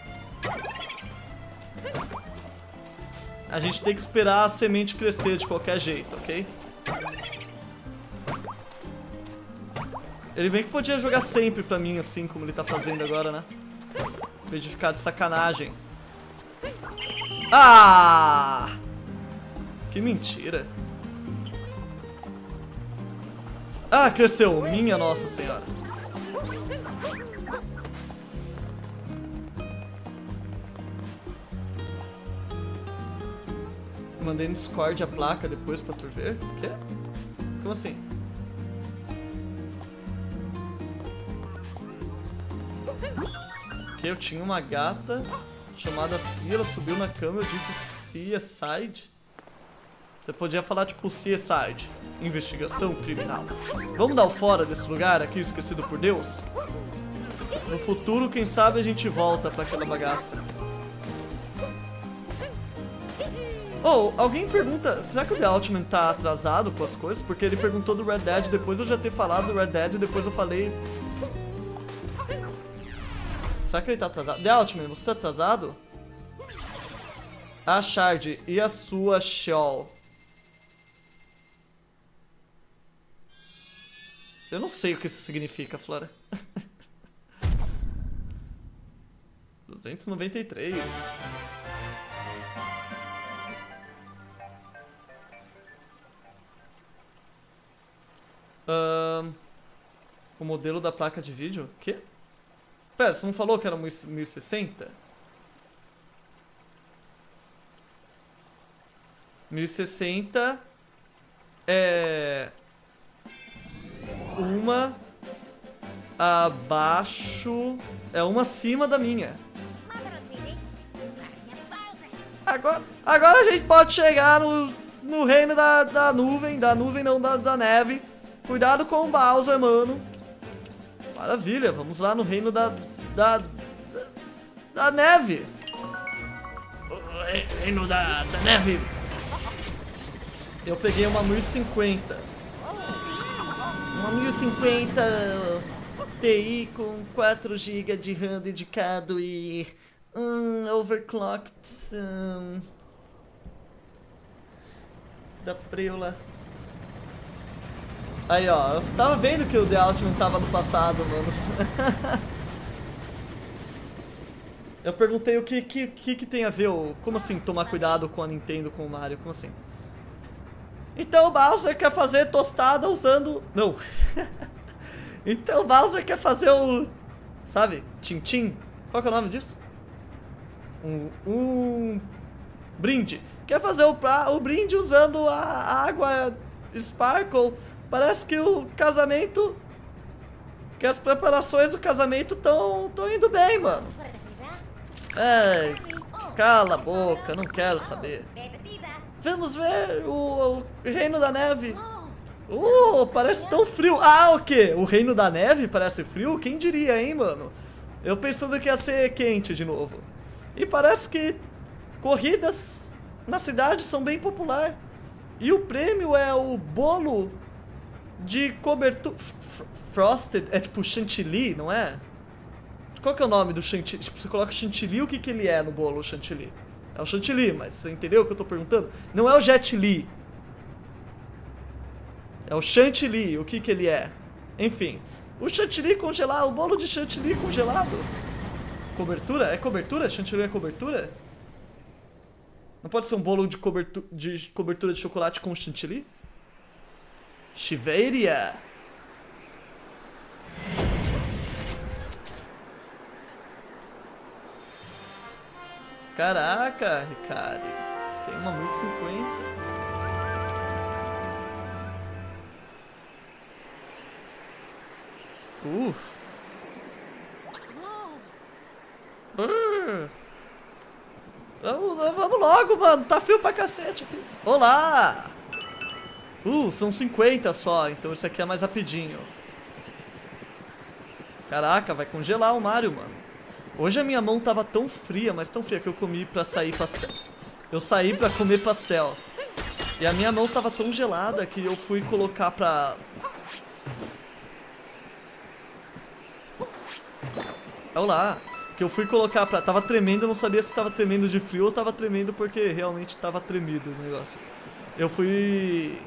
A gente tem que esperar a semente crescer de qualquer jeito, ok? Ele bem que podia jogar sempre pra mim, assim, como ele tá fazendo agora, né? Em vez de ficar de sacanagem. Ah! Que mentira. Ah, cresceu. Minha Nossa Senhora. Mandei no Discord a placa depois pra tu ver. Quê? Como assim? Que eu tinha uma gata chamada Cia, ela subiu na cama eu disse Suicide. Você podia falar tipo Suicide, investigação criminal. Vamos dar o fora desse lugar aqui, esquecido por Deus? No futuro, quem sabe a gente volta pra aquela bagaça. Oh, alguém pergunta, será que o The Ultimate tá atrasado com as coisas? Porque ele perguntou do Red Dead, depois eu já ter falado do Red Dead, depois eu falei... Será que ele tá atrasado? The Ultimate, você tá atrasado? A Shard e a sua Shawl. Eu não sei o que isso significa, Flora. 293. Um, o modelo da placa de vídeo? Que? Pera, você não falou que era 1060? 1060 é uma abaixo, é uma acima da minha. Agora, agora a gente pode chegar no, no reino da, da nuvem, da nuvem não, da, da neve. Cuidado com o Bowser, mano. Maravilha, vamos lá no reino da, da, da, da neve. Reino da, da neve. Eu peguei uma 1050. Uma 1050 TI com 4 GB de RAM dedicado e um, overclocked um, da preula. Aí, ó, eu tava vendo que o The Ultimate tava no passado, manos. eu perguntei o que, que, que, que tem a ver, o, como assim, tomar cuidado com a Nintendo, com o Mario, como assim? Então o Bowser quer fazer tostada usando... Não. então o Bowser quer fazer o... Sabe? Tintim. Qual que é o nome disso? Um... Um... Brinde. Quer fazer o, o brinde usando a água Sparkle. Parece que o casamento... Que as preparações do casamento estão tão indo bem, mano. É, cala a boca, não quero saber. Vamos ver o, o Reino da Neve. Uh, parece tão frio. Ah, o quê? O Reino da Neve parece frio? Quem diria, hein, mano? Eu pensando que ia ser quente de novo. E parece que corridas na cidade são bem popular. E o prêmio é o bolo de cobertura... Frosted, é tipo chantilly, não é? Qual que é o nome do chantilly? Tipo, você coloca chantilly, o que que ele é no bolo chantilly? É o chantilly, mas você entendeu o que eu tô perguntando? Não é o jet li. É o chantilly, o que que ele é? Enfim, o chantilly congelado, o bolo de chantilly congelado. Cobertura? É cobertura? Chantilly é cobertura? Não pode ser um bolo de, cobertu de cobertura de chocolate com chantilly? Chiveria. Caraca, Ricardo. Você tem uma 1050. Uf. Vamos, vamos logo, mano. Tá frio pra cacete aqui. Olá! Uh, são 50 só, então esse aqui é mais rapidinho. Caraca, vai congelar o Mario, mano. Hoje a minha mão tava tão fria, mas tão fria que eu comi pra sair pastel. Eu saí pra comer pastel. E a minha mão tava tão gelada que eu fui colocar pra... Olha lá. Que eu fui colocar pra... Tava tremendo, eu não sabia se tava tremendo de frio ou tava tremendo porque realmente tava tremido o negócio. Eu fui...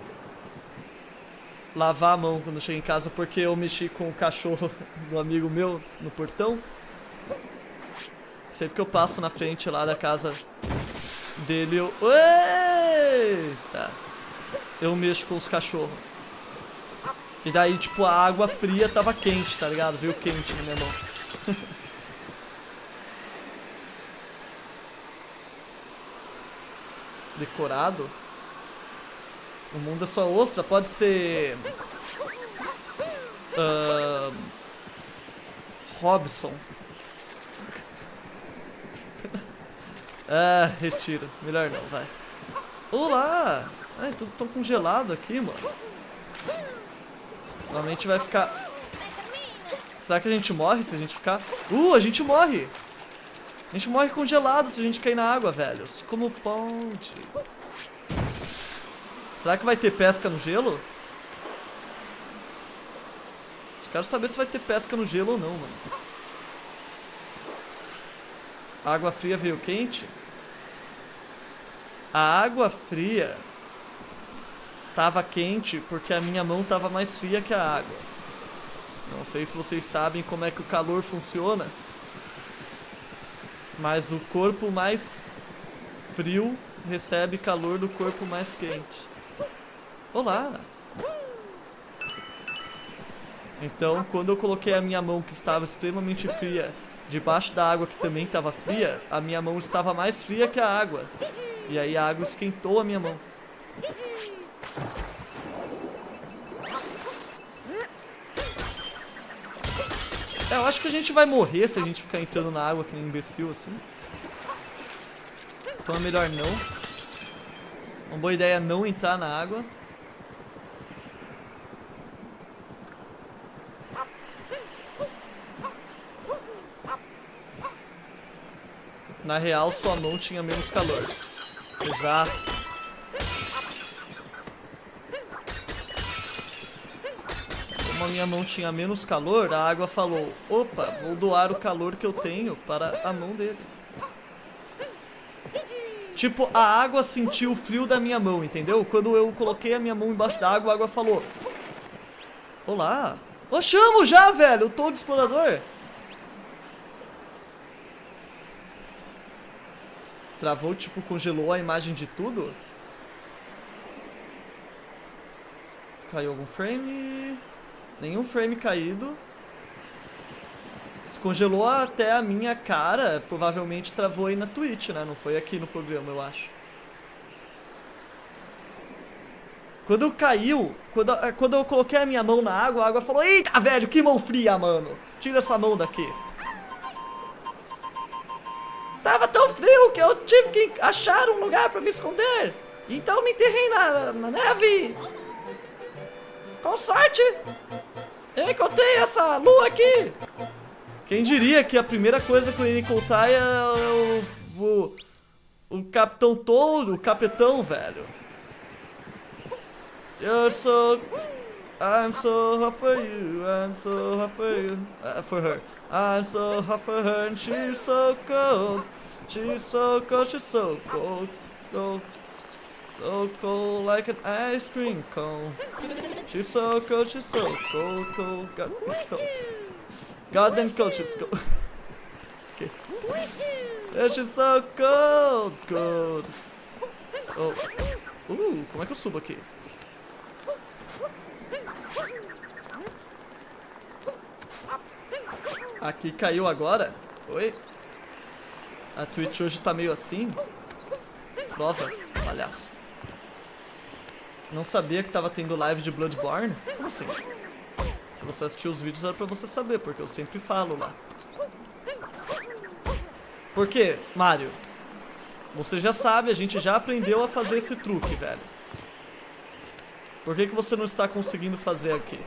Lavar a mão quando cheguei em casa porque eu mexi com o cachorro do amigo meu no portão. Sempre que eu passo na frente lá da casa dele, eu... Eita! Eu mexo com os cachorros. E daí, tipo, a água fria tava quente, tá ligado? Veio quente na minha mão. decorado. O mundo é sua ostra, pode ser. Uh, Robson. ah, retiro. Melhor não, vai. Olá! Ai, tudo tão congelado aqui, mano. Normalmente vai ficar... Será que a gente morre se a gente ficar... Uh, a gente morre! A gente morre congelado se a gente cair na água, velhos. Como pode? Será que vai ter pesca no gelo? Quero saber se vai ter pesca no gelo ou não, mano. A água fria veio quente? A água fria tava quente porque a minha mão tava mais fria que a água. Não sei se vocês sabem como é que o calor funciona. Mas o corpo mais frio recebe calor do corpo mais quente. Olá! Então, quando eu coloquei a minha mão que estava extremamente fria debaixo da água que também estava fria, a minha mão estava mais fria que a água. E aí a água esquentou a minha mão. É, eu acho que a gente vai morrer se a gente ficar entrando na água que nem imbecil assim. Então é melhor não. Uma boa ideia é não entrar na água. Na real, sua mão tinha menos calor. Exato. Como a minha mão tinha menos calor, a água falou: Opa, vou doar o calor que eu tenho para a mão dele. Tipo, a água sentiu o frio da minha mão, entendeu? Quando eu coloquei a minha mão embaixo da água, a água falou: Olá. Eu chamo já, velho, o Todo Explorador. Travou, tipo, congelou a imagem de tudo? Caiu algum frame? Nenhum frame caído. Descongelou até a minha cara. Provavelmente travou aí na Twitch, né? Não foi aqui no programa, eu acho. Quando caiu, quando, quando eu coloquei a minha mão na água, a água falou: Eita, velho, que mão fria, mano. Tira essa mão daqui. Tava tão frio que eu tive que achar um lugar para me esconder. Então me enterrei na, na neve. Com sorte, eu encontrei essa lua aqui. Quem diria que a primeira coisa que eu ia encontrar é o, o, o Capitão Touro, o Capitão, velho. You're so... I'm so hot for you, I'm so hot for you, uh, for her. I'm so hot for her and she's so cold. She's so cold, she's so cold, cold. So cold like an ice cream cone. She's so cold, she's so cold, cold. God, so, goddamn cold, she's cold. okay. Yeah, she's so cold, cold. Oh. Uh, como é que eu subo aqui? Aqui caiu agora. Oi? A Twitch hoje tá meio assim. Prova, palhaço. Não sabia que tava tendo live de Bloodborne? Como assim? Se você assistiu os vídeos era pra você saber, porque eu sempre falo lá. Por quê, Mario? Você já sabe, a gente já aprendeu a fazer esse truque, velho. Por que, que você não está conseguindo fazer aqui?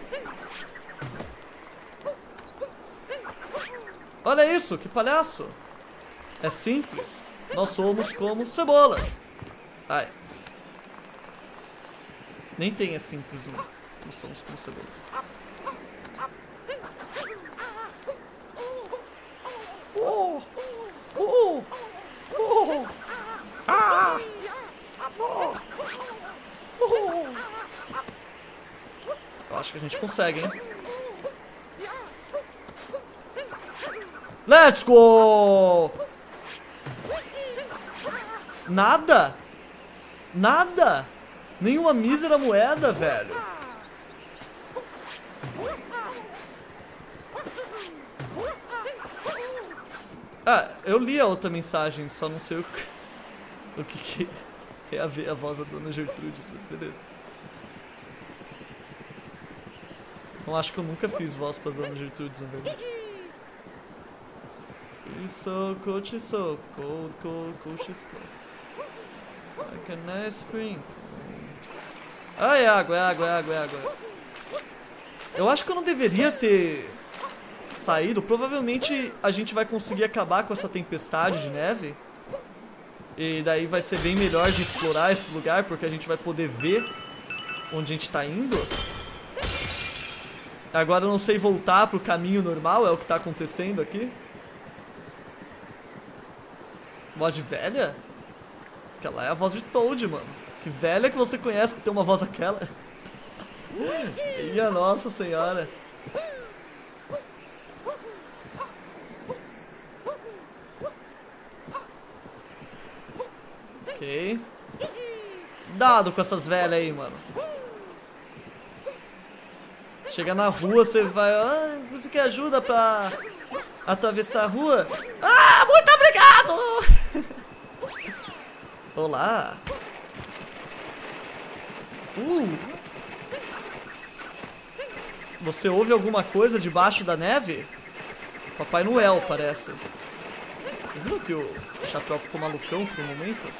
Olha isso, que palhaço. É simples. Nós somos como cebolas. Ai. Nem tem é simples, não. Nós somos como cebolas. Oh! Oh! Oh! Ah! Oh! Oh! Eu acho que a gente consegue, hein? Let's go! Nada? Nada? Nenhuma mísera moeda, velho. Ah, eu li a outra mensagem, só não sei o que... O que que... tem a ver a voz da Dona Gertrudes, mas beleza. Não acho que eu nunca fiz voz pra Dona Gertrudes, na verdade. Isoko, chisoko, cold, cold, chisco. Like a nice spring. Ah, é água, é água, é água, é água. Eu acho que eu não deveria ter saído. Provavelmente a gente vai conseguir acabar com essa tempestade de neve. E daí vai ser bem melhor de explorar esse lugar, porque a gente vai poder ver onde a gente tá indo. Agora eu não sei voltar pro caminho normal, é o que tá acontecendo aqui. Voz de velha? Aquela é a voz de Toad, mano. Que velha que você conhece que tem uma voz aquela. Minha nossa senhora. Ok. Dado com essas velhas aí, mano. Chega na rua, você vai... Ah, você quer ajuda pra atravessar a rua? Ah, muito obrigado! Olá. Uh. Você ouve alguma coisa debaixo da neve? Papai Noel, parece. Vocês viram que o chapéu ficou malucão por um momento?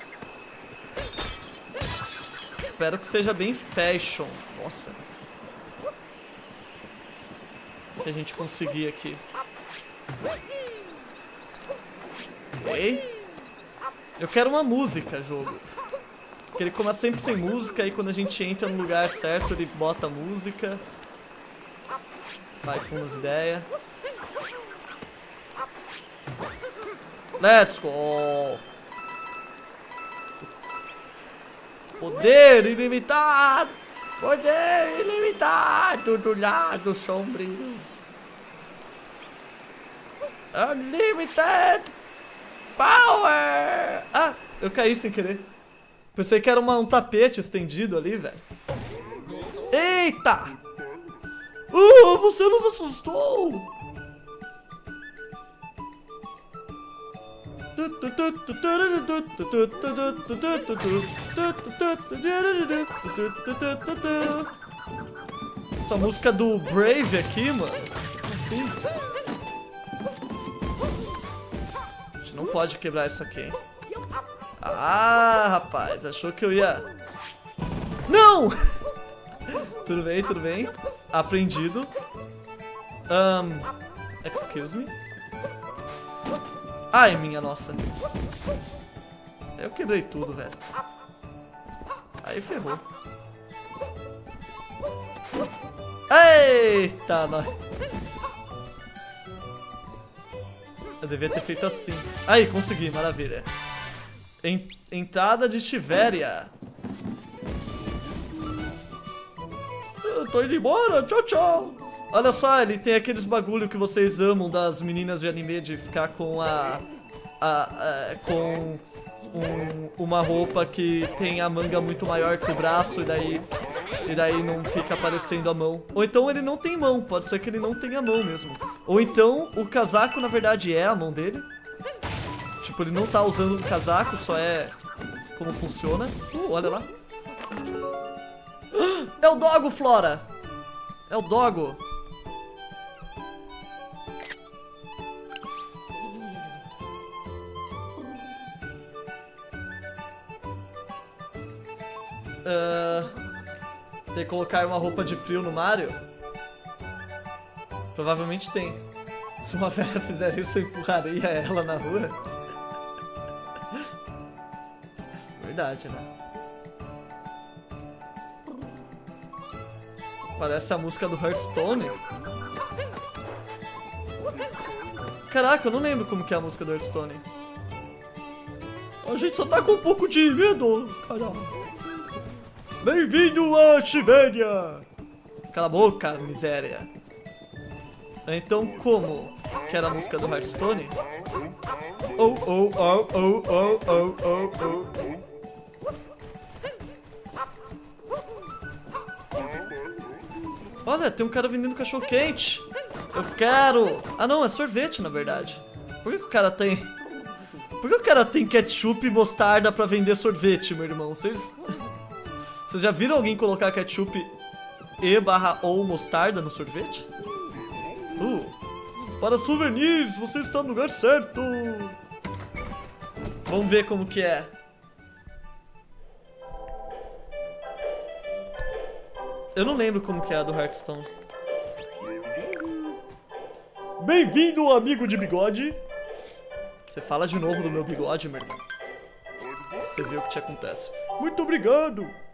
Espero que seja bem fashion. Nossa. Que a gente conseguir aqui. Ok. Eu quero uma música, jogo. Porque ele começa sempre sem música e quando a gente entra no lugar certo ele bota música. Vai com as ideias. Let's go! Poder ilimitado! Poder ilimitado do lado sombrio! Unlimited power! Ah, eu caí sem querer. Pensei que era uma, um tapete estendido ali, velho. Eita! Uh, você nos assustou! Essa música do Brave aqui, mano. Assim. Não pode quebrar isso aqui. Ah, rapaz, achou que eu ia... Não! tudo bem, tudo bem. Aprendido. Um, excuse me. Ai, minha nossa. Eu quebrei tudo, velho. Aí ferrou. Eita, nós. Eu devia ter feito assim. Aí, consegui, maravilha. En entrada de Tiveria. Eu tô indo embora, tchau, tchau. Olha só, ele tem aqueles bagulho que vocês amam das meninas de anime de ficar com a... a, a com um, uma roupa que tem a manga muito maior que o braço e daí e daí não fica aparecendo a mão. Ou então ele não tem mão, pode ser que ele não tenha mão mesmo. Ou então o casaco na verdade é a mão dele. Tipo, ele não tá usando o casaco, só é como funciona. Uh, olha lá. É o Dogo, Flora! É o Dogo. Uh, tem que colocar uma roupa de frio no Mario? Provavelmente tem. Se uma velha fizer isso, eu empurraria ela na rua. Verdade, né? Parece a música do Hearthstone. Caraca, eu não lembro como que é a música do Hearthstone. A gente só tá com um pouco de medo, caramba. Bem-vindo a Tiveria! Cala a boca, miséria. Então, como que era a música do Hearthstone? Oh, oh, oh, oh, oh, oh, oh, oh. Olha, tem um cara vendendo cachorro quente. Eu quero. Ah, não, é sorvete, na verdade. Por que, que o cara tem Por que o cara tem ketchup e mostarda pra vender sorvete, meu irmão? Vocês... Vocês já viram alguém colocar ketchup e barra ou mostarda no sorvete? Uh, para souvenirs, você está no lugar certo. Vamos ver como que é. Eu não lembro como que é a do Hearthstone. Bem-vindo, amigo de bigode. Você fala de novo do meu bigode, meu irmão. Você vê o que te acontece. Muito obrigado.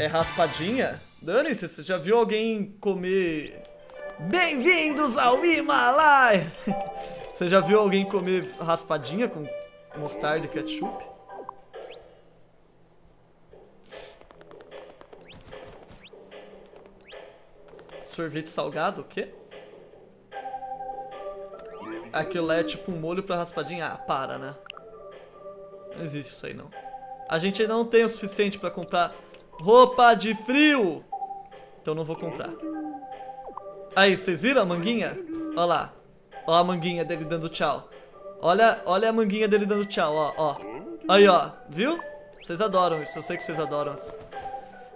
É raspadinha? Dane-se, você já viu alguém comer... Bem-vindos ao Himalaia! Você já viu alguém comer raspadinha com mostarda e ketchup? Sorvete salgado? O quê? Aquilo lá é tipo um molho pra raspadinha? Ah, para, né? Não existe isso aí, não. A gente não tem o suficiente pra comprar roupa de frio. Então não vou comprar. Aí, vocês viram a manguinha? Olha lá. Olha a manguinha dele dando tchau. Olha, olha a manguinha dele dando tchau, ó, ó. Aí, ó. Viu? Vocês adoram isso. Eu sei que vocês adoram isso.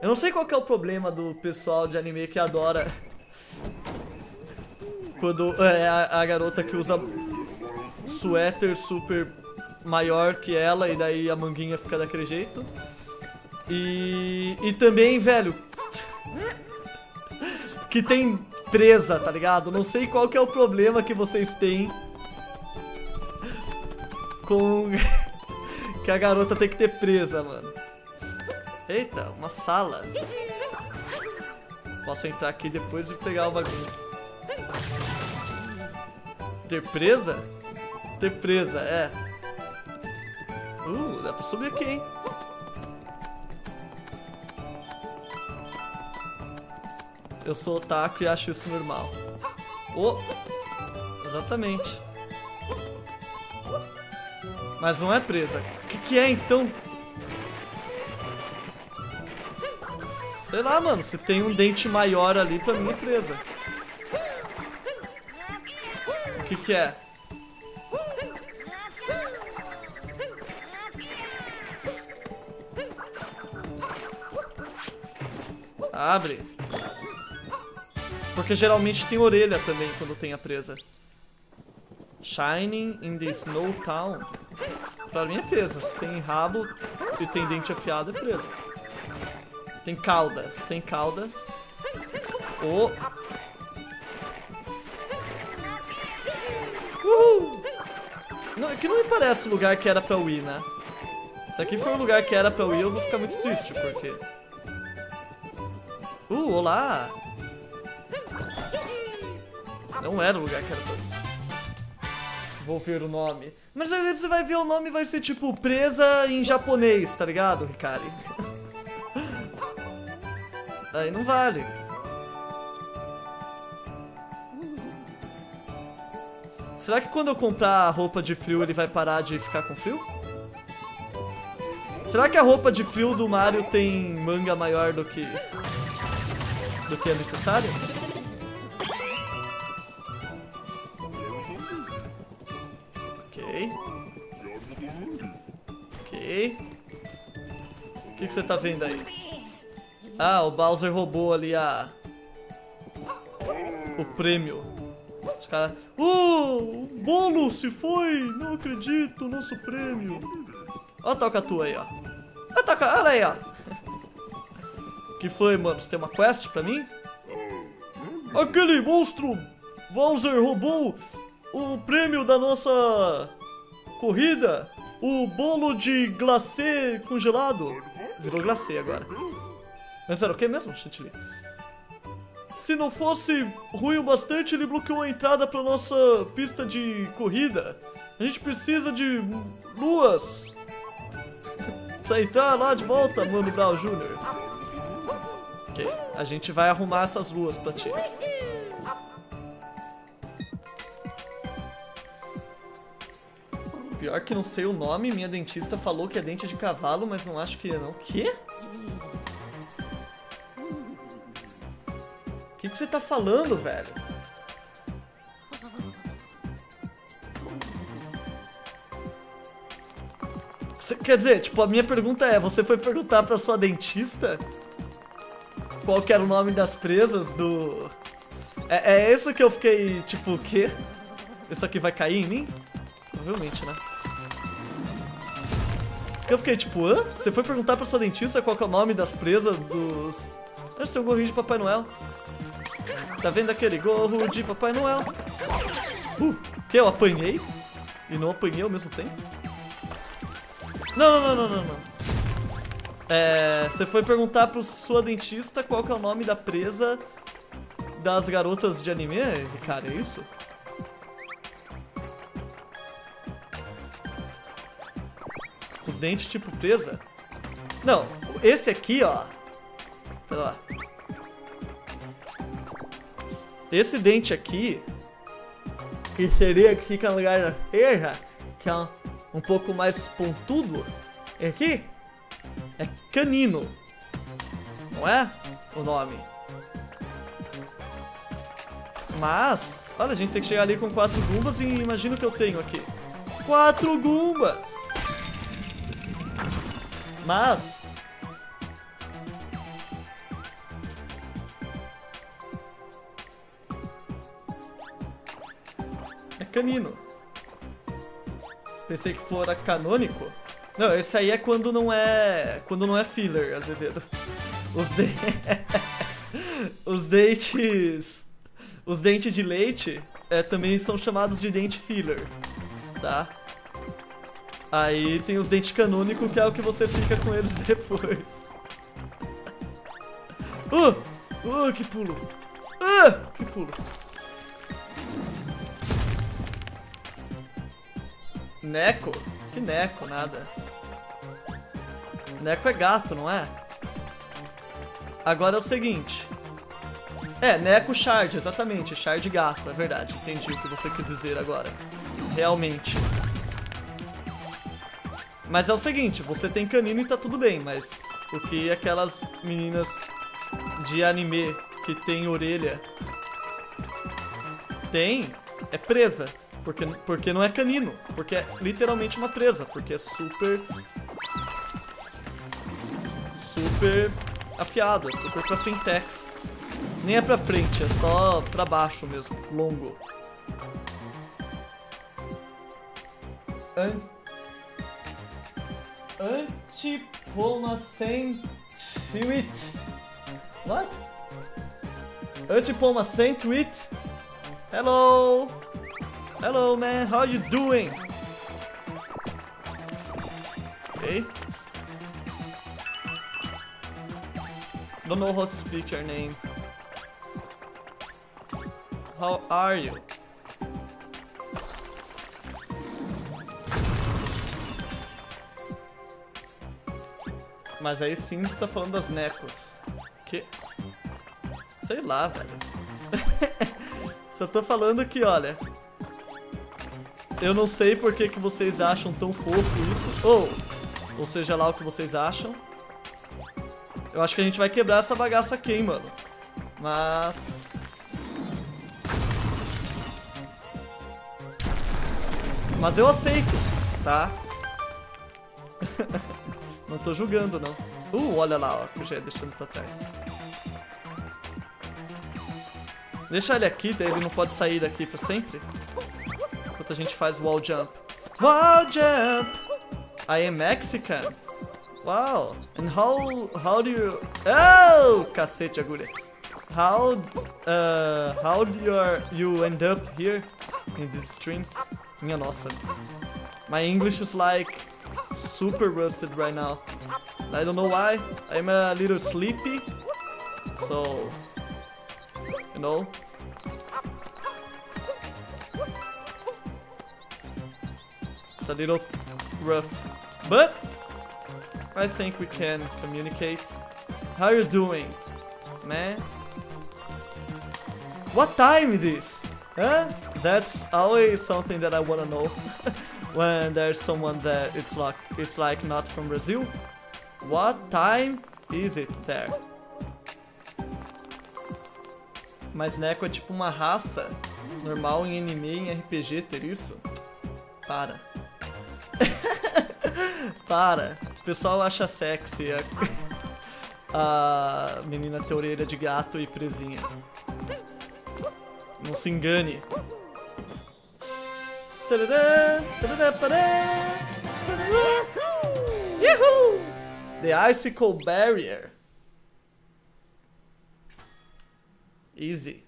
Eu não sei qual é o problema do pessoal de anime que adora quando é a, a garota que usa suéter super maior que ela e daí a manguinha fica daquele jeito. E, e também, velho, que tem presa, tá ligado? Não sei qual que é o problema que vocês têm com que a garota tem que ter presa, mano. Eita, uma sala. Posso entrar aqui depois e pegar o bagulho. Ter presa? Ter presa, é. Uh, dá pra subir aqui, hein? Eu sou otaku e acho isso normal. Oh, exatamente. Mas não é presa. O que, que é então? Sei lá, mano. Se tem um dente maior ali, pra mim é presa. O que, que é? Abre. Porque geralmente tem orelha também quando tem a presa. Shining in the Snow Town. Pra mim é presa. Se tem rabo e tem dente afiado, é presa. Tem cauda. Se tem cauda... Oh. Uhul. Não, aqui não me parece o lugar que era pra ir, né? Se aqui for o lugar que era pra ir, eu vou ficar muito triste, porque... Uh, olá! Não era o lugar que era. Vou ver o nome. Mas aí você vai ver o nome vai ser tipo presa em japonês, tá ligado, Ricari? aí não vale. Será que quando eu comprar a roupa de frio ele vai parar de ficar com frio? Será que a roupa de frio do Mario tem manga maior do que... do que é necessário? Que, que você tá vendo aí? Ah, o Bowser roubou ali a... O prêmio. Os caras... Oh, o bolo se foi! Não acredito, nosso prêmio. Olha a Talcatu aí, ó. Olha a olha aí, ó. que foi, mano? Você tem uma quest pra mim? Aquele monstro Bowser roubou o prêmio da nossa corrida. O bolo de glacê congelado. Virou glacê agora. Antes era o que mesmo, Chantilly? Se não fosse ruim o bastante, ele bloqueou a entrada pra nossa pista de corrida. A gente precisa de luas pra entrar lá de volta, Mano Brown Jr. Ok, a gente vai arrumar essas luas pra ti. Pior que não sei o nome, minha dentista falou que é dente de cavalo, mas não acho que é não. Quê? O que, que você tá falando, velho? Você, quer dizer, tipo, a minha pergunta é, você foi perguntar pra sua dentista qual que era o nome das presas do... É, é isso que eu fiquei, tipo, o quê? Isso aqui vai cair em mim? Provavelmente, né? Que eu fiquei, tipo, hã? Você foi perguntar pra sua dentista qual é o nome das presas dos... Parece tem um gorrinho de Papai Noel. Tá vendo aquele gorro de Papai Noel? Uh, que eu apanhei? E não apanhei ao mesmo tempo? Não, não, não, não, não, não. É, você foi perguntar pro sua dentista qual que é o nome da presa das garotas de anime, cara, é isso? O dente tipo presa? Não, esse aqui, ó. Pera lá. Esse dente aqui, que seria que fica no lugar da ferra, que é um, um pouco mais pontudo, aqui é canino. Não é o nome. Mas, olha, a gente tem que chegar ali com quatro gumbas e imagina o que eu tenho aqui. Quatro gumbas! Mas... É canino. Pensei que fora canônico. Não, esse aí é quando não é... Quando não é filler, Azevedo. Os, de... Os dentes... Os dentes de leite é, também são chamados de dente filler, tá? Aí tem os dentes canônicos, que é o que você fica com eles depois. Uh! Uh, que pulo! Uh! Que pulo! Neco? Que Neco? Nada. Neco é gato, não é? Agora é o seguinte. É, Neco Shard, exatamente. Shard gato, é verdade. Entendi o que você quis dizer agora. Realmente. Mas é o seguinte, você tem canino e tá tudo bem, mas o que aquelas meninas de anime que tem orelha tem é presa. Porque, porque não é canino, porque é literalmente uma presa, porque é super... Super afiado, é super pra frentex. Nem é pra frente, é só pra baixo mesmo, longo. An Antipomacentrit. What? Antipomacentrit? Hello! Hello, man. How are you doing? Okay. Don't know how to speak your name. How are you? Mas aí sim você tá falando das necos. Que? Sei lá, velho. Só tô falando que, olha, eu não sei por que, que vocês acham tão fofo isso. Ou, ou seja lá o que vocês acham. Eu acho que a gente vai quebrar essa bagaça aqui, hein, mano. Mas... Mas eu aceito, tá? não tô julgando, não. Uh, olha lá, ó, que já ia deixando pra trás. Deixa ele aqui, daí ele não pode sair daqui pra sempre enquanto a gente faz wall jump. Wall jump! I am Mexican. Wow. And how how do you Oh, cacete agulha. How uh how do you you end up here in this stream? Minha nossa. My English is like super rusted right now. I don't know why. I'm a little sleepy. So, you know, It's a little rough. But I think we can communicate. How are you doing, man? What time is this? Huh? That's always something that I wanna know when there's someone that it's like it's like not from Brazil. What time is it there? Mas Neko é tipo uma raça normal em anime, em RPG ter isso? Para. Para. O pessoal acha sexy a, a menina ter orelha de gato e presinha. Não se engane. Yahoo! The Icicle Barrier. Easy.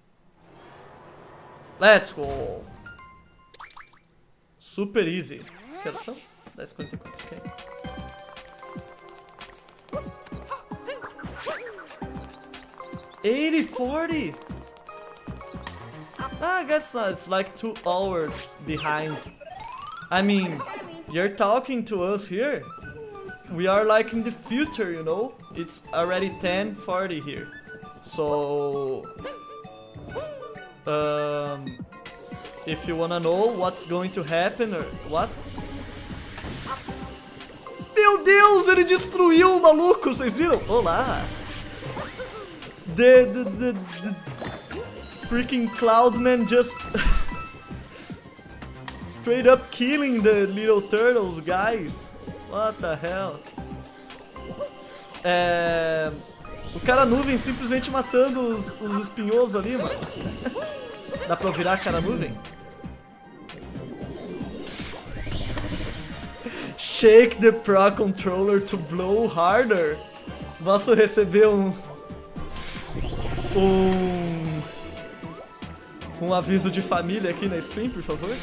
Let's go. Super easy. Quero só 10,54, ok. Eighty forty. I guess. It's like two hours behind. I mean, you're talking to us here. We are like in the future, you know. It's already 10:40 here. So, um, if you wanna know what's going to happen or what? Meu Deus, ele destruiu o maluco, vocês viram? Olá! The, the, the, the freaking Cloudman just straight up killing the little turtles, guys. What the hell? É... O cara nuvem simplesmente matando os, os espinhosos ali, mano. Dá pra virar cara nuvem? Shake the Pro Controller to blow harder. Posso receber um... Um... Um aviso de família aqui na stream, por favor?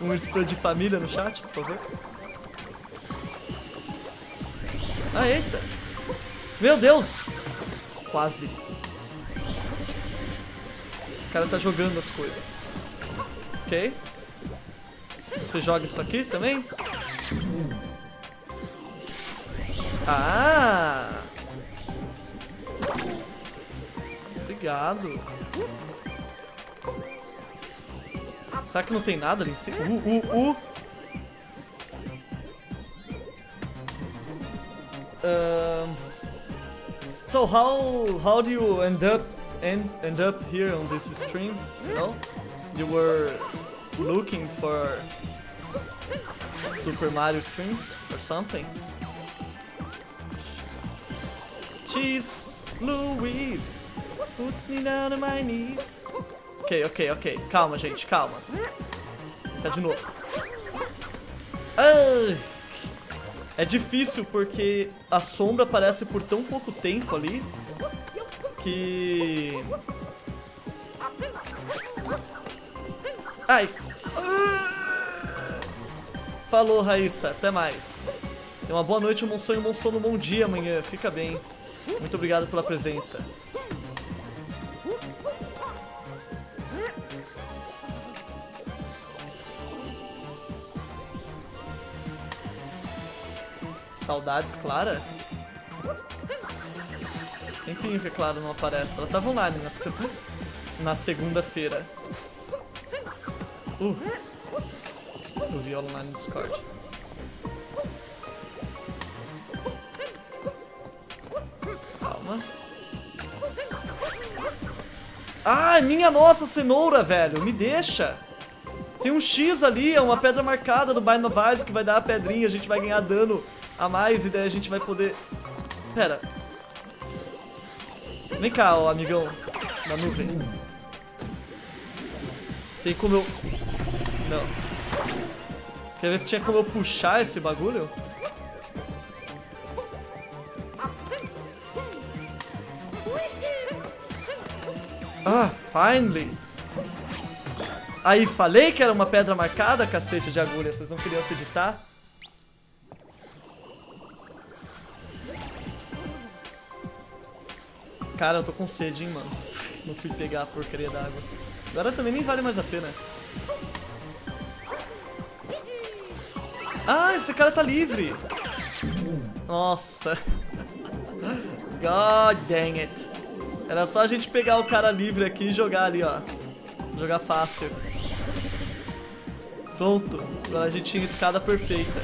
um spam de família no chat, por favor? Ah, eita! Meu Deus! Quase. O cara tá jogando as coisas. Ok. Você joga isso aqui também? Ah! Será que não tem nada ali em cima? Uh, uh, uh. Um, so how how do you end up end end up here on this stream? You know, you were looking for Super Mario streams or something. Cheese, Louise, put me down on my knees. Ok, ok, ok. Calma, gente, calma. Tá de novo. Ah, é difícil porque a sombra aparece por tão pouco tempo ali que... Ai. Falou, Raíssa. Até mais. Tenha uma boa noite, um bom sonho, um bom sono, um bom dia amanhã. Fica bem. Muito obrigado pela presença. Saudades, Clara? Tempinho que a Clara não aparece. Ela tava online na, se... na segunda-feira. Uh. Eu vi ela online no Discord. Calma. Ai, minha nossa cenoura, velho. Me deixa. Tem um X ali, é uma pedra marcada do Bind of que vai dar a pedrinha, a gente vai ganhar dano a mais e daí a gente vai poder... Pera. Vem cá, ó, amigão da nuvem. Tem como eu... Não. Quer ver se tinha como eu puxar esse bagulho? Ah, finally! Aí, falei que era uma pedra marcada, cacete de agulha. Vocês não queriam acreditar? Cara, eu tô com sede, hein, mano. Não fui pegar a porcaria d'água. Agora também nem vale mais a pena. Ah, esse cara tá livre. Nossa. God dang it. Era só a gente pegar o cara livre aqui e jogar ali, ó. Jogar fácil. Pronto. Agora a gente tinha escada perfeita.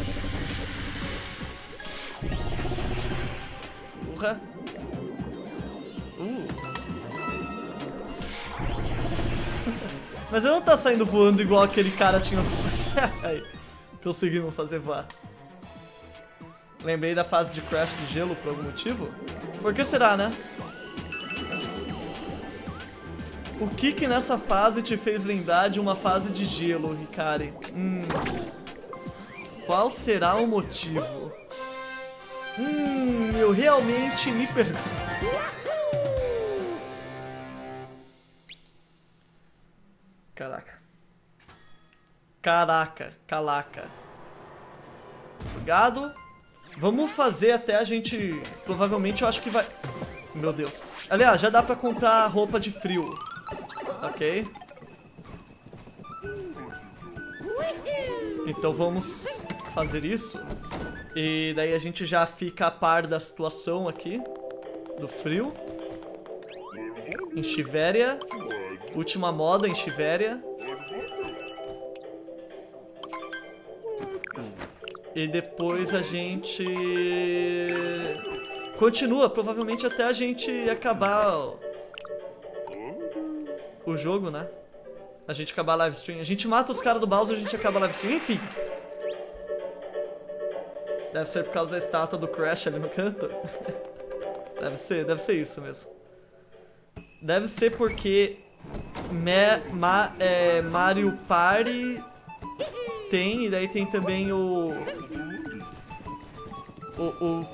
Urra. Uh. Mas ele não tá saindo voando igual aquele cara tinha... Conseguimos fazer voar. Lembrei da fase de Crash de gelo por algum motivo? Por que será, né? O que que nessa fase te fez lembrar de uma fase de gelo, Hikari? Hum. Qual será o motivo? Hum, eu realmente me pergunto. Caraca. Caraca, calaca. Obrigado. Vamos fazer até a gente... Provavelmente eu acho que vai... Meu Deus. Aliás, já dá pra comprar roupa de frio. Ok. Então vamos fazer isso. E daí a gente já fica a par da situação aqui. Do frio. Em Chivéria. Última moda em Chivéria. E depois a gente continua, provavelmente até a gente acabar o jogo, né? A gente acabar a live stream. A gente mata os caras do Bowser, a gente acaba a live stream. Enfim. Deve ser por causa da estátua do Crash ali no canto. deve ser, deve ser isso mesmo. Deve ser porque Me, Ma, é, Mario Party tem, e daí tem também o, o, o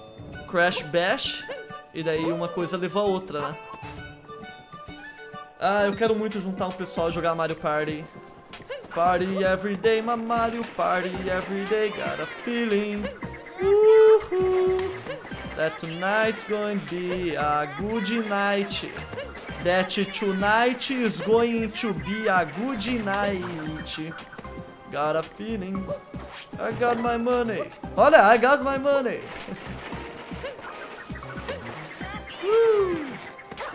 Crash Bash, e daí uma coisa leva a outra, né? Ah, eu quero muito juntar um pessoal e jogar Mario Party. Party every day, my Mario Party every day, got a feeling. That tonight's going to be a good night. That tonight is going to be a good night. Got a feeling. I got my money. Olha, I got my money. uh.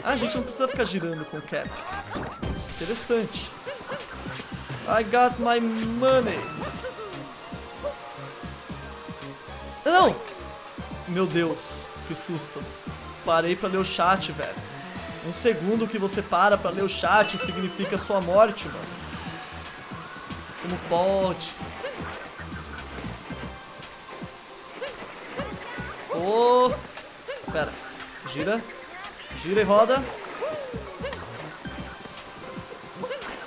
A gente não precisa ficar girando com o cap. Interessante. I got my money. Não! Meu Deus, que susto. Parei pra ler o chat, velho. Um segundo que você para pra ler o chat significa sua morte, mano. Como pode? Oh! Pera. Gira. Gira e roda.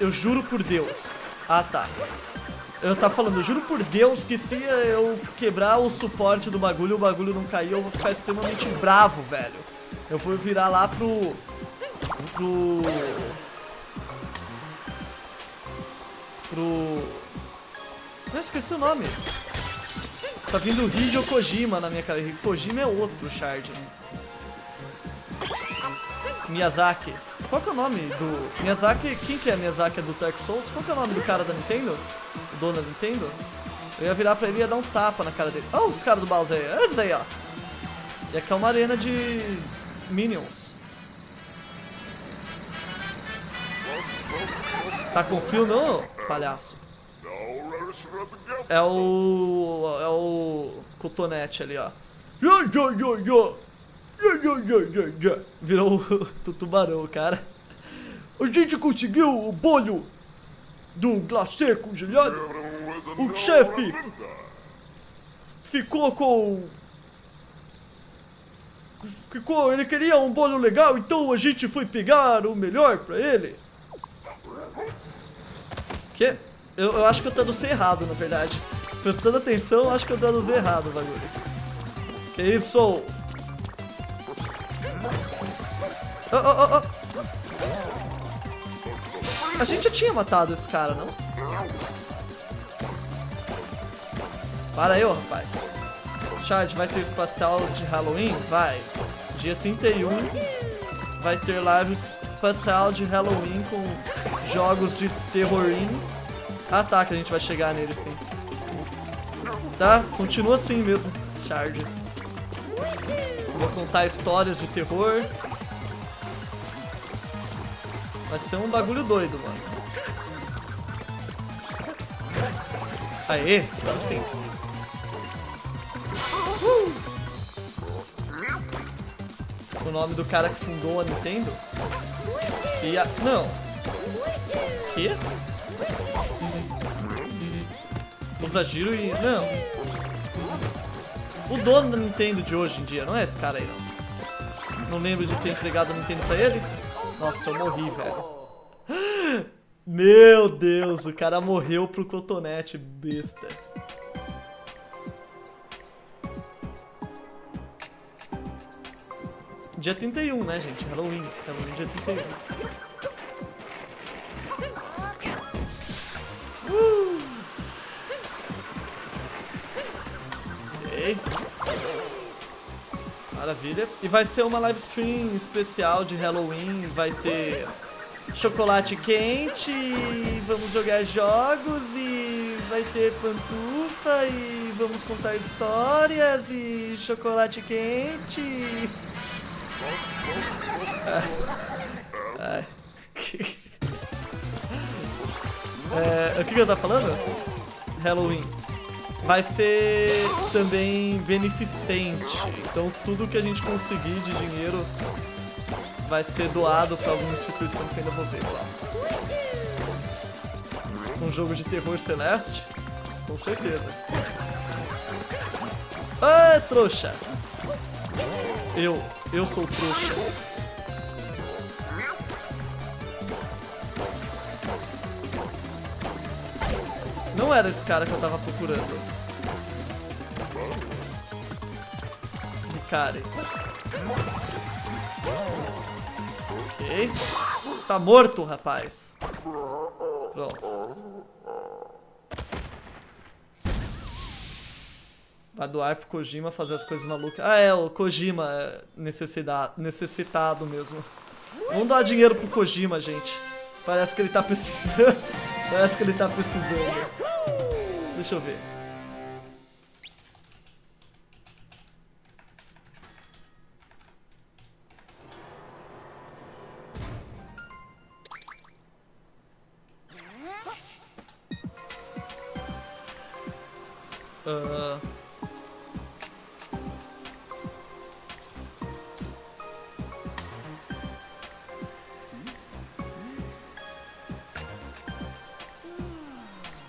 Eu juro por Deus. Ah, tá. Eu tava falando, eu juro por Deus que se eu quebrar o suporte do bagulho o bagulho não cair, eu vou ficar extremamente bravo, velho. Eu vou virar lá pro... Pro... pro... Não, esqueci o nome. Tá vindo o Hideo Kojima na minha cabeça. Kojima é outro Shard. Miyazaki. Qual que é o nome do... Miyazaki, quem que é Miyazaki? É do Dark Souls? Qual que é o nome do cara da Nintendo? O dono da Nintendo? Eu ia virar pra ele e ia dar um tapa na cara dele. Oh, os caras do Bowser aí. Eles aí, ó. E aqui é uma arena de... Minions. Tá com fio não, palhaço? É o... É o... Cotonete ali, ó. Virou o tubarão, cara. A gente conseguiu o bolho do glacê congelado. O chefe ficou com... Ficou, ele queria um bolo legal, então a gente foi pegar o melhor pra ele. Que? Eu, eu acho que eu traduzei errado, na verdade. Prestando atenção, acho que eu traduzei errado o bagulho. Que isso? Oh, oh, oh, A gente já tinha matado esse cara, não? Para aí, ô rapaz. Chad, vai ter espacial de Halloween? Vai. Dia 31 vai ter live espacial de Halloween com jogos de terrorinho. Ah tá, que a gente vai chegar nele sim. Tá? Continua assim mesmo, Shard. Vou contar histórias de terror. Vai ser um bagulho doido, mano. Aê, tá assim. Uh! O nome do cara que fundou a Nintendo? E a... Não. Que? Usa giro e... Não. O dono da Nintendo de hoje em dia, não é esse cara aí, não. Não lembro de ter entregado a Nintendo pra ele. Nossa, eu morri, velho. Meu Deus, o cara morreu pro cotonete, besta. Dia 31, né, gente? Halloween. Halloween dia 31. Uh! Ok. Maravilha. E vai ser uma live stream especial de Halloween. Vai ter chocolate quente, vamos jogar jogos e vai ter pantufa e vamos contar histórias e chocolate quente. Ah. É, o que eu tava falando? Halloween. Vai ser também beneficente. Então tudo que a gente conseguir de dinheiro vai ser doado pra alguma instituição que ainda vou ver lá. Um jogo de terror celeste? Com certeza. Ah, trouxa! Eu, eu sou trouxa. Não era esse cara que eu tava procurando. Ricari. Ok. Você tá morto, rapaz. Pronto. Vai doar pro Kojima fazer as coisas malucas. Ah, é, o Kojima é necessidade, necessitado mesmo. Vamos dar dinheiro pro Kojima, gente. Parece que ele tá precisando. Parece que ele tá precisando. Deixa eu ver. Uh...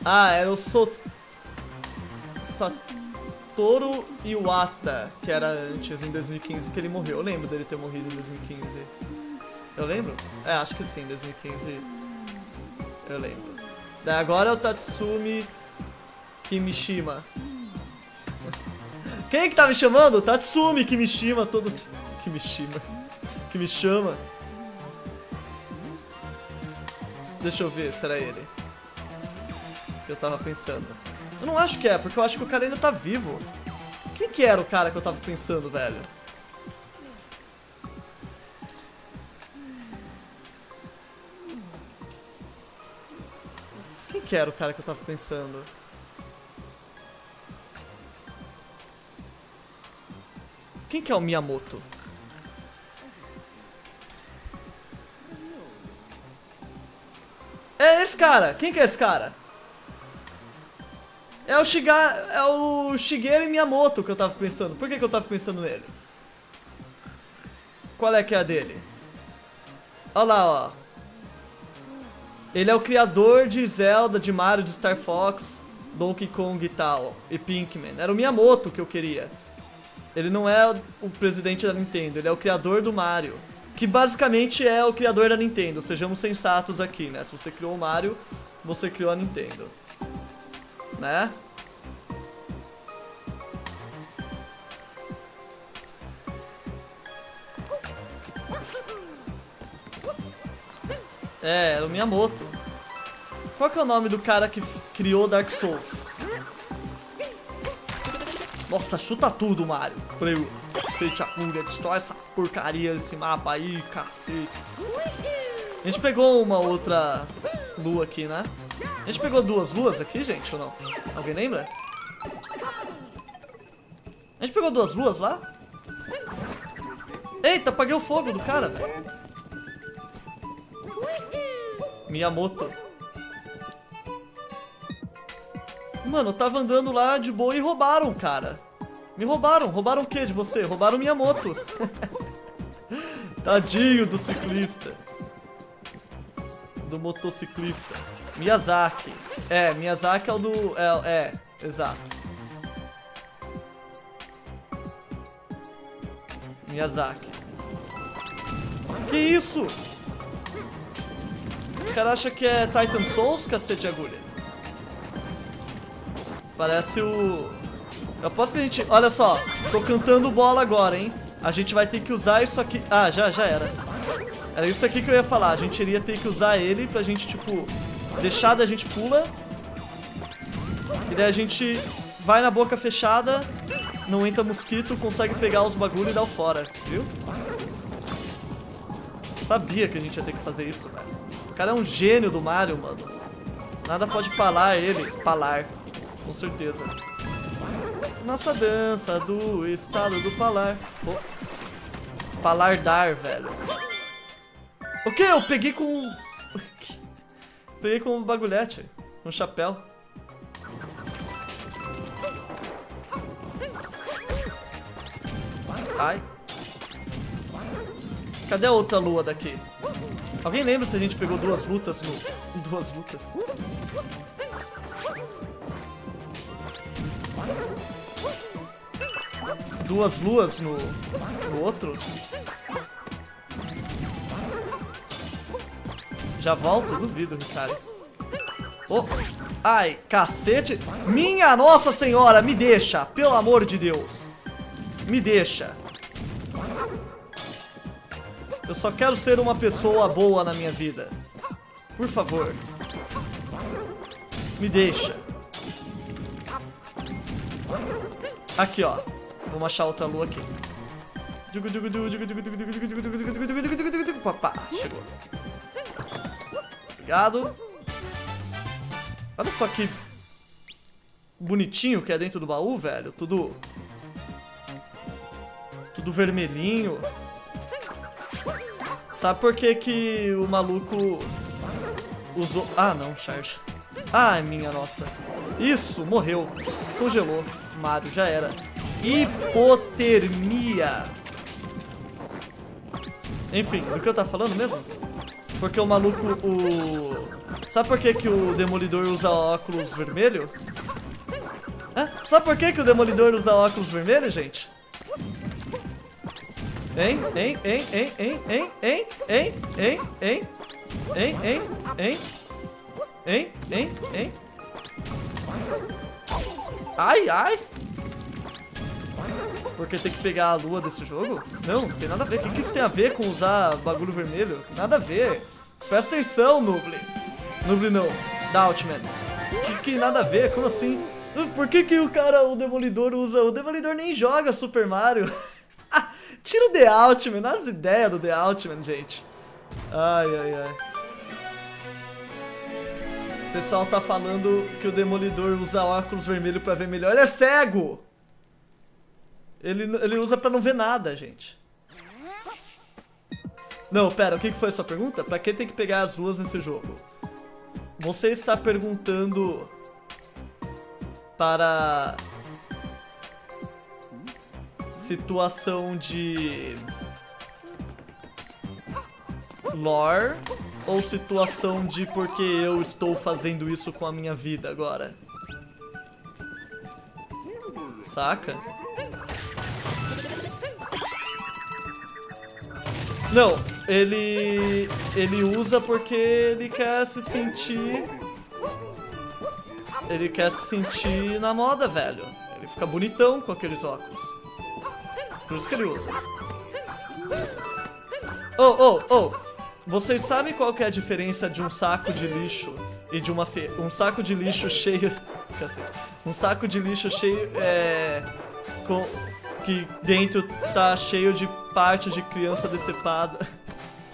Ah, era o so... Satoru Iwata, que era antes, em 2015, que ele morreu. Eu lembro dele ter morrido em 2015. Eu lembro? É, acho que sim, 2015. Eu lembro. Daí agora é o Tatsumi Kimishima. Quem que tá me chamando? Tatsumi Kimishima, todo... Kimishima. Que me chama. Deixa eu ver, será ele? Que eu tava pensando. Eu não acho que é, porque eu acho que o cara ainda tá vivo. Quem que era o cara que eu tava pensando, velho? Quem que era o cara que eu tava pensando? Quem que é o Miyamoto? É esse cara! Quem que é esse cara? É o, Shiga, é o Shigeru Miyamoto que eu tava pensando. Por que, que eu tava pensando nele? Qual é que é a dele? Olha lá, ó. Ele é o criador de Zelda, de Mario, de Star Fox, Donkey Kong e tal. E Pinkman. Era o Miyamoto que eu queria. Ele não é o presidente da Nintendo, ele é o criador do Mario. Que basicamente é o criador da Nintendo. Sejamos sensatos aqui, né? Se você criou o Mario, você criou a Nintendo né? É, era o Miyamoto. Qual que é o nome do cara que criou Dark Souls? Nossa, chuta tudo, Mario. Falei, cacete, a cura, destrói essa porcaria desse mapa aí, cacete. A gente pegou uma outra lua aqui, né? A gente pegou duas luas aqui, gente, ou não? Alguém lembra? A gente pegou duas luas lá? Eita, apaguei o fogo do cara, velho. Miyamoto. Mano, eu tava andando lá de boa e roubaram, cara. Me roubaram. Roubaram o que de você? Roubaram o Miyamoto. Tadinho do ciclista. Do motociclista. Miyazaki. É, Miyazaki é o do... É, é, Exato. Miyazaki. Que isso? O cara acha que é Titan Souls, cacete de agulha. Parece o... Eu aposto que a gente... Olha só, tô cantando bola agora, hein? A gente vai ter que usar isso aqui... Ah, já, já era. Era isso aqui que eu ia falar. A gente iria ter que usar ele pra gente, tipo... Deixar da gente pula. E daí a gente vai na boca fechada, não entra mosquito, consegue pegar os bagulho e dar o fora, viu? Sabia que a gente ia ter que fazer isso, velho. O cara é um gênio do Mario, mano. Nada pode palar ele. Palar. Com certeza. Nossa dança do estado do palar. Oh. Palardar, velho. O que? Eu peguei com... peguei com um bagulhete. Um chapéu. Ai. Cadê a outra lua daqui? Alguém lembra se a gente pegou duas lutas no... Duas lutas. Duas luas no, no outro? Já volto? Duvido, Ricardo. Oh. Ai, cacete. Minha Nossa Senhora, me deixa. Pelo amor de Deus. Me deixa. Eu só quero ser uma pessoa boa na minha vida. Por favor. Me deixa. Aqui, ó. Vamos achar outra lua aqui. Papá, chegou. Obrigado. Olha só que bonitinho que é dentro do baú, velho. Tudo... Tudo vermelhinho. Sabe por que que o maluco usou... Ah, não, charge. Ai, minha nossa. Isso, morreu. Congelou. Mario, já era. Hipotermia. Enfim, do que eu tava falando mesmo? Porque o maluco, o... Sabe por que que o Demolidor usa óculos vermelho? Hã? Sabe por que que o Demolidor usa óculos vermelho, gente? Hein? Hein? Hein? Hein? Hein? Hein? Hein? Hein? Hein? Hein? Hein? Hein? Hein? Hein? Hein? Hein? Ai, ai! Porque tem que pegar a lua desse jogo? Não, não tem nada a ver. O que, que isso tem a ver com usar bagulho vermelho? Nada a ver. Presta atenção, Nubli. Nubli não. Doubtman. Que, que nada a ver? Como assim? Por que, que o cara, o Demolidor, usa... O Demolidor nem joga Super Mario. Tira o The Outman, as ideias do The Outman, gente. Ai, ai, ai. O pessoal tá falando que o Demolidor usa óculos vermelhos pra ver melhor. Ele é cego! Ele, ele usa pra não ver nada, gente. Não, pera, o que foi a sua pergunta? Pra que tem que pegar as luas nesse jogo? Você está perguntando para situação de lore ou situação de porque eu estou fazendo isso com a minha vida agora? Saca? Não, ele ele usa porque ele quer se sentir ele quer se sentir na moda, velho. Ele fica bonitão com aqueles óculos. Por isso que ele usa. Oh, oh, oh! Vocês sabem qual é a diferença de um saco de lixo e de uma fe... Um saco de lixo cheio... Um saco de lixo cheio, é... Com... Que dentro tá cheio de parte de criança decepada,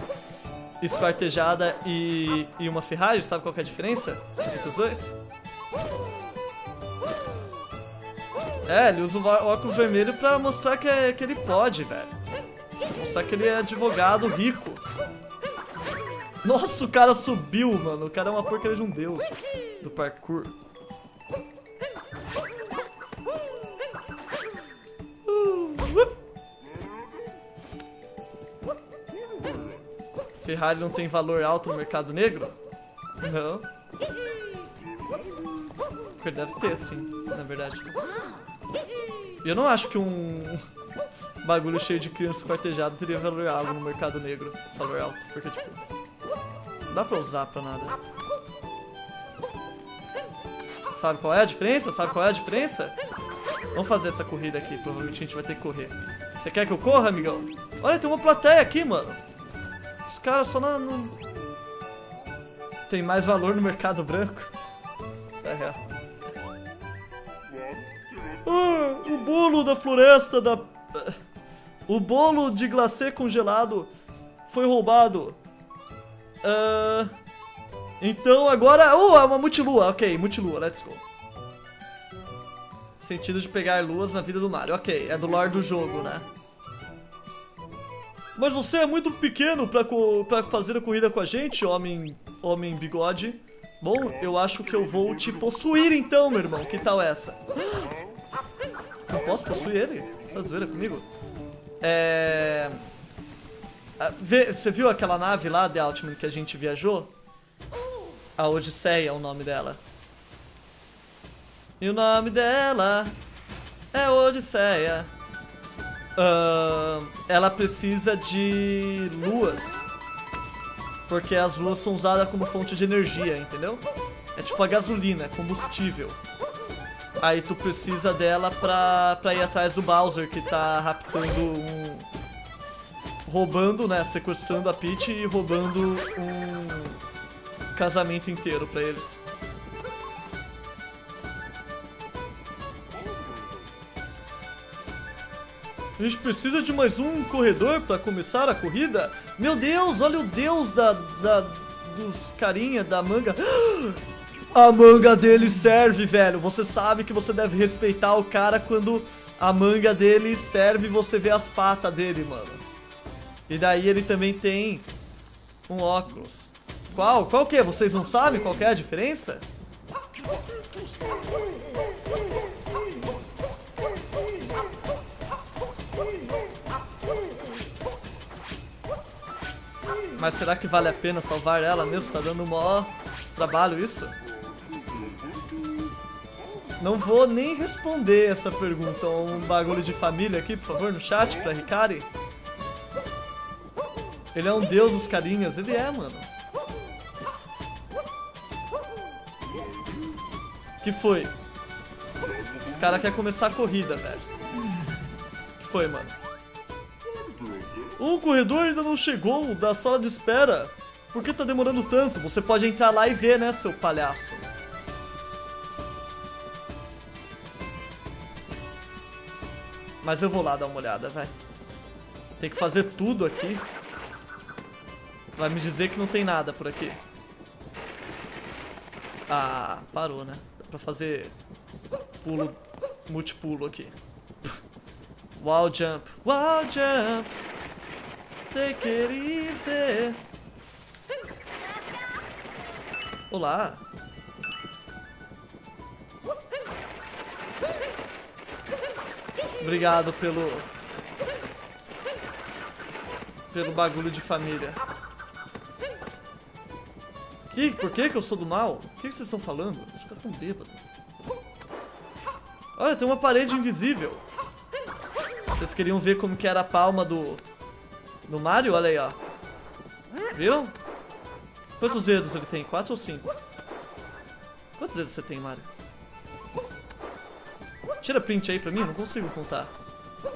esquartejada e, e uma ferragem. Sabe qual é a diferença entre os dois? É, ele usa o óculos vermelho pra mostrar que, é, que ele pode, velho. Mostrar que ele é advogado rico. Nossa, o cara subiu, mano. O cara é uma porcaria de um deus do parkour. Ferrari não tem valor alto no mercado negro? Não. açúcar deve ter, sim, na verdade. Eu não acho que um bagulho cheio de criança esquartejada teria valor alto no mercado negro. Valor alto. Porque, tipo, não dá pra usar pra nada. Sabe qual é a diferença? Sabe qual é a diferença? Vamos fazer essa corrida aqui. Provavelmente a gente vai ter que correr. Você quer que eu corra, amigão? Olha, tem uma plateia aqui, mano. Os caras só não... Tem mais valor no mercado branco. É real. Ah, o bolo da floresta da... O bolo de glacê congelado foi roubado. Uh, então agora... Oh, é uma multilua. Ok, multilua, let's go. Sentido de pegar luas na vida do Mario. Ok, é do lore do jogo, né? Mas você é muito pequeno pra, pra fazer a corrida com a gente, homem, homem bigode. Bom, eu acho que eu vou te possuir então, meu irmão. Que tal essa? Não posso possuir ele? Tá zoeira comigo? É... Ah, você viu aquela nave lá, The Altman, que a gente viajou? A Odisseia é o nome dela. E o nome dela é Odisseia. Uh, ela precisa de luas. Porque as luas são usadas como fonte de energia, entendeu? É tipo a gasolina, combustível. Aí tu precisa dela pra, pra ir atrás do Bowser, que tá raptando um... Roubando, né, sequestrando a Peach e roubando um casamento inteiro pra eles. A gente precisa de mais um corredor para começar a corrida? Meu Deus, olha o deus da, da dos carinha da manga. A manga dele serve, velho. Você sabe que você deve respeitar o cara quando a manga dele serve e você vê as patas dele, mano. E daí ele também tem um óculos. Qual? Qual que é? Vocês não sabem qual é a diferença? Mas será que vale a pena salvar ela mesmo? Tá dando maior trabalho isso? Não vou nem responder essa pergunta. Um bagulho de família aqui, por favor, no chat pra Ricari. Ele é um deus dos carinhas. Ele é, mano. que foi? Os caras querem começar a corrida, velho. que foi, mano? O corredor ainda não chegou da sala de espera. Por que tá demorando tanto? Você pode entrar lá e ver, né, seu palhaço? Mas eu vou lá dar uma olhada, vai. Tem que fazer tudo aqui. Vai me dizer que não tem nada por aqui. Ah, parou, né? Dá pra fazer pulo, multipulo aqui. Wall jump, wall jump. Take it easy. Olá. Obrigado pelo... Pelo bagulho de família. Que? Por que que eu sou do mal? O que, que vocês estão falando? Esses caras estão bêbados. Olha, tem uma parede invisível. Vocês queriam ver como que era a palma do... Do Mario? Olha aí, ó. Viram? Quantos dedos ele tem? Quatro ou cinco? Quantos dedos você tem, Mario? Tira print aí pra mim, não consigo contar.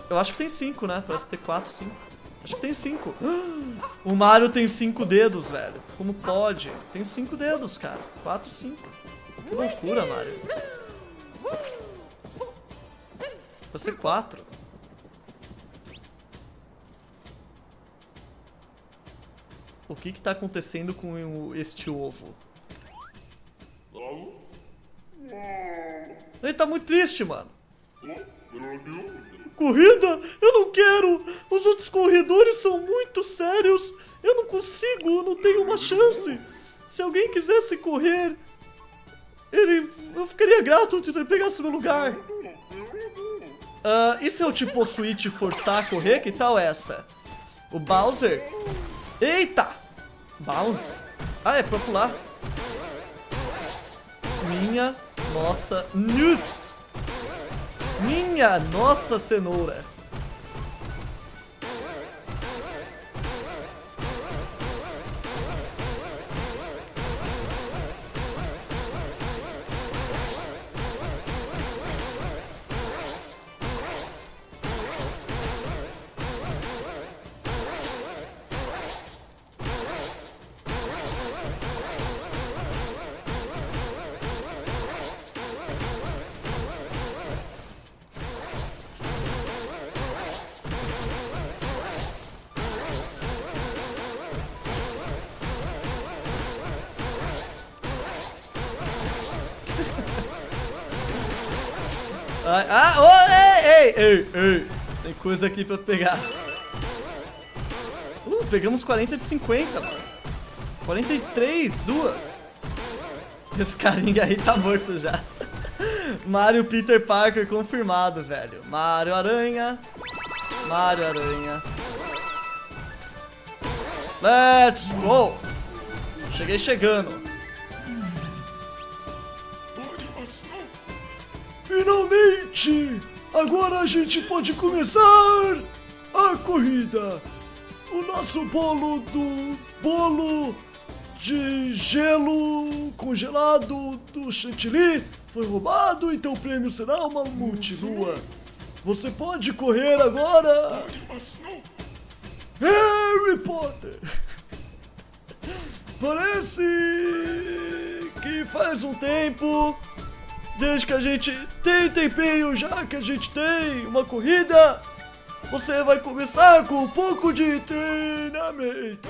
Eu acho que tem 5, né? Parece ter 4, 5. Acho que tem 5. O Mario tem 5 dedos, velho. Como pode? Tem 5 dedos, cara. 4, 5. Que loucura, Mario. Vai ser O que que tá acontecendo com este ovo? Ele tá muito triste, mano. Corrida? Eu não quero! Os outros corredores são muito sérios! Eu não consigo, eu não tenho uma chance! Se alguém quisesse correr, ele. Eu ficaria grato se ele pegasse meu lugar. Uh, e se eu te possuir te forçar a correr? Que tal essa? O Bowser. Eita! Bounce? Ah, é pra pular. Minha nossa news. Minha nossa cenoura. Ah, oh, ei, ei, ei, ei. Tem coisa aqui pra pegar. Uh, pegamos 40 de 50, mano. 43, duas. Esse carinha aí tá morto já. Mario Peter Parker confirmado, velho. Mario Aranha. Mario Aranha. Let's go! Cheguei chegando. Finalmente! Agora a gente pode começar a corrida. O nosso bolo do bolo de gelo congelado do chantilly foi roubado, então o prêmio será uma multilua. Você pode correr agora. Harry Potter. Parece que faz um tempo Desde que a gente tem tempinho, já que a gente tem uma corrida, você vai começar com um pouco de treinamento.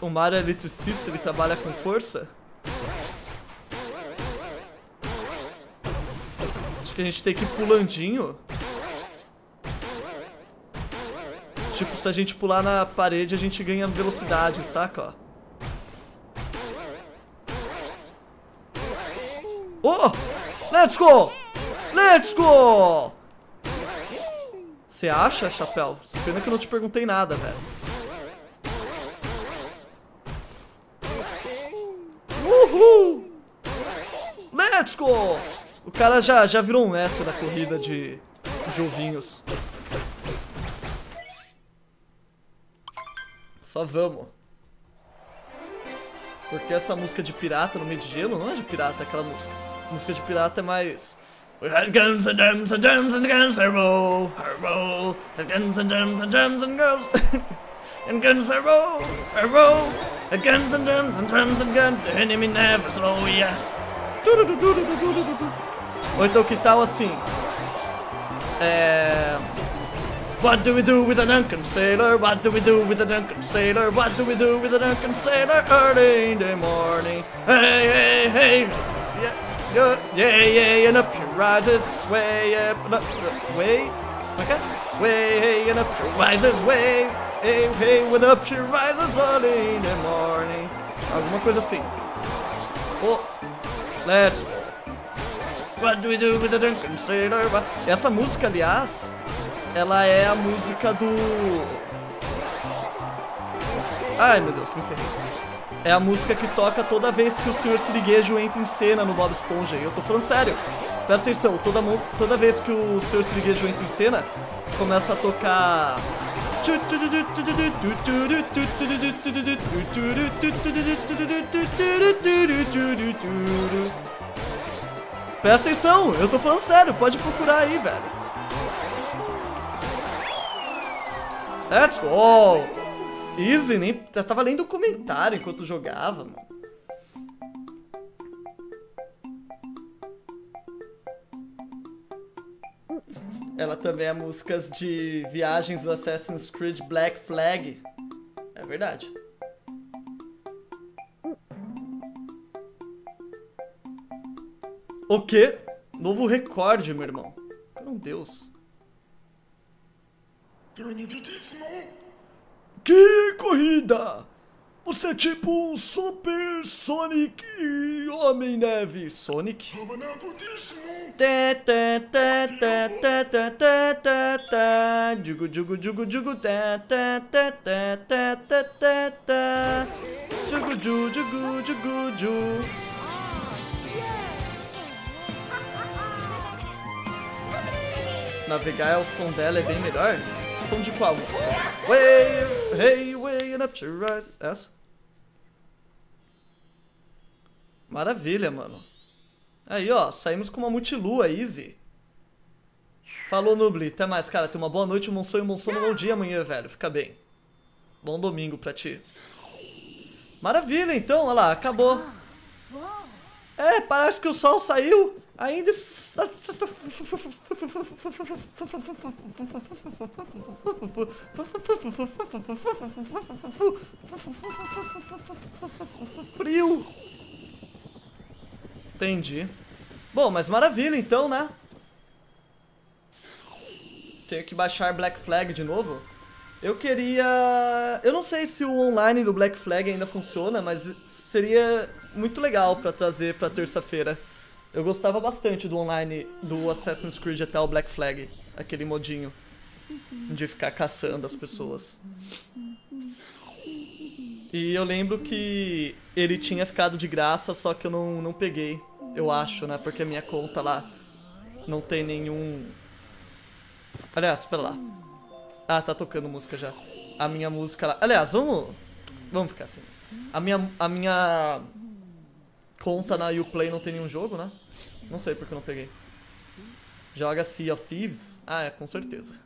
O Mario é eletricista, ele trabalha com força? Acho que a gente tem que ir pulandinho. Tipo, se a gente pular na parede, a gente ganha velocidade, saca? Oh! Let's go! Let's go! Você acha, Chapéu? Pena que eu não te perguntei nada, velho. Uhul! Let's go! O cara já, já virou um mestre da corrida de, de ovinhos. Só vamos. Porque essa música de pirata no meio de gelo não é de pirata aquela música. A música de pirata é mais. We had guns and gems and gems and guns, hurrah, hurrah, and guns and gems and and girls, and guns, guns and gems and and guns, the enemy never slow, yeah. Ou então que tal assim? É. What do we do with a drunken sailor? What do we do with a drunken sailor? What do we do with a drunken sailor early in the morning? Hey, hey, hey! Yeah, yeah, yeah, yeah, and up she rises, way up, and up, way, okay? Way, and up she rises, way, hey, hey, when up she rises early in the morning. Alguma coisa assim. Oh, let's go. What do we do with a drunken sailor? Essa música, aliás, ela é a música do... Ai, meu Deus, me ferrei. É a música que toca toda vez que o Sr. Siriguejo entra em cena no Bob Esponja. E eu tô falando sério. Presta atenção, toda, toda vez que o Sr. Siriguejo entra em cena, começa a tocar... Presta atenção, eu tô falando sério, pode procurar aí, velho. Let's go! Easy, nem. Tava lendo o comentário enquanto jogava, mano. Ela também é músicas de viagens do Assassin's Creed Black Flag. É verdade. O quê? Novo recorde, meu irmão. Meu Deus. Que corrida! Você é tipo um Super Sonic Homem-Neve. Sonic? Jugu, jugu, jugu, jugu, tá, tá, tá, tá, tá, tá, tá, tá. Jugu, ju, jugu, jugu, ju. Navegar, o som dela é bem melhor. Som de qual? Way, hey, way up to rise. Essa? Maravilha, mano. Aí, ó, saímos com uma multilua, easy. Falou, Nubli. Até mais, cara. Tenha uma boa noite, um bom sonho, um bom sono, um bom dia amanhã, velho. Fica bem. Bom domingo pra ti. Maravilha, então. Olha lá, acabou. É, parece que o sol saiu. Ainda. Frio. Entendi. Bom, mas maravilha então, né? Tenho que baixar Black Flag de novo. Eu queria... Eu não sei se o online do Black Flag ainda funciona, mas seria muito legal pra trazer pra terça-feira. Eu gostava bastante do online do Assassin's Creed até o Black Flag. Aquele modinho de ficar caçando as pessoas. E eu lembro que ele tinha ficado de graça, só que eu não, não peguei. Eu acho, né? Porque a minha conta lá não tem nenhum... Aliás, espera lá. Ah, tá tocando música já. A minha música lá... Aliás, vamos... Vamos ficar assim. A minha, a minha conta na Uplay não tem nenhum jogo, né? Não sei porque eu não peguei. Joga Sea of Thieves? Ah, é, com certeza.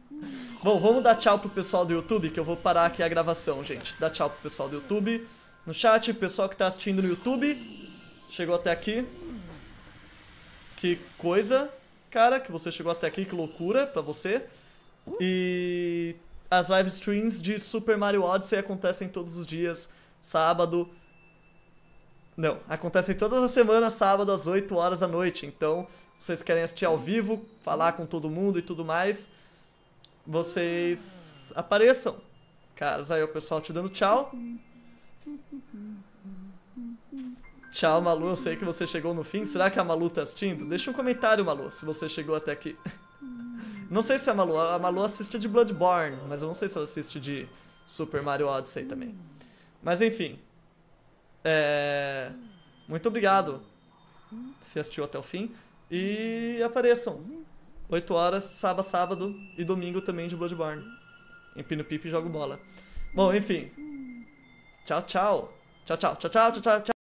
Bom, vamos dar tchau pro pessoal do YouTube, que eu vou parar aqui a gravação, gente. Dá tchau pro pessoal do YouTube. No chat, pessoal que tá assistindo no YouTube. Chegou até aqui. Que coisa, cara, que você chegou até aqui, que loucura pra você. E as live streams de Super Mario Odyssey acontecem todos os dias, sábado. Não, acontecem todas as semanas, sábado, às 8 horas da noite. Então, vocês querem assistir ao vivo, falar com todo mundo e tudo mais, vocês apareçam. Caras, aí o pessoal te dando tchau. Tchau, Malu, eu sei que você chegou no fim. Será que a Malu tá assistindo? Deixa um comentário, Malu, se você chegou até aqui. Não sei se a Malu, a Malu assiste de Bloodborne, mas eu não sei se ela assiste de Super Mario Odyssey também. Mas enfim. É... Muito obrigado se assistiu até o fim. E apareçam. 8 horas, sábado, sábado e domingo também de Bloodborne. Empino pipi e jogo bola. Bom, enfim. Tchau, tchau. Tchau, tchau, tchau, tchau, tchau, tchau.